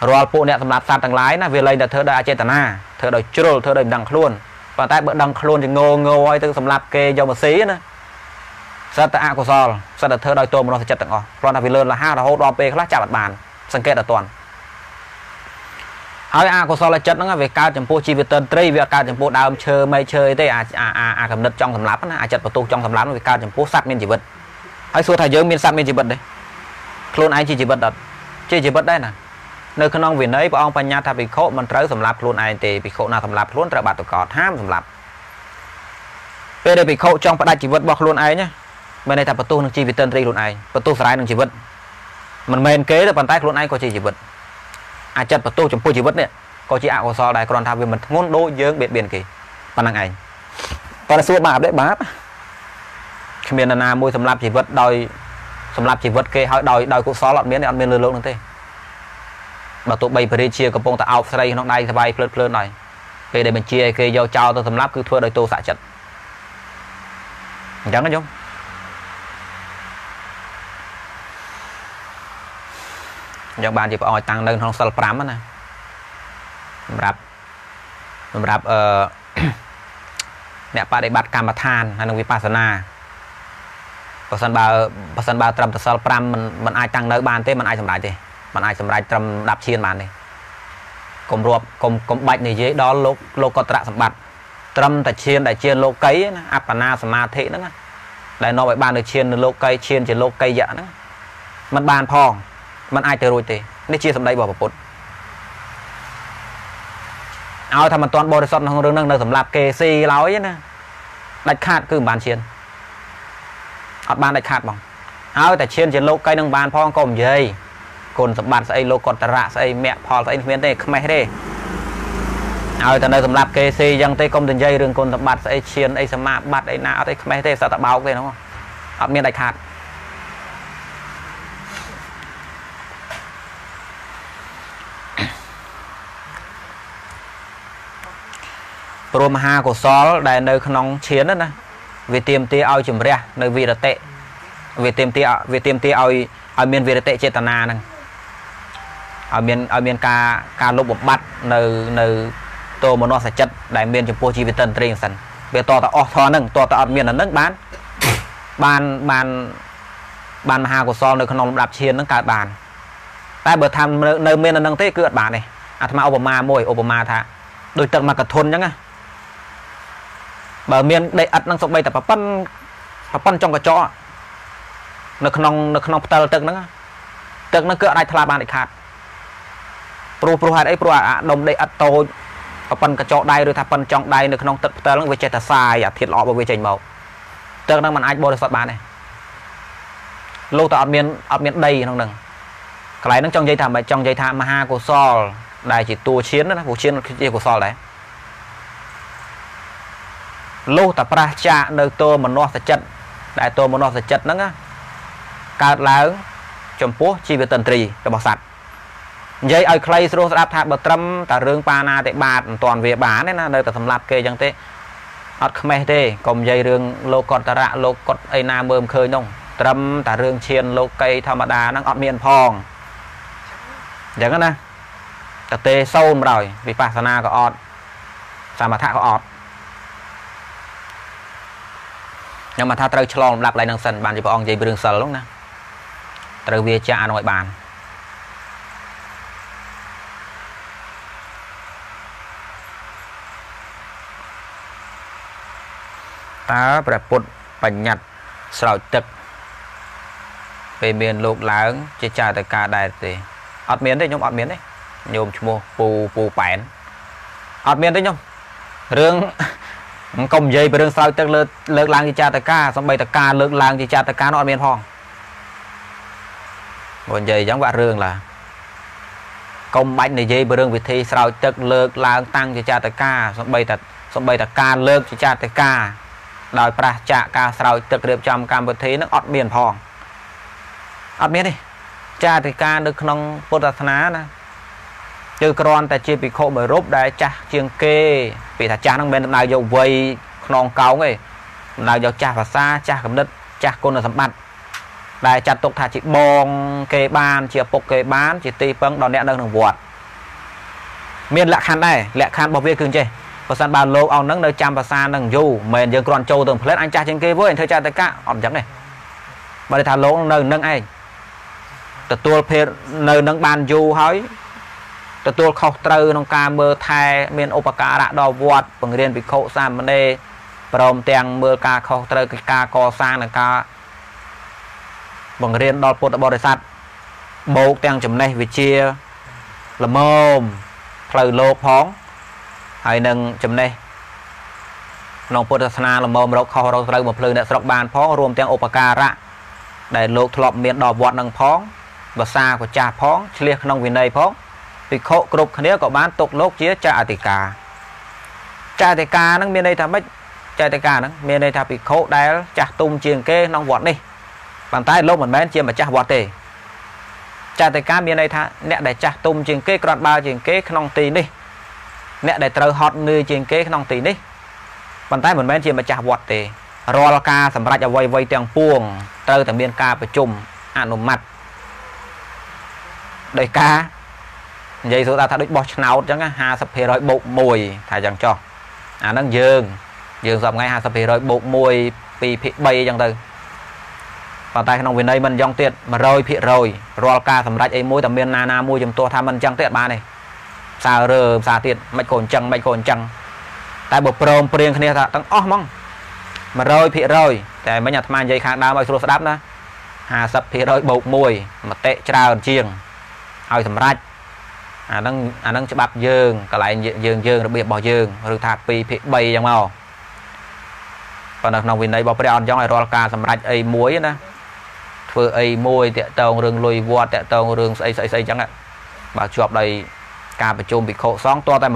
S1: រាល់ពួកអ្នកសម្រាប់សត្វទាំងឡាយណាវាលែងតែធ្វើដោយអចេតនាធ្វើដោយជ្រុលធ្វើដោយមិនដឹងខ្លួនប៉ុន្តែបើដឹងខ្លួនជាងងងឲ្យទៅសម្រាប់គេយកមកស៊ីណា សត្វតែអកុសលសត្វតែធ្វើដោយតោមនោសចិត្តទាំងអស់គ្រាន់តែវាលឿនលះរហូតដល់ពេលខ្លះចាប់អត់បានសង្កេតអត់ទាន់ហើយអកុសលចិត្តហ្នឹងវាកើតចំពោះជីវិតត្រីវាអត់កើតចំពោះដើមឈើមែកឈើអីទេអាអាអាកំណត់ចង់សម្លាប់ណាអាចិត្តបន្ទុះចង់សម្លាប់វាកើតចំពោះសត្វមានជីវិតហើយសួរថាយើងមានសត្វមានជីវិតទេខ្លួនឯងជាជីវិតអត់ជាជីវិតដែរណានៅក្នុងវិន័យព្រះអង្គបញ្ញត្តិថាភិក្ខុមិនត្រូវសម្លាប់ខ្លួនឯងទេភិក្ខុណាសម្លាប់ខ្លួនត្រូវបាត់តកតហាមសម្លាប់ពេលដែលភិក្ខុចង់ផ្ដាច់ជីវិតរបស់ខ្លួនឯងណា មានន័យថាបន្ទុះនឹងជីវិតតន្ត្រីខ្លួនឯងបន្ទុះស្រ័យនឹងជីវិតមិនមែនគេទេប៉ុន្តែខ្លួនឯងក៏ជាជីវិតអាចិតបន្ទុះចំពោះជីវិតនេះក៏ជាអកុសលដែរគ្រាន់ថាវាមិនធ្ងន់ដូចយើងបៀតបៀនគេប៉ុណ្ណឹងឯងប៉ុន្តែសួរបាបដែរបាបគ្មាននរណាមួយសម្លាប់ជីវិតដោយសម្លាប់ជីវិតគេហើយដោយដោយកុសលអត់មានទេអត់មានលើលោកនឹងទេបើទោះបីព្រះរាជាកំពុងតែអោបស្រីក្នុងដៃស្វាយភ្លើតភ្លើនដែរពេលដែលបញ្ជាឲ្យគេយកចោលទៅសម្លាប់គឺធ្វើដោយទោសៈចិត្តអញ្ចឹងណាយំ អញ្ចឹងបានជាព្រះអង្គតាំងនៅក្នុងសិល5ណាសម្រាប់សម្រាប់អឺអ្នកបដិបត្តិកម្មដ្ឋានហើយនឹងវិបស្សនាបើសិនបើបើសិនបើត្រឹមតសិល5មិនមិនអាចតាំងនៅបានទេមិនអាចសម្រេចទេមិនអាចសម្រេចត្រឹម10ឈានបានទេកុំរាប់កុំកុំបាច់និយាយដល់លោកលោកកត្រៈសម្បត្តិត្រឹមតែឈានដែលជាលោកីណាអបណាសមាធិហ្នឹងណាដែលនាំឲ្យបានទៅឈាននៅលោកីឈានជាលោកីយៈហ្នឹងมันបានផង มันអាចទៅរួចទេនេះជាសម្ដីរបស់ពុទ្ធឲ្យថាមិនទាន់បរិសុទ្ធក្នុងរឿងហ្នឹងនៅសម្រាប់គេស៊ីឡើយណាដាច់ខាតគឺមិនបានឈានអត់បានដាច់ខាតបងហើយតែឈានជាលោកីនឹងបានផងក៏និយាយគុណសម្បត្តិស្អីលោកកតរៈស្អីមគ្គផលស្អីគ្មានទេខ្មេះទេឲ្យតែនៅសម្រាប់គេស៊ីយ៉ាងទេកុំទៅនិយាយរឿងគុណសម្បត្តិស្អីឈានអីសមាបត្តិអីណាអត់អីខ្មេះទេសត្វតែបោកទេហ្នឹងអត់មានដាច់ខាត ព្រមមហាកុសលដែលនៅក្នុងឈានណាវាទៀមទាឲ្យជំរះនៅវិរតិវាទៀមទាវាទៀមទាឲ្យឲ្យមានវិរតិចេតនាហ្នឹងឲ្យមានឲ្យមានការការលុបបំបត្តិនៅនៅតោមនោសចិត្តដែលមានចំពោះជីវិតន្ត្រីសិនវាតតអស់ធរហ្នឹងតតអត់មានអាហ្នឹងបានបានបានបានមហាកុសលនៅក្នុងលំដាប់ឈានហ្នឹងកើតបានតែបើថានៅមានអាហ្នឹងទេគឺអត់បានទេអាត្មាឧបមាមួយឧបមាថាដូចទឹកមកកធុនអញ្ចឹងណា បើមានដីឥដ្ឋហ្នឹងសូម្បីតែប្រប៉ុនប្រប៉ុនចុងកញ្ចក់នៅក្នុងនៅក្នុងផ្ទៃទឹកហ្នឹងទឹកហ្នឹងគឺអាចថ្លាបានដាច់ខាតព្រោះព្រោះហេតុអីព្រោះអាដុំដីឥដ្ឋតូចក៏ប៉ុនកញ្ចក់ដៃឬថាប៉ុនចង់ដៃនៅក្នុងទឹកផ្ទិលហ្នឹងវាចេះតែសាយអាធាតល្អរបស់វាចេញមកទឹកហ្នឹងมันអាចបរិសុទ្ធបានទេលោកតែអត់មានអត់មានដីក្នុងហ្នឹងកន្លែងហ្នឹងចង់និយាយថាមិនចង់និយាយថាមហាកុសលដែលជាតួឈានណាព្រោះឈានគឺជាកុសលដែរ លោកតែប្រះចាកនៅតួមនោសចិត្តដែលតួមនោសចិត្តហ្នឹងកើតឡើងចំពោះជីវតន្ត្រីរបស់សត្វនិយាយឲ្យខ្លីស្រួលស្ដាប់ថាបើត្រឹមតែរឿងបាណាតិបាតមិនតាន់វាបានទេណានៅតែសម្លាប់គេអញ្ចឹងទេអត់ខ្មេះទេកុំនិយាយរឿងលោកកតរៈលោកកតអីណាមើលមិនឃើញនោះត្រឹមតែរឿងឈានលោកីធម្មតាហ្នឹងអត់មានផងអញ្ចឹងណាតទេសូនបណ្ដោយវិបស្សនាក៏អត់សមថៈក៏អត់ ខ្ញុំមកថាត្រូវឆ្លងលំដាប់ឡើងនឹងសិនបានជាព្រះអង្គនិយាយពីរឿងសិលហ្នឹងណាត្រូវវាចាក់ឲ្យបានតើព្រះពុទ្ធបញ្ញត្តិស្រោចទឹកពេលមានលោកឡើង ជាចាតកាដែរទេអត់មានទេខ្ញុំអត់មានទេញោមឈ្មោះពូពូប៉ែនអត់មានទេខ្ញុំរឿង កុំនិយាយពីរឿងស្រោចទឹកលើកលើកឡើងជាចាតកាសំបីតកាលើកឡើងជាចាតកានោះអត់មានផងបើនិយាយអញ្ចឹងវាក់រឿងឡាកុំបាច់និយាយពីរឿងវិធីស្រោចទឹកលើកឡើងតាំងជាចាតកាសំបីតសំបីតការលើកជាចាតកាដោយប្រះចាកការស្រោចទឹករៀបចំកម្មវិធីនឹងអត់មានផងអត់មានទេចាតិកានៅក្នុងពុទ្ធសាសនាណា គឺគ្រាន់តែជាភិក្ខុមួយរូបដែលចាស់ជាងគេពីថាចាស់ហ្នឹងមិនមែនដំណើរយកវ័យខ្នងកោងទេដំណើរយកចាស់ភាសាចាស់កំណត់ចាស់គុណសម្បត្តិដែលចាត់ទុកថាជាបងគេបាន ជាឪពុកគេបាន ជាទីពឹងដល់អ្នកនៅក្នុងវត្តមានលក្ខខណ្ឌដែរលក្ខខណ្ឌរបស់វាគឺអញ្ចេះបើសិនបើលោកអង្គហ្នឹងនៅចាំភាសាហ្នឹងយូរមិនមែនយើងគ្រាន់ចូលទៅផ្លែតអញចាស់ជាងគេវើអញធ្វើចាតកៈអត់អញ្ចឹងទេបើថាលោកនៅនឹងឯងទទួលភាពនៅនឹងបានយូរហើយ ទទួលខុសត្រូវក្នុងការមើលថែ មានឧបការៈដល់វត្តបង្រៀនភិក្ខុសាមណេរព្រមទាំងមើលការខុសត្រូវការកសាងនិងការបង្រៀនដល់ពុទ្ធបរិស័ទបូកទាំងចំណេះវិជ្ជាល្មមផ្លូវលោកផងហើយនឹងចំណេះក្នុងពុទ្ធសាសនាល្មមរកខុសរកត្រូវមកភ្លឺអ្នកស្រុកបានផងរួមទាំងឧបការៈដែលលោកធ្លាប់មានដល់វត្តនឹងផងភាសាក៏ចាស់ផងឆ្លៀសក្នុងវិន័យផង ភិក្ខុគ្រប់គ្នាក៏បានទុកលោកជាចាអតិកាចាអតិកាហ្នឹងមានន័យថាម៉េចចាអតិកាហ្នឹងមានន័យថាភិក្ខុដែលចាស់ទុំជាងគេក្នុងវត្តនេះប៉ុន្តែលោកមិនមែនជាម្ចាស់វត្តទេចាអតិកាមានន័យថាអ្នកដែលចាស់ទុំជាងគេក្រាន់បើជាងគេក្នុងទីនេះអ្នកដែលត្រូវហត់នឿយជាងគេក្នុងទីនេះប៉ុន្តែមិនមែនជាម្ចាស់វត្តទេរាល់ការសម្រេចអ្វីអ្វីទាំងពួងត្រូវតែមានការប្រជុំអនុម័តដោយការ និយាយសូថាថាដូចបោះឆ្នោតអញ្ចឹង50%បូក1ថាអញ្ចឹងចុះអាហ្នឹងយើងយើងសពថ្ងៃ50%បូក1 2ភាគ3អញ្ចឹងទៅប៉ុន្តែក្នុងវិន័យមិនអញ្ចឹងទៀត100%រាល់ការសម្រេចអីមួយតែមានណាណាមួយជំទាស់ថាមិនអញ្ចឹងទេអត់បានទេផ្សាររើផ្សារទៀតមិនក៏អញ្ចឹងមិនក៏អញ្ចឹងតែបើព្រមព្រៀងគ្នាថាទាំងអស់ហ្មង100%តែមិញអាត្មានិយាយខាងដើមឲ្យស្រួលស្ដាប់ណា50%បូក1មតិច្រើនជាងឲ្យសម្រេច អាហ្នឹងអាហ្នឹងច្បាប់យើងកន្លែងយើងយើងរបៀបរបស់យើងឬថា2ភាគ3អញ្ចឹងមកប៉ុន្តែក្នុងវិន័យរបស់ព្រះអត់ចង់ឲ្យរាល់ការសម្រេចអីមួយណាធ្វើអីមួយតាក់តងរឿងលុយវត្តតាក់តងរឿងស្អីស្អីស្អីអញ្ចឹងបើជាប់ដោយការប្រជុំភិក្ខុសង្ឃតតែ100%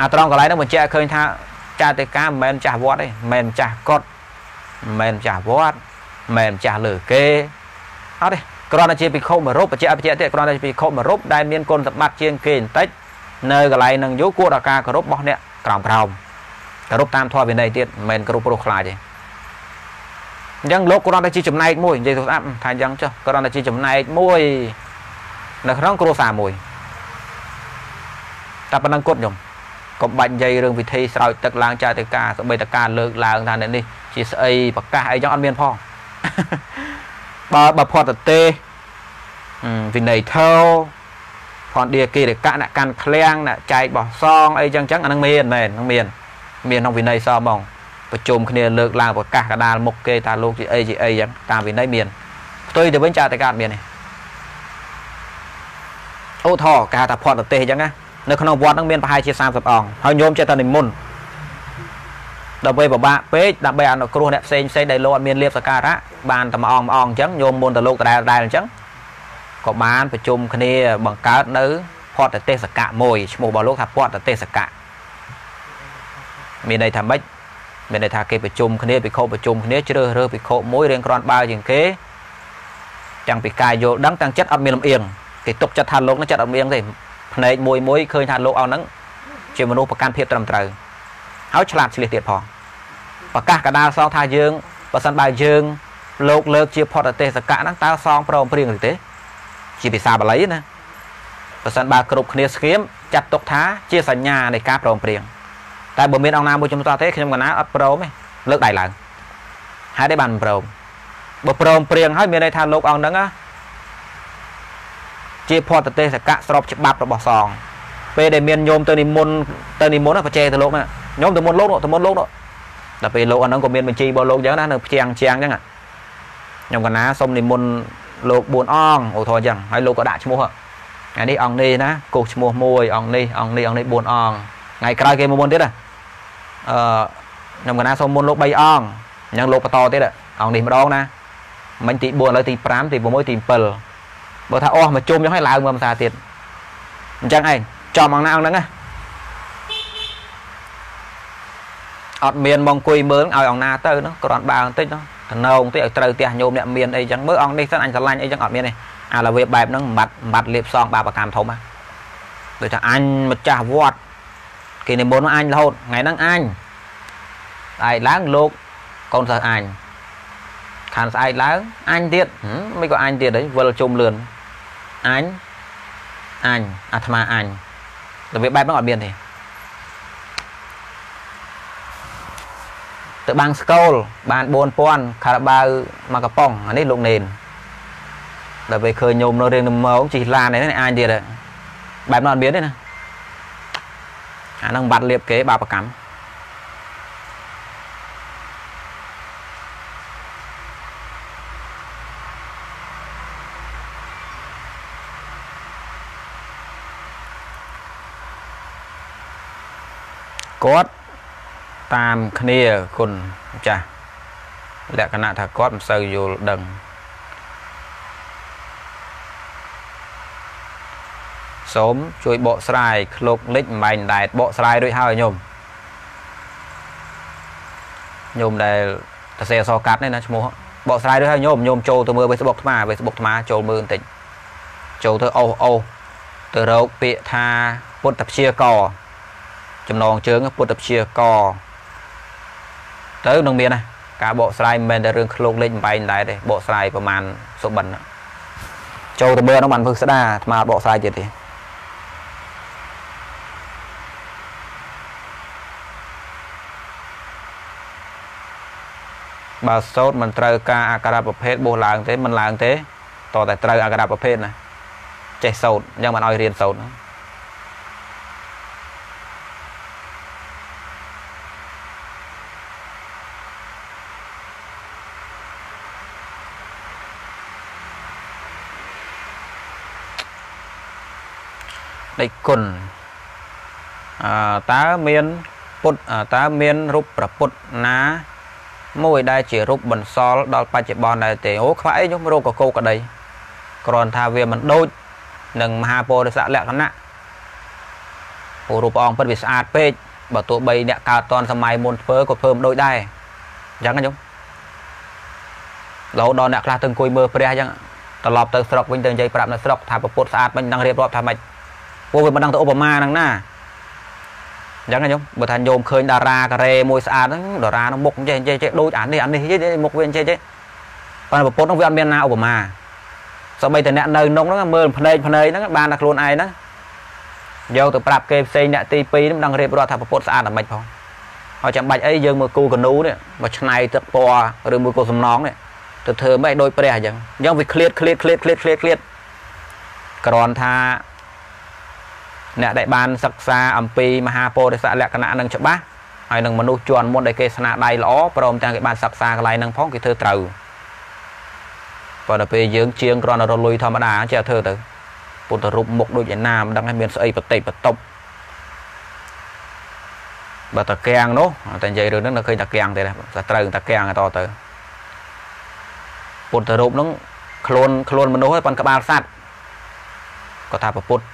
S1: អាត្រង់កន្លែងហ្នឹងបញ្ជាក់ឃើញថាចាតិកាមិនមែនចាស់វត្តទេមិនមែនចាស់កត់មិនមែនចាស់វត្តមិនមែនចាស់លើគេអត់ទេ គ្រាន់តែជាភិក្ខុមួយរូបបច្ចៈបច្ចៈទៀតគ្រាន់តែជាភិក្ខុមួយរូបដែលមានគុណសម្បត្តិជាងគេបន្តិចនៅកន្លែងនឹងយូរគួរដល់ការគោរពរបស់អ្នកក្រោមក្រោមគោរពតាមធម៌វិន័យទៀតមិនមែនគោរពព្រោះខ្លាចទេអញ្ចឹងលោកគ្រាន់តែជាចំណែកមួយនិយាយទៅស្ដាប់ថាអញ្ចឹងចុះគ្រាន់តែជាចំណែកមួយនៅក្នុងគ្រួសារមួយតែប៉ុណ្ណឹងគាត់ខ្ញុំកុំបាច់និយាយរឿងវិធីស្រោចទឹកឡើងចាទៅការសបីតការលើកឡើងថានេះជាស្អីប្រកាសអីចឹងអត់មានផង បើបើផតទេវិន័យធោផនឌីគិរិកៈអ្នកកាន់ឃ្លាំងអ្នកចែកបោះសងអីចឹងចឹងអានឹងមានមែននឹងមាន មានក្នុងវិន័យសហ្មងប្រជុំគ្នាលើកឡើងប្រកាសកដាលមុខគេថាលោកជាអីជាអីចឹងតាមវិន័យមានផ្ទុយទៅវិញចាតកាតមានទេឧទាហរណ៍គេហៅថាផតទេសអញ្ចឹងណានៅក្នុងវត្តហ្នឹងមានប្រហែលជា30អង្គហើយញោមចេះតែនិមន្ត ដើម្បីពិបាកពេកដើម្បីអនុគ្រោះអ្នកផ្សេងផ្សេងដែលលោកអត់មានលៀបសការៈបានតែមួយអង្គមួយអង្គអញ្ចឹងញោមមុនទៅលោកដដែលដដែលអញ្ចឹងក៏បានប្រជុំគ្នាបង្កើតនៅផតទេសកៈមួយឈ្មោះរបស់លោកថាផតទេសកៈមានន័យថាម៉េចមានន័យថាគេប្រជុំគ្នាពិខុប្រជុំគ្នាជ្រើសរើសពិខុមួយរៀងក្រាន់បើជាងគេទាំងពីកាយយល់ដឹងទាំងចិត្តអត់មានលំអៀងគេទុកចិត្តថាលោកនឹងចិត្តអត់មានទេភ្នែកមួយមួយឃើញថាលោកអង្គហ្នឹងជាមនុស្សប្រកាន់ភាពត្រឹមត្រូវហើយឆ្លាតឆ្លៀសទៀតផង ប្រកាសកដាលសងថាយើងបើសិនបើយើងលោកលើកជាផតទេសកៈហ្នឹងតើសងព្រមព្រៀងឬទេ ជាភាសាបាលីណាបើសិនបើគ្រប់គ្នាស្គៀមចាត់ទុកថាជាសញ្ញានៃការព្រមព្រៀងតែបើមានអង្គណាមួយជំទាស់ទេខ្ញុំកណាអត់ព្រមទេលើកដៃឡើងហើយទេបានព្រមបើព្រមព្រៀងហើយមានន័យថាលោកអង្គហ្នឹងជាផតទេសកៈស្របច្បាប់របស់សងពេលដែលមានញោមទៅនិមន្តទៅនិមន្តបច្ចេទៅលោកណាញោមទៅមុនលោកទៅមុនលោក ដល់ពេលលោកអាហ្នឹងក៏មានបញ្ជីរបស់លោកអញ្ចឹងណានៅផ្ទាំងជាងអញ្ចឹងខ្ញុំកណាសុំនិមន្តលោក4អង្គឧទាហរណ៍អញ្ចឹងហើយលោកក៏ដាក់ឈ្មោះថ្ងៃនេះអង្គនេះណាកោសឈ្មោះមួយអង្គនេះអង្គនេះអង្គនេះ4អង្គថ្ងៃក្រោយគេមកមុនទៀតណាអឺខ្ញុំកណាសុំមុនលោក3អង្គអញ្ចឹងលោកបន្តទៀតអង្គនេះម្ដងណាមិញទី4ឥឡូវទី5ទី6ទី7បើថាអស់មកជុំអញ្ចឹងហើយឡើងមកភាសាទៀតអញ្ចឹងឯងចំអង្គណាអង្គហ្នឹងណា អត់មានមកអង្គុយមើលឲ្យអង្គណាទៅនោះគ្រាន់បើបន្តិចនោះតំណងតិចឲ្យត្រូវផ្ទះញោមអ្នកមានអីចឹងមើលអង្គនេះសិនអញស្រឡាញ់អីចឹងអត់មានទេអារបៀបបែបហ្នឹងបាត់បាត់លៀបសងបាបកម្មធំណាដូចថាអញម្ចាស់វត្តគេនិមន្តអញរហូតថ្ងៃហ្នឹងអញស្អែកឡើងលោកកូនសិស្សអញខានស្អែកឡើងអញទៀតមិនក៏អញទៀតហីវិលជុំលឿនអញអញអាត្មាអញរបៀបបែបហ្នឹងអត់មានទេ ទៅបាំងស្កូលបាន4000ខារ៉ាបាវមកកំប៉ុងអានេះលោកនេនដល់ពេលឃើញញោមនៅរៀងនឹងមកជិះឡាននេះអាចទៀតបែបនោះអត់មានទេណាអាហ្នឹងបាត់លៀបគេបាបកម្មគាត់ តាមគ្នាគុណចាស់លក្ខណៈថាគាត់មិនសូវយល់ដឹងសូមជួយបកស្រាយឃ្លោកលិចមិនបែងដែតបកស្រាយរួចហើយញោមញោមដែលតសេអសកាត់នេះណាឈ្មោះបកស្រាយរួចហើយញោមញោមចូលទៅមើល Facebook ថ្ម Facebook ថ្មចូលមើលបន្តិចចូលទៅអូសអូសទៅរកពាក្យថាពុទ្ធព្យាករចំណងជើងពុទ្ធព្យាករ ទៅនឹងមានណាការបកស្រាយមិនមែនតែរឿងឃ្លោកលេខបំបែងដែរទេបកស្រាយប្រហែលសុបិនចូលទៅមើលនោះបានពឹកស្ដាអាត្មាបកស្រាយទៀតទេបើសោតមិនត្រូវការអាការៈប្រភេទបោះឡើងទេមិនឡើងទេតតែត្រូវអាការៈប្រភេទណាចេះសោតអញ្ចឹងមិនឲ្យរៀនសោតហ្នឹង ដេចគុណអឺតើមានពុទ្ធតើមានរូបប្រពុតណាមួយដែលជារូបបន្សល់ដល់បច្ចុប្បន្នដែរទេអូខ្វះអីខ្ញុំរោគកកោក្តីគ្រាន់ថាវាមិនដូចនឹងមហាពោធិស័កលក្ខណៈព្រោះរូបអង្គពិតវាស្អាតពេកបើទោះបីអ្នកកើតតនសម័យមុនធ្វើក៏ធ្វើមិនដូចដែរអញ្ចឹងខ្ញុំរហូតដល់អ្នកខ្លះទៅអង្គុយមើលព្រះអញ្ចឹងត្រឡប់ទៅស្រុកវិញទៅនិយាយប្រាប់នៅស្រុកថាពុទ្ធស្អាតមិនដឹងរៀបរាប់ថាម៉េច ពួកវាមិនដឹងទៅឧបមាហ្នឹងណាអញ្ចឹងខ្ញុំបើថាញោមឃើញតារាការ៉េមួយស្អាតហ្នឹងតារាហ្នឹងមុខចេះចេះចេះដូចអានេះអានេះចេះមុខវាចេះចេះប៉ុន្តែប្រពន្ធហ្នឹងវាអត់មានណាឧបមាសូម្បីតែអ្នកនៅក្នុងហ្នឹងមើលភ្នែកភ្នែកហ្នឹងបានតែខ្លួនឯងហ្នឹងយកទៅប្រាប់គេផ្សេងអ្នកទី2ហ្នឹងមិនដឹងរៀបរាប់ថាប្រពន្ធស្អាតតែម៉េចផងហើយចាំបាច់អីយើងមើលគូកនូនេះមកឆ្នៃទឹកពណ៌ឬមួយគូសំណងនេះទៅធ្វើមិនដូចព្រះអញ្ចឹងអញ្ចឹងវាឃ្លាតឃ្លាតឃ្លាតឃ្លាតឃ្លាតឃ្លាតគ្រាន់ថា អ្នកដែលបានសិក្សាអំពីមហាពោធិសលក្ខណៈនឹងច្បាស់ហើយនឹងមនុស្សជាន់មុនដែលគេស្នាដៃល្អព្រមទាំងគេបានសិក្សាកន្លែងហ្នឹងផងគេធ្វើត្រូវប៉ុន្តែពេលយើងជាងគ្រាន់តែរលុយធម្មតាចេះធ្វើទៅពុទ្ធរូបមុខដូចឯណាមិនដឹងមានស្អីប្រតិបតប់បើតាកៀងនោះតែនិយាយរឿងហ្នឹងនៅឃើញតាកៀងទេតែត្រូវតាកៀងតទៅពុទ្ធរូបហ្នឹងខ្លួនខ្លួនមនុស្សហើយប៉ុនក្បាលសัตว์គាត់ថាពុទ្ធ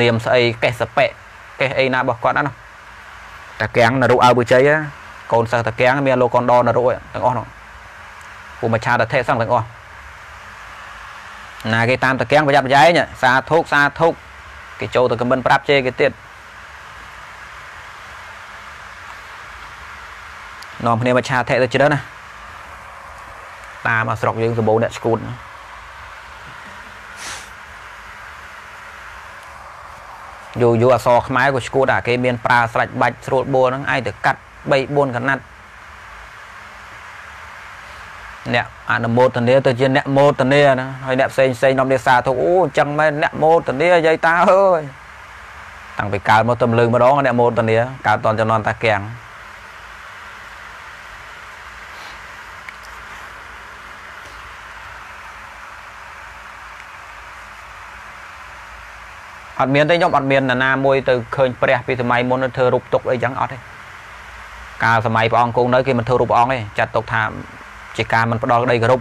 S1: នាមស្អីកេសបៈកេសអីណារបស់គាត់ណាតាកៀងនរុអើបុជ័យកូនសិស្សតាកៀងមានលោកកនដនរុទាំងអស់ហ្នឹងពុំមច្ឆាតថេសឹងទាំងអស់ណាគេតាមតាកៀងប្រយ័ត្នប្រយែងសាធុកសាធុកគេចូលទៅខមមិនប្រាប់ជេគេទៀតនាំគ្នាមកឆាថេទៅច្រើនណាតាមមកស្រុកយើងសម្បូរអ្នកស្គូត យូរយូរអសរខ្មែរក៏ស្គួតអាគេមានប្រើស្រាច់បាច់ស្រួលបួលហ្នឹងឯងទៅកាត់3 4កណាត់អ្នកអនុមោទនាទៅជាអ្នកមោទនាណាហើយអ្នកផ្សេងផ្សេងនាំនេសាធុអូអញ្ចឹងមែនអ្នកមោទនាយាយតាអើយតាំងពីកើតមកទៅលឺម្ដងអ្នកមោទនាកើតតនចំនួនតាកៀង អត់មានទេខ្ញុំអត់មាននរណាមួយទៅឃើញព្រះពីសម័យមុនធ្វើរូបទុកអីចឹងអត់ទេកាលសម័យព្រះអង្គគង់នៅគេមិនធ្វើរូបព្រះអង្គទេចាត់ទុកថាជាការមិនផ្ដល់ក្តីគោរព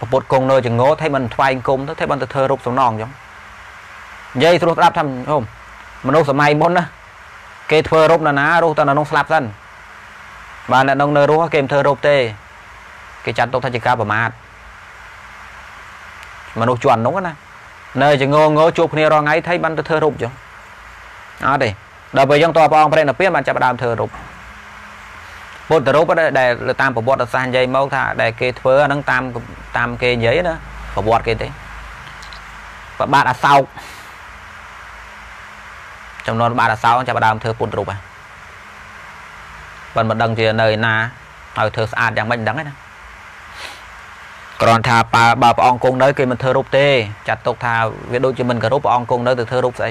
S1: ប្រពុតគង់នៅចងោថៃមិនថ្វាយគុំទៅថៃមិនទៅធ្វើរូបសំណងចឹងនិយាយស្រួលស្ដាប់ថាអូមនុស្សសម័យមុនណាគេធ្វើរូបនរណារស់តែនៅក្នុងស្លាប់សិនបាទអ្នកនៅនៅរស់គេមិនធ្វើរូបទេគេចាត់ទុកថាជាការប្រមាថមនុស្សជាន់នោះណា នៅចងងជួបគ្នារាល់ថ្ងៃថៃបានទៅធ្វើរូបចឹងអត់ទេដល់ពេលចឹងតព្រះអង្គព្រះនិព្វានបានចាប់ដើមធ្វើរូបពុទ្ធរូបដែលតាមប្រវត្តិសាស្ត្រនិយាយមកថាដែលគេធ្វើអាហ្នឹងតាមតាមគេនិយាយណាប្រវត្តិគេទេប្របាទអសោកចំនួនបាទអសោកចាប់ដើមធ្វើពុទ្ធរូបហ្នឹងប៉ុន្តែមិនដឹងជានៅឯណាហើយធ្វើស្អាតយ៉ាងម៉េចមិនដឹងទេណា គ្រាន់ថាបើបើព្រះអង្គគង់នៅគេមិនធ្វើរូបទេចាត់ទុកថាវាដូចជាមិនគោរពព្រះអង្គគង់នៅទៅធ្វើរូបស្អី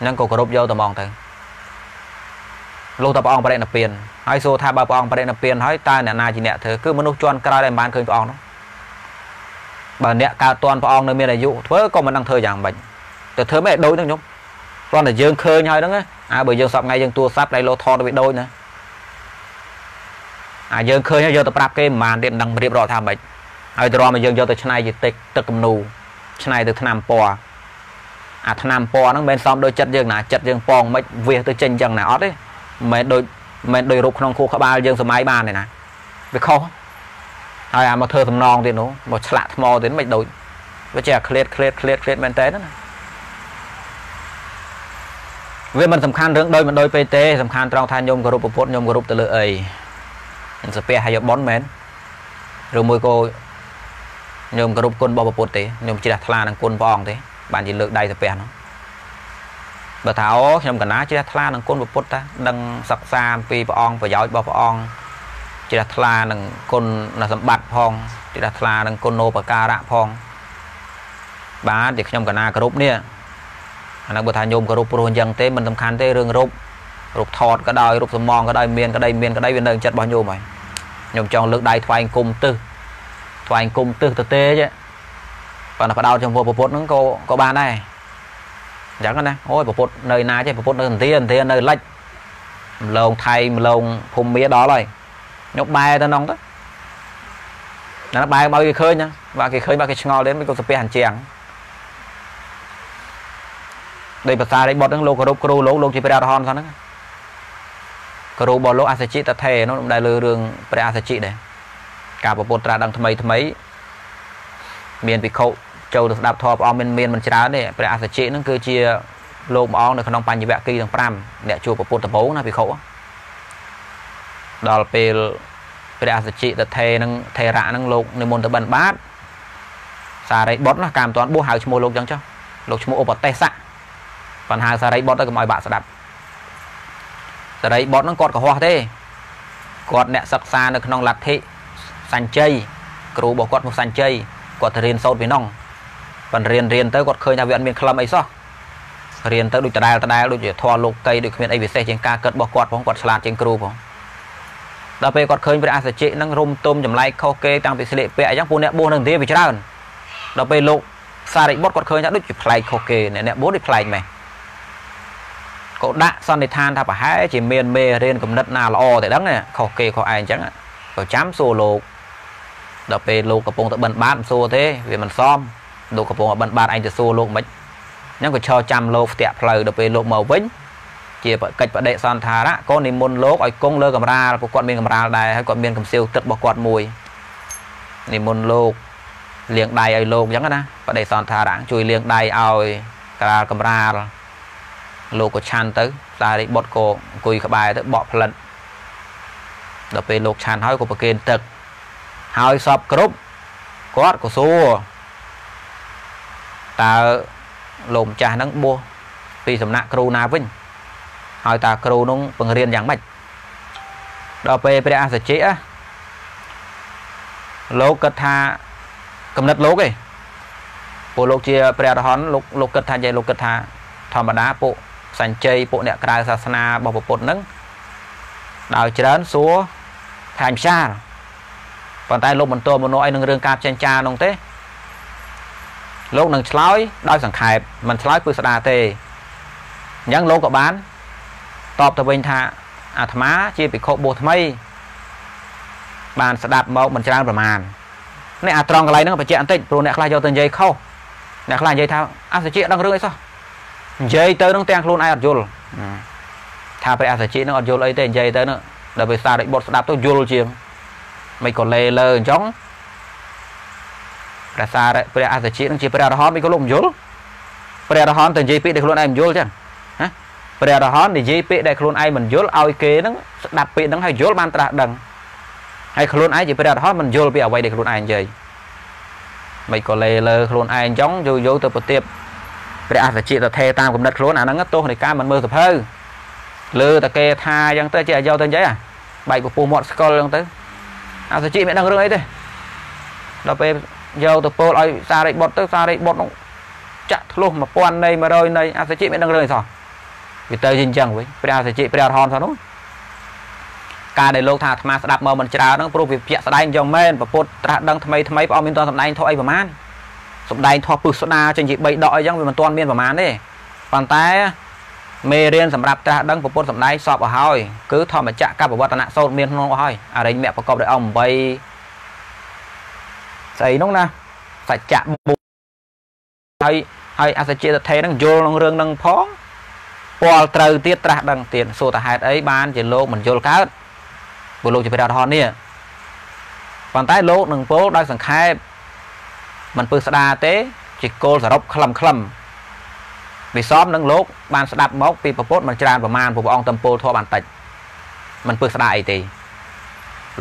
S1: ហ្នឹងក៏គោរពយកតែហ្មងទៅលោកតែព្រះអង្គបរិណិព្វានហើយសួរថាបើព្រះអង្គបរិណិព្វានហើយតើអ្នកណាជាអ្នកធ្វើគឺមនុស្សជាន់ក្រោយដែលមិនបានឃើញព្រះអង្គនោះបើអ្នកកើតតន់ព្រះអង្គនៅមានអាយុធ្វើក៏មិនដឹងធ្វើយ៉ាងម៉េចទៅធ្វើមិនដូចហ្នឹងខ្ញុំគ្រាន់តែយើងឃើញហើយហ្នឹងអាបើយើងសពថ្ងៃយើងទូរស័ព្ទដៃលោថតទៅវាដូចណាអាយើងឃើញហើយយកទៅប្រាប់គេមិនបានទៀតមិនដឹងរៀបរាប់ថាម៉េច ហើយទៅរំឲ្យយើងយកទៅឆ្នៃជាទឹកទឹកគំនូឆ្នៃទៅថ្នាំពណ៌អាថ្នាំពណ៌ហ្នឹងមិនសមដូចចិត្តយើងណាចិត្តយើងប៉ងមិនវាទៅចេញអញ្ចឹងណាអត់ទេមិនដូចមិនដូចរូបក្នុងខួរក្បាលយើងសម័យបានទេណាវាខុសហើយអាមកធ្វើសំណងទៀតនោះមកឆ្លាក់ថ្មទៀតមិនដូចវាចេះក្លេតក្លេតក្លេតក្លេតមែនតើណាវាមិនសំខាន់រឿងដូចមិនដូចពេកទេសំខាន់ត្រង់ថាញោមគោរពពុទ្ធញោមគោរពទៅលើអីសាពះហើយបនមែនឬមួយក៏ ញោមគោរពគុណរបស់ពុទ្ធទេញោមជ្រះថ្លានឹងគុណព្រះអង្គទេបានជាលើកដៃសាពះនោះបើថាអូខ្ញុំកណាជ្រះថ្លានឹងគុណពុទ្ធតាដឹងសិក្សាអំពីព្រះអង្គប្រយោជន៍របស់ព្រះអង្គជ្រះថ្លានឹងគុណសម្បត្តិផងជ្រះថ្លានឹងគុណោបការៈផងបាទទីខ្ញុំកណាគោរពនេះអានោះបើថាញោមគោរពព្រោះអញ្ចឹងទេមិនសំខាន់ទេរឿងរូបរូបថតក៏ដោយរូបសំងក៏ដោយមានក៏ដោយមានក៏ដោយវានៅចិត្តរបស់ញោមហើយញោមចង់លើកដៃថ្វាយគុំទឹះ ថ្វាយគុំទឹះទៅទេ chứ ប៉ុន្តែបដោតចំពោះពុទ្ធហ្នឹងក៏ក៏បានដែរអញ្ចឹងណាអូយពុទ្ធនៅណាចេះពុទ្ធនៅឥណ្ឌាឥណ្ឌានៅលិចម្លងថៃម្លងភូមិមាដល់ហើយខ្ញុំបែរទៅនងទៅណាបែរមកគេឃើញណាបាទគេឃើញបាទគេឆ្ងល់ទេមិនក៏សាពះអញ្ចឹងដោយភាសារិបុត្រហ្នឹងលោកគោរពគ្រូលោកលោកជាព្រះអរហន្តហ្នឹងគ្រូរបស់លោកអសជិតថេនោះដែលលើរឿងព្រះអសជិដែរ ការប្រពុតត្រាដឹងថ្មីថ្មីមានភិក្ខុចូលទៅស្ដាប់ធម៌ព្រះអង្គមានមានមិនច្រើនទេព្រះអសជិហ្នឹងគឺជាលោកព្រះអង្គនៅក្នុងបញ្ញវគិទាំង5អ្នកជួបប្រពុតដំបូងណាភិក្ខុដល់ពេលព្រះអសជិតថេនឹងថេរៈហ្នឹងលោកនិមន្តទៅបិណ្ឌបាតសារីបុត្រណាកាមមិនតាន់បួសហៅឈ្មោះលោកចឹងចុះលោកឈ្មោះឧបទេសៈបញ្ហាសារីបុត្រទៅកុំឲ្យបាក់ស្ដាប់សារីបុត្រហ្នឹងគាត់កុហកទេគាត់អ្នកសិក្សានៅក្នុងលទ្ធិ សញ្ជ័យគ្រូរបស់គាត់មកសញ្ជ័យគាត់ទៅរៀនសូត្រពីនោះប៉ុន្តែរៀនរៀនទៅគាត់ឃើញថាវាអត់មានក្លឹមអីសោះរៀនទៅដូចដដែលដដែលដូចជាធម៌លោកកៃដូចគ្មានអីពិសេសជាងការគិតរបស់គាត់ផងគាត់ឆ្លាតជាងគ្រូផងដល់ពេលគាត់ឃើញព្រះអសជិនឹងរុំទុំចម្លែកខុសគេតាំងពីស្លៀកពាក់អញ្ចឹងពួកអ្នកបួសនឹងទេវាច្រើនដល់ពេលលោកសារិបុត្រគាត់ឃើញថាដូចជាប្លែកខុសគេអ្នកអ្នកបួសដូចប្លែកម៉េះក៏ដាក់សន្និដ្ឋានថាប្រហែលជាមានមេរៀនគំនិតណាល្អតែដឹងខុសគេខុសឯងអញ្ចឹងក៏ចាំសួរលោក ដល់ពេលលោកកំពុងតែបិណ្ឌបាតមិនសួរទេវាមិនសមលោកកំពុងតែបិណ្ឌបាតឯងទៅសួរលោកមិនអញ្ចឹងក៏ឈរចាំលោកផ្ទះផ្លូវដល់ពេលលោកមកវិញជាកិច្ចបដិសន្ធារៈក៏និមន្តលោកឲ្យគង់លើកំរាលព្រោះគាត់មានកំរាលដែរហើយគាត់មានកំសៀវទឹករបស់គាត់មួយនិមន្តលោកលាងដៃឲ្យលោកអញ្ចឹងណាបដិសន្ធារៈជួយលាងដៃឲ្យក្រាលកំរាលលោកក៏ឆាន់ទៅសារីបុតក៏អង្គុយក្បែរទៅបកផ្លិតដល់ពេលលោកឆាន់ហើយក៏ប្រគេនទឹក ហើយសពគ្រប់គាត់ក៏សួរតើលោកម្ចាស់ហ្នឹងបួសពីសំណាក់គ្រូណាវិញហើយតើគ្រូនោះបង្រៀនយ៉ាងម៉េចដល់ពេលព្រះអសជិៈលោកគិតថាកំណត់លោកឯងពួកលោកជាព្រះអរហន្តលោកលោកគិតថានិយាយលោកគិតថាធម្មតាពួកសញ្ជ័យពួកអ្នកក្រៅសាសនារបស់ពុទ្ធហ្នឹងដោយច្រើនសួរខាញ់ផ្សាល ប៉ុន្តែលោកមិនតមនោអីនឹងរឿងការចេញចានោះទេលោកនឹងឆ្លើយដោយសង្ខេបមិនឆ្លើយពឹស្ដាទេអញ្ចឹងលោកក៏បានតបទៅវិញថាអាត្មាជាភិក្ខុបួសថ្មី បានស្ដាប់មកមិនច្រើនប្រមាណនេះអាត្រង់កន្លែងហ្នឹងបញ្ជាក់បន្តិចព្រោះអ្នកខ្លះយកទៅនិយាយខុសអ្នកខ្លះនិយាយថាអសជាដឹងរឿងអីសោះនិយាយទៅនឹងទាំងខ្លួនឯងអត់យល់ថាព្រះអសជានឹងអត់យល់អីទេនិយាយទៅនឹងដល់ពេលសាររិបុតស្ដាប់ទៅយល់ជាង មិនក៏លេលើអញ្ចឹងព្រះសារព្រះអសជានឹងជាព្រះអរហន្តមិនក៏លោកមិនយល់ព្រះអរហន្តទៅនិយាយពាក្យដែលខ្លួនឯងមិនយល់ចឹងណាព្រះអរហន្តនិយាយពាក្យដែលខ្លួនឯងមិនយល់ឲ្យគេនឹងស្ដាប់ពាក្យហ្នឹងហើយយល់បានត្រាស់ដឹងហើយខ្លួនឯងជាព្រះអរហន្តមិនយល់ពីអ្វីដែលខ្លួនឯងនិយាយមិនក៏លេលើខ្លួនឯងអញ្ចឹងយកយកទៅប្រទៀបព្រះអសជាទៅថេតាមកំណត់ខ្លួនអាហ្នឹងទោសនៃការមិនមើលសភៅលើតែគេថាអញ្ចឹងទៅជាយកទៅនិយាយបែកពពុះមាត់ស្កលអញ្ចឹងទៅ អសជាមិនដឹងរឿងអីទេដល់ពេលយកទៅពោលឲ្យសារិបុតទៅសារិបុតនោះចាក់ធ្លុះ1000នៃ100នៃអសជាមិនដឹងរឿងអីសោះវាទៅជាអញ្ចឹងវិញព្រះអសជាព្រះអរហន្តសោះនោះការដែលលោកថាអាត្មាស្ដាប់មកមិនច្រើនហ្នឹងព្រោះវាភាកស្ដែងយ៉ាងមែនពពុទ្ធត្រាស់ដឹងថ្មីថ្មីព្រះអង្គមានតសម្ដែងធោះអីប្រមាណសម្ដែងធោះពឹសស្ដាចេញជា3ដកអីចឹងវាមិនទាន់មានប្រមាណទេប៉ុន្តែ មេរៀនសម្រាប់ត្រាស់ដឹងពពុទ្ធសម្ដែងសពឲ្យហើយគឺធម្មចក្រកបវត្តនៈសោតមានក្នុងអស់ហើយអរិញមគ្គប្រកបដោយអង្គ8ស្អីនោះណាសច្ចៈហើយហើយអសជាតថេនឹងយល់ក្នុងរឿងនឹងផងពាល់ត្រូវទៀតត្រាស់ដឹងទៀតសួរតាហេតុអីបានជាលោកមិនយល់កើតព្រោះលោកជាព្រះអរហន្តនេះប៉ុន្តែលោកនឹងពោលដោយសង្ខេបមិនពឹសស្ដាទេ ជាគោលសរុបខ្លឹមខ្លឹម វិសមនឹងលោកបានស្ដាប់មកពីពពុទ្ធមិនច្រើនប្រមាណព្រះអង្គតំពោលធម៌បានតិចមិនពឹសស្ដាអីទេ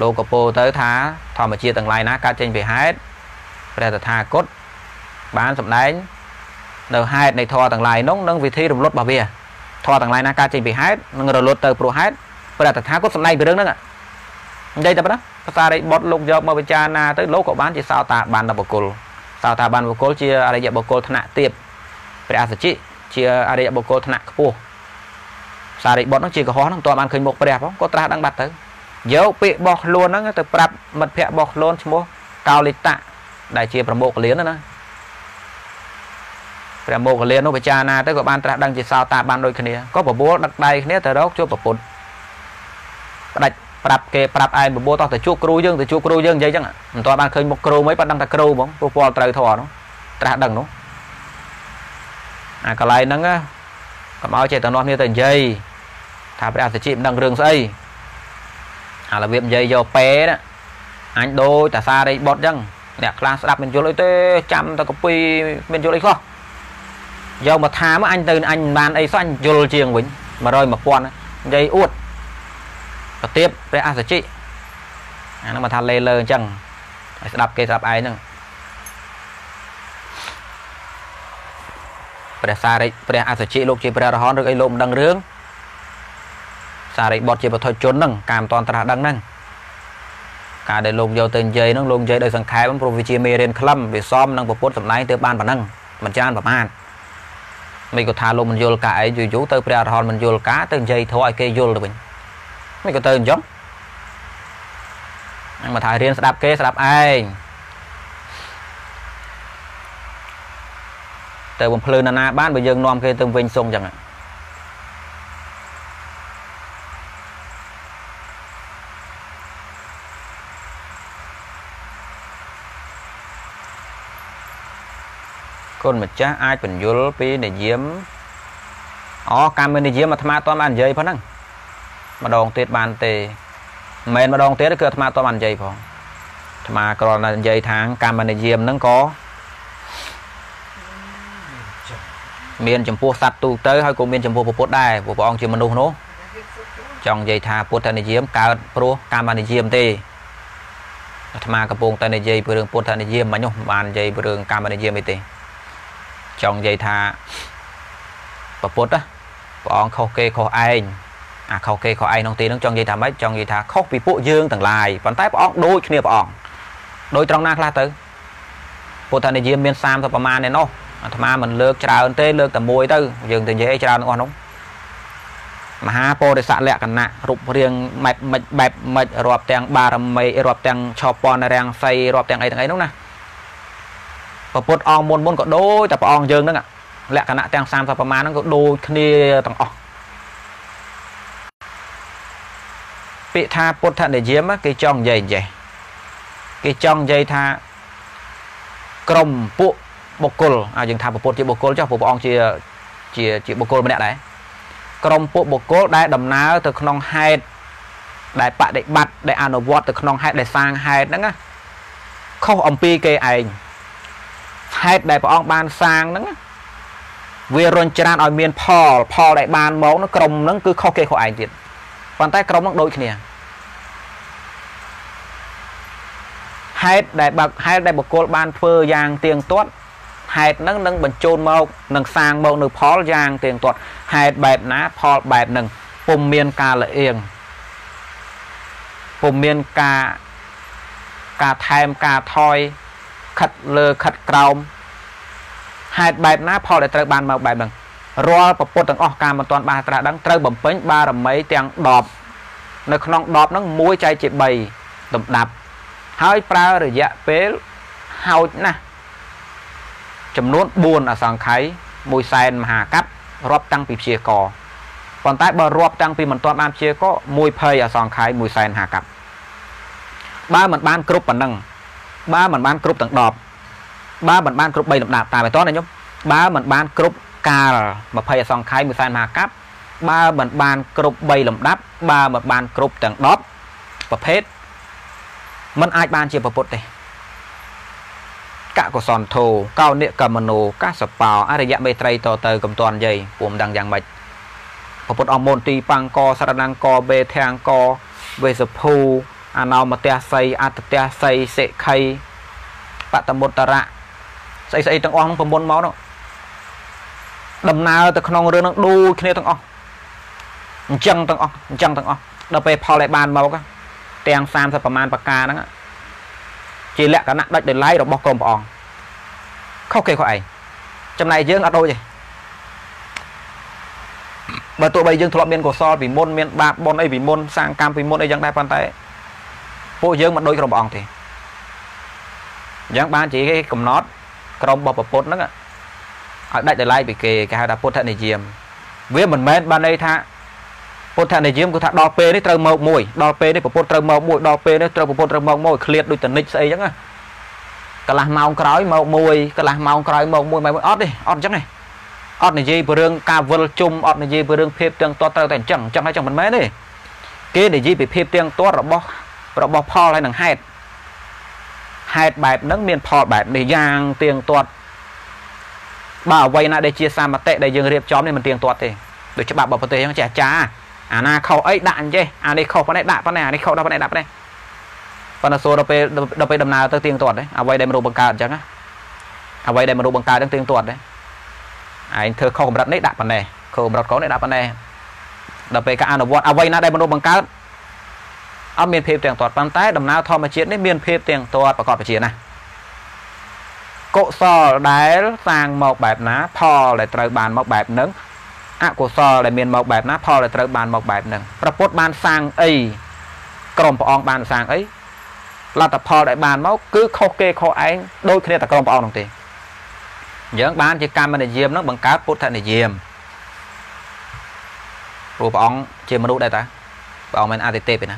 S1: លោកក៏ពោលទៅថាធម្មជាតិទាំងឡាយណាកើតចេញពីហេតុព្រះតថាគតបានសម្ដែងនៅហេតុនៃធម៌ទាំងឡាយនោះនិងវិធីរំលត់របស់វាធម៌ទាំងឡាយណាកើតចេញពីហេតុនិងរលត់ទៅព្រោះហេតុព្រះតថាគតសម្ដែងពីរឿងហ្នឹងនិយាយតែប៉ុណ្ណាភាសារិបុត្រលោកយកមកវិចារណាទៅលោកក៏បានជាសោតាបានដល់បុគ្គលសោតាបានបុគ្គលជាអរិយបុគ្គលថ្នាក់ទៀបព្រះអសជិ ជាអរិយបុគ្គលថ្នាក់ខ្ពស់សារិបុត្រហ្នឹងជាកុហកហ្នឹងតើបានឃើញមុខព្រះផងក៏ត្រាស់ដឹងបាត់ទៅយកពាក្យរបស់ខ្លួនហ្នឹងទៅប្រាប់មិត្តភ័ក្តិរបស់ខ្លួនឈ្មោះកោលិតៈដែលជាប្រមោកលៀនណាព្រះមោកលៀននោះពិចារណាទៅក៏បានត្រាស់ដឹងជាសោតាបានដូចគ្នាក៏បបួលដឹកដៃគ្នាទៅរកជួបប្រពុតផ្ដាច់ប្រាប់គេប្រាប់ឯងបបួលតោះទៅជួបគ្រូយើងទៅជួបគ្រូយើងនិយាយចឹងមិនទាន់បានឃើញមុខគ្រូមិនប៉ណ្ដឹងតែគ្រូហ្មងព្រោះពលត្រូវធរនោះត្រាស់ដឹងនោះ អាកន្លែងហ្នឹងកុំឲ្យចេះតែនោះគ្នាទៅនិយាយថាព្រះអសជិមិនដឹងរឿងស្អីអារបៀបនិយាយយកពេណាអញដូចតាសារេបុតចឹងអ្នកខ្លះស្ដាប់មិនយល់អីទេចាំតែកពីមានយល់អីខ្លះយកមកថាមកអញទៅអញមិនបានអីសោះអញយល់ជាងវិញ100 1000និយាយអួតប្រទៀបព្រះអសជិអាហ្នឹងមកថាលេលើអញ្ចឹងឲ្យស្ដាប់គេស្ដាប់ឯងហ្នឹង ព្រះសារិព្រះអសជិលោកជាព្រះរហន្តឬអីលោកមិនដឹងរឿងសារិបុត្រជាបុថុជនហ្នឹងការមិនតន់ត្រាស់ដឹងហ្នឹងការដែលលោកយកទៅនិយាយហ្នឹងលោកនិយាយដោយសង្ខេបព្រោះវាជាមេរៀនខ្លឹមវាសមនឹងពុទ្ធសម្ដែងទៅបានប៉ុណ្ណឹងមិនចានប្រមាណមិនក៏ថាលោកមិនយល់ការឯងយូរយូរទៅព្រះអរហន្តមិនយល់ការទៅនិយាយធោះឲ្យគេយល់ទៅវិញមិនក៏ទៅអញ្ចឹងហ្នឹងមកថារៀនស្ដាប់គេស្ដាប់ឯង ទៅបំភ្លឺណានាបានបើយើងនាំគេទៅវិញសុងចឹងគុណម្ចាស់អាចបញ្យលពីនិយមអូកម្មនិយមអាត្មាតបាននិយាយផងហ្នឹងម្ដងទៀតបានទេមិនមែនម្ដងទៀតគឺអាត្មាតបាននិយាយផងអាត្មាគ្រាន់តែនិយាយថាកម្មនិយមហ្នឹងក៏ មានចំពោះសត្វទូទៅហើយក៏មានចំពោះពុទ្ធដែរព្រោះព្រះអង្គជាមនុស្សនោះចង់និយាយថាពុទ្ធនិយមកើតព្រោះកម្មនិយមទេអាត្មាកំពុងតែនិយាយពីរឿងពុទ្ធនិយមមិននោះបាននិយាយពីរឿងកម្មនិយមអីទេចង់និយាយថាប្រពុតព្រះអង្គខុសគេខុសឯងអាខុសគេខុសឯងក្នុងទីហ្នឹងចង់និយាយថាម៉េចចង់និយាយថាខុសពីពួកយើងទាំងឡាយប៉ុន្តែព្រះអង្គដូចគ្នាព្រះអង្គដូចត្រង់ណាខ្លះទៅពុទ្ធនិយមមាន30ប្រមាណឯណោះ អាត្មាមិនលើកច្រើនទេលើកតែមួយទៅយើងទៅនិយាយអីច្រើនទាំងអស់នោះមហាពោធិស័កលក្ខណៈរូបរាងម៉ែបមិចបែបមិចរាប់ទាំងបារមីរាប់ទាំងឆោពនរាំងសីរាប់ទាំងអីទាំងអីនោះណាពពុទ្ធអង្គមុនមុនក៏ដូចតែព្រះអង្គយើងហ្នឹងលក្ខណៈទាំង30ប្រមាណហ្នឹងក៏ដូចគ្នាទាំងអស់ពាក្យថាពុទ្ធនិយមគេចង់និយាយចេះគេចង់និយាយថាក្រុមពួក បុគ្គលយើងថាពុទ្ធជាបុគ្គលចុះព្រះអង្គជាជាជាបុគ្គលម្នាក់ដែរក្រុមពួកបុគ្គលដែលដំណើរទៅក្នុងហេតុដែលបដិបត្តិដែលអនុវត្តទៅក្នុងហេតុដែលសាងហេតុហ្នឹងណាខុសអំពីគេឯងហេតុដែលព្រះអង្គបានសាងហ្នឹងវារុញច្រានឲ្យមានផលផលដែលបានមកនោះក្រុមហ្នឹងគឺខុសគេខុសឯងទៀតប៉ុន្តែក្រុមហ្នឹងដូចគ្នាហេតុដែលបើហេតុដែលបុគ្គលបានធ្វើយ៉ាងទៀងទាត់ ហេតុហ្នឹងនឹងបញ្ជូនមកនឹងសាងមកនៅផលយ៉ាងទៀងទាត់ហេតុបែបណាផលបែបហ្នឹងពុំមានការលអៀងពុំមានការការថែមការថយខិតលើខិតក្រោមហេតុបែបណាផលដែលត្រូវបានមកបែបហ្នឹងរាល់ពពុទ្ធទាំងអស់ការមិនទាន់បានត្រាស់ដឹងត្រូវបំពេញបារមីទាំង10នៅក្នុង10ហ្នឹងមួយចែកជា3លំដាប់ហើយប្រើរយៈពេលហោចណាស់ ចំនួន4អសង្ខ័យ1សែនមហាកັບរាប់តាំងពីព្យាករប៉ុន្តែបើរាប់តាំងពីមិនទាន់បានព្យាករ1ភ័យអសង្ខ័យ1សែនមហាកັບបើមិនបានគ្រប់ប៉ុណ្ណឹងបើមិនបានគ្រប់ទាំង10បើមិនបានគ្រប់3លំដាប់តាមឯតណាខ្ញុំបើមិនបានគ្រប់កាល20អសង្ខ័យ1សែនមហាកັບបើមិនបានគ្រប់3លំដាប់បើមិនបានគ្រប់ទាំង10ប្រភេទมันអាចបានជាប្រពុតទេ កកុសនធោកោនិកមនោកាសបោអរិយមេត្រីតទៅកំតាន់យាយពុំដឹងយ៉ាងម៉េចពពុទ្ធអមនទីបាំងកសរណង្គបេធាំងកវេសភូអណោមតេស័យអត្តតេស័យសិខីបតមុត្តរៈស្អីស្អីទាំងអស់ហ្នឹងប្រមុនមកនោះដំណើរទៅក្នុងរឿងហ្នឹងដូចគ្នាទាំងអស់អញ្ចឹងទាំងអស់អញ្ចឹងទាំងអស់ដល់ពេលផលឲ្យបានមកទាំង30ប្រមាណប្រការហ្នឹង ជាលក្ខណៈដាច់ដោយឡែករបស់ក្រុមព្រះអង្គខុសគេខុសឯងចំណែកយើងអត់ដូចទេបើទោះបីយើងធ្លាប់មានកុសលពីមុនមានបាបបុណ្យអីពីមុនសាងកម្មពីមុនអីយ៉ាងដែរប៉ុន្តែពួកយើងមិនដូចក្រុមព្រះអង្គទេអញ្ចឹងបានជាគេកំណត់ក្រុមរបស់ប្រពុតហ្នឹងឲ្យដាច់ដោយឡែកពីគេគេហៅថាពុទ្ធនិយមវាមិនមែនបានន័យថា ពុទ្ធនិយមគឺថាដល់ពេលនេះត្រូវមកមួយដល់ពេលនេះប្រពុតត្រូវមកមួយដល់ពេលនេះត្រូវប្រពុតត្រូវមកមួយឃ្លាតដូចតនិចស្អីចឹងណាកន្លះម៉ោងក្រោយមកមួយកន្លះម៉ោងក្រោយមកមួយមកអត់ទេអត់អញ្ចឹងទេអត់និយាយពីរឿងការវិលជុំអត់និយាយពីរឿងភាពទាំងទាត់ត្រូវតែអញ្ចឹងអញ្ចឹងហើយចឹងមិនមែនទេគេនិយាយពីភាពទាំងទាត់របស់របស់ផលហើយនឹងហេតុហេតុបែបហ្នឹងមានផលបែបនេះយ៉ាងទៀងទាត់បើអ្វីណាដែលជាសមតិដែលយើងរៀបចំនេះមិនទៀងទាត់ទេដូចច្បាប់របស់ប្រទេសហ្នឹងចេះអាចារ្យ អាណាខុសអីដាក់អញ្ចេះអានេះខុសប៉ុណ្ណេះដាក់ប៉ុណ្ណេះអានេះខុសដល់ប៉ុណ្ណេះដាក់ប៉ុណ្ណេះប៉ុន្តែសួរដល់ពេលដល់ពេលដំណើរទៅទៀងទាត់ទេអ្វីដែលមនុស្សបង្កើតអញ្ចឹងណាអ្វីដែលមនុស្សបង្កើតហ្នឹងទៀងទាត់ទេឯងធ្វើខុសកម្រិតនេះដាក់ប៉ុណ្ណេះខុសកម្រិតកូននេះដាក់ប៉ុណ្ណេះដល់ពេលការអនុវត្តអ្វីណាដែលមនុស្សបង្កើតអត់មានភាពទៀងទាត់ប៉ុន្តែដំណើរធម្មជាតិនេះមានភាពទៀងទាត់ប្រកបប្រជាណាកុសលដែលសាងមកបែបណាផលដែលត្រូវបានមកបែបហ្នឹង អកុសលដែលមានមកបែបណាផលដែលត្រូវបានមកបែបហ្នឹងប្រពុតបានសាងអីក្រុមព្រះអង្គបានសាងអីលទ្ធផលដែលបានមកគឺខុសគេខុសឯងដូចគ្នាតែក្រុមព្រះអង្គនោះទេអញ្ចឹងបានជាកម្មនិយមហ្នឹងបង្កើតពុទ្ធនិយមព្រោះព្រះអង្គជាមនុស្សដែរតាព្រះអង្គមិនអតិទេពទេណា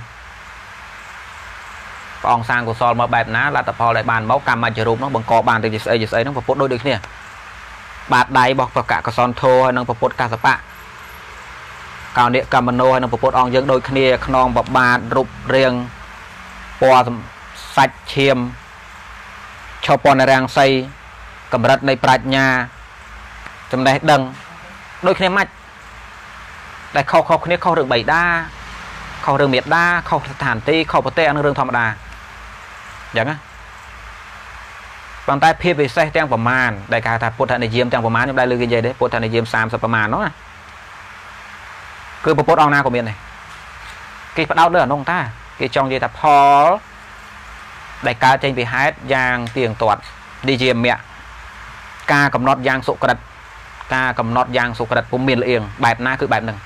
S1: ព្រះអង្គសាងកុសលមកបែបណាលទ្ធផលដែលបានមកកម្មច្ចរូបនោះបង្កបានទៅជាស្អីជាស្អីហ្នឹងប្រពុតដូចដូចគ្នា បាតដៃរបស់ប្រកកសនធោហើយនិងពុទ្ធកសបៈកោនិកកម្មនោហើយនិងពុទ្ធអង្គយើងដូចគ្នាខ្នងបបាទរូបរាងពណ៌សាច់ឈាមឆោពណ៌រាំងសីកម្រិតនៃប្រាជ្ញាចំណេះដឹងដូចគ្នាម៉េចដែលខុសខុសគ្នាខុសរឿងបៃតាខុសរឿងមេដាខុសស្ថានទីខុសប្រទេសអានឹងរឿងធម្មតាអញ្ចឹងណា ប៉ុន្តែភាពពិសេសទាំងប្រមាណដែលគេហៅថាពុទ្ធនិយមទាំងប្រមាណខ្ញុំដែរលើកគេនិយាយទេពុទ្ធនិយម30ប្រមាណហ្នឹងណាគឺពុទ្ធអង្គណាក៏មានដែរគេផ្ដោតលើអានោះតាគេចង់និយាយថាផលដែលកើតចេញពីហេតុយ៉ាងទៀងទាត់នេះជាមគ្គការកំណត់យ៉ាងសុក្រិតការកំណត់យ៉ាងសុក្រិតពុំមានលៀងបែបណាគឺបែបហ្នឹង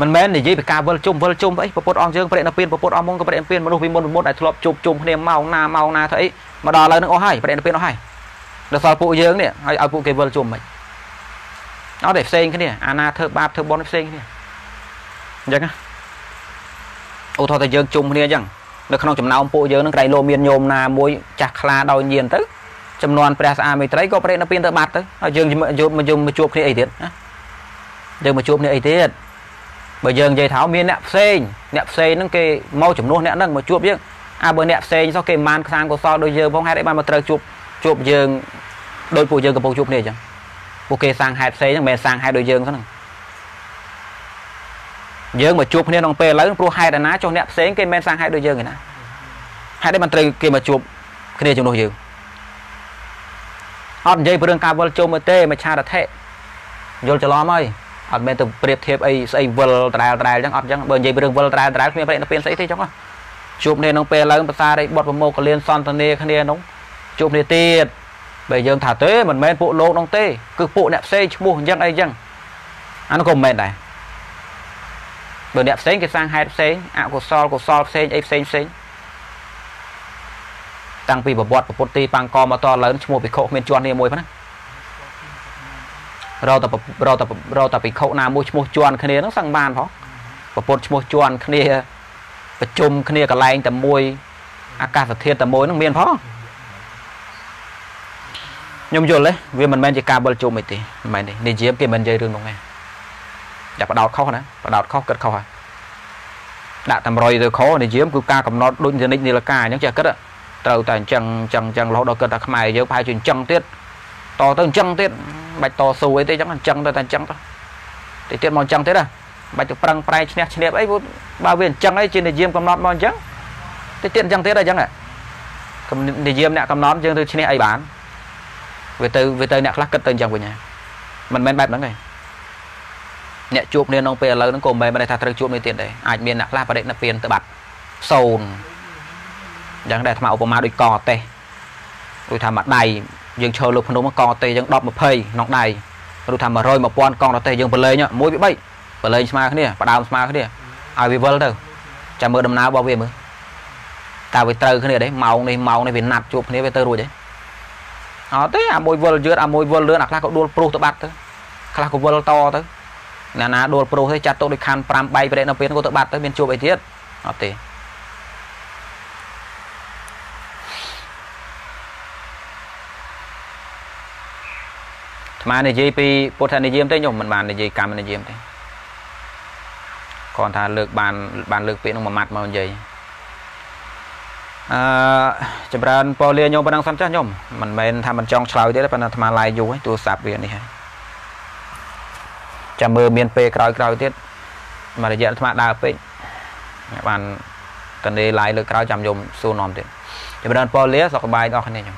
S1: មិនមែននិយាយពីការវិលជុំវិលជុំអីពពុទ្ធអង្គយើងប្រេណពៀនពពុទ្ធអង្គមុនក៏ប្រេណពៀនមនុស្សពីមុនពីមុនដែលធ្លាប់ជុំជុំគ្នាម៉ោងណាម៉ោងណាទៅអី មកដល់ឥឡូវហ្នឹងអស់ហើយប្រេណពៀនអស់ហើយដល់សល់ពួកយើងនេះហើយឲ្យពួកគេវិលជុំមិនអត់ទេផ្សេងគ្នាអាណាធ្វើបាបធ្វើបុណ្យផ្សេងគ្នាអញ្ចឹងណាឧទាហរណ៍តែយើងជុំគ្នាអញ្ចឹងនៅក្នុងចំណោមពួកយើងនឹងក្រៃលោមានញោមណាមួយចាស់ខ្លាដោយញៀនទៅចំនួនព្រះស្អាមេត្រីក៏ប្រេណពៀនទៅបាត់ទៅហើយយើងយកមកយកមកជួបគ្នាអីទៀតណាយើងមកជួបគ្នាអីទៀតបើយើងនិយាយថាមានអ្នកផ្សេងអ្នកផ្សេងហ្នឹងគេមកចំនួនអ្នកហ្នឹងមកជួបយើង អាបើអ្នកផ្សេងសោះគេមិនបានខ្សាងកុសលដូចយើងផងហេតុអីបានមកត្រូវជួបជួបយើងដោយពួកយើងកំពុងជួបគ្នាអញ្ចឹងពួកគេសាងហេតុផ្សេងហ្នឹងមិនមែនសាងហេតុដូចយើងហ្នឹងយើងមកជួបគ្នាក្នុងពេលឥឡូវព្រោះហេតុណាចុះអ្នកផ្សេងគេមិនមែនសាងហេតុដូចយើងទេណាហេតុអីបានត្រូវគេមកជួបគ្នាជំនួសយើងអត់និយាយពីរឿងការវិលជុំទេមច្ឆារថេយល់ច្រឡំហើយអត់មែនទៅប្រៀបធៀបអីស្អីវិលដដែលដដែលអញ្ចឹងអត់អញ្ចឹងបើនិយាយពីរឿងវិលដដែលដដែលគ្មានប្រេណពៀនស្អីទេអញ្ចឹង ជួបគ្នាក្នុងពេលឡើងភាសារីបុតប្រមោកលៀនសន្តានាគ្នានោះជួបគ្នាទៀតបើយើងថាទេមិនមែនពួកលោកនោះទេគឺពួកអ្នកផ្សេងឈ្មោះអញ្ចឹងអីអញ្ចឹងអានោះក៏មិនមែនដែរបើអ្នកផ្សេងគេសាងហេតុផ្សេងអកុសលកុសលផ្សេងអីផ្សេងផ្សេងតាំងពីប្រវត្តិពុទ្ធទីបាំងកមកតឡើងឈ្មោះភិក្ខុគ្មានជាន់នេះមួយប៉ុណ្ណារកតែរកតែរកតែភិក្ខុណាមួយឈ្មោះជន់គ្នាហ្នឹងសឹងបានផងប្រពុតឈ្មោះជន់គ្នា ប្រជុំគ្នាកន្លែងតែមួយអាកាសធាតុតែមួយហ្នឹងមានផងខ្ញុំយល់ទេវាមិនមែនជាការបិលជុំអីទេមិនមែនទេនិយាយគេមិននិយាយរឿងនោះទេតែបដោតខុសណាបដោតខុសគិតខុសហើយដាក់តម្រុយទៅខុសនិយាយគឺការកំណត់ដូចនិចនីលកាអញ្ចឹងចេះគិតត្រូវតែអញ្ចឹងអញ្ចឹងអញ្ចឹងរហូតដល់គិតថាខ្មែរយើងប្រហែលជាអញ្ចឹងទៀតតទៅអញ្ចឹងទៀតបាច់តស៊ូអីទេអញ្ចឹងអញ្ចឹងទៅតែអញ្ចឹងទៅតិចទៀតមកអញ្ចឹងទៀតណា បាច់ទៅប្រឹងប្រែងឈ្នះឈ្នះអីបើវាអញ្ចឹងអីជានិយមកំណត់មកអញ្ចឹងតិចទៀតអញ្ចឹងទៀតអញ្ចឹងនិយមអ្នកកំណត់យើងទៅឈ្នះអីបានវាទៅវាទៅអ្នកខ្លះគិតទៅអញ្ចឹងវិញមិនមែនបែបហ្នឹងទេអ្នកជួបគ្នាក្នុងពេលឥឡូវហ្នឹងក៏មិនមែនថាត្រូវជួបនេះទៀតដែរអាចមានអ្នកខ្លះបដិណពៀនទៅបាត់សូនអញ្ចឹងដែរអាត្មាឧបមាដូចកតេះដូចថាមួយដៃយើងឈរលើភ្នំកងតេយើង10 20ក្នុងដៃឬថា100 1000កងតេយើងបលែង1ពី3 បលែងស្មើគ្នាបដើមស្មើគ្នាឲ្យវាវិលទៅចាំមើលដំណើររបស់វាមើលតើវាត្រូវគ្នាទេម៉ោងនេះម៉ោងនេះវាណាត់ជួបគ្នាវាទៅរួចទេអត់ទេអាមួយវិលយឺតអាមួយវិលលឿនអាខ្លះក៏ដួលព្រុសទៅបាត់ទៅខ្លះក៏វិលតទៅអ្នកណាដួលព្រុសទេចាត់ទុកដូចខណ្ឌ5 3ប្រេតនៅពេលក៏ទៅបាត់ទៅមានជួបអីទៀតអត់ទេបាននិយាយពីពុទ្ធនិយមទេខ្ញុំមិនបាននិយាយកម្មនិយមទេ គ្រាន់ថាលើកបានបានលើកពាក្យនឹងមួយម៉ាត់មកនិយាយអឺចម្រើនពរលាញោមប៉ុណ្ណឹងសិនចាស់ញោមមិនមែនថាមិនចង់ឆ្លើយទេប៉ុន្តែអាត្មាឡាយយូរហើយទូរស័ព្ទវានេះហើយចាំមើលមានពេលក្រោយក្រោយទៀតមករយៈអាត្មាដើរពេកបានតនេឡាយលើក្រោយចាំញោមសួរនាំទៀតចម្រើនពរលាសុខសប្បាយដល់គ្នាញោម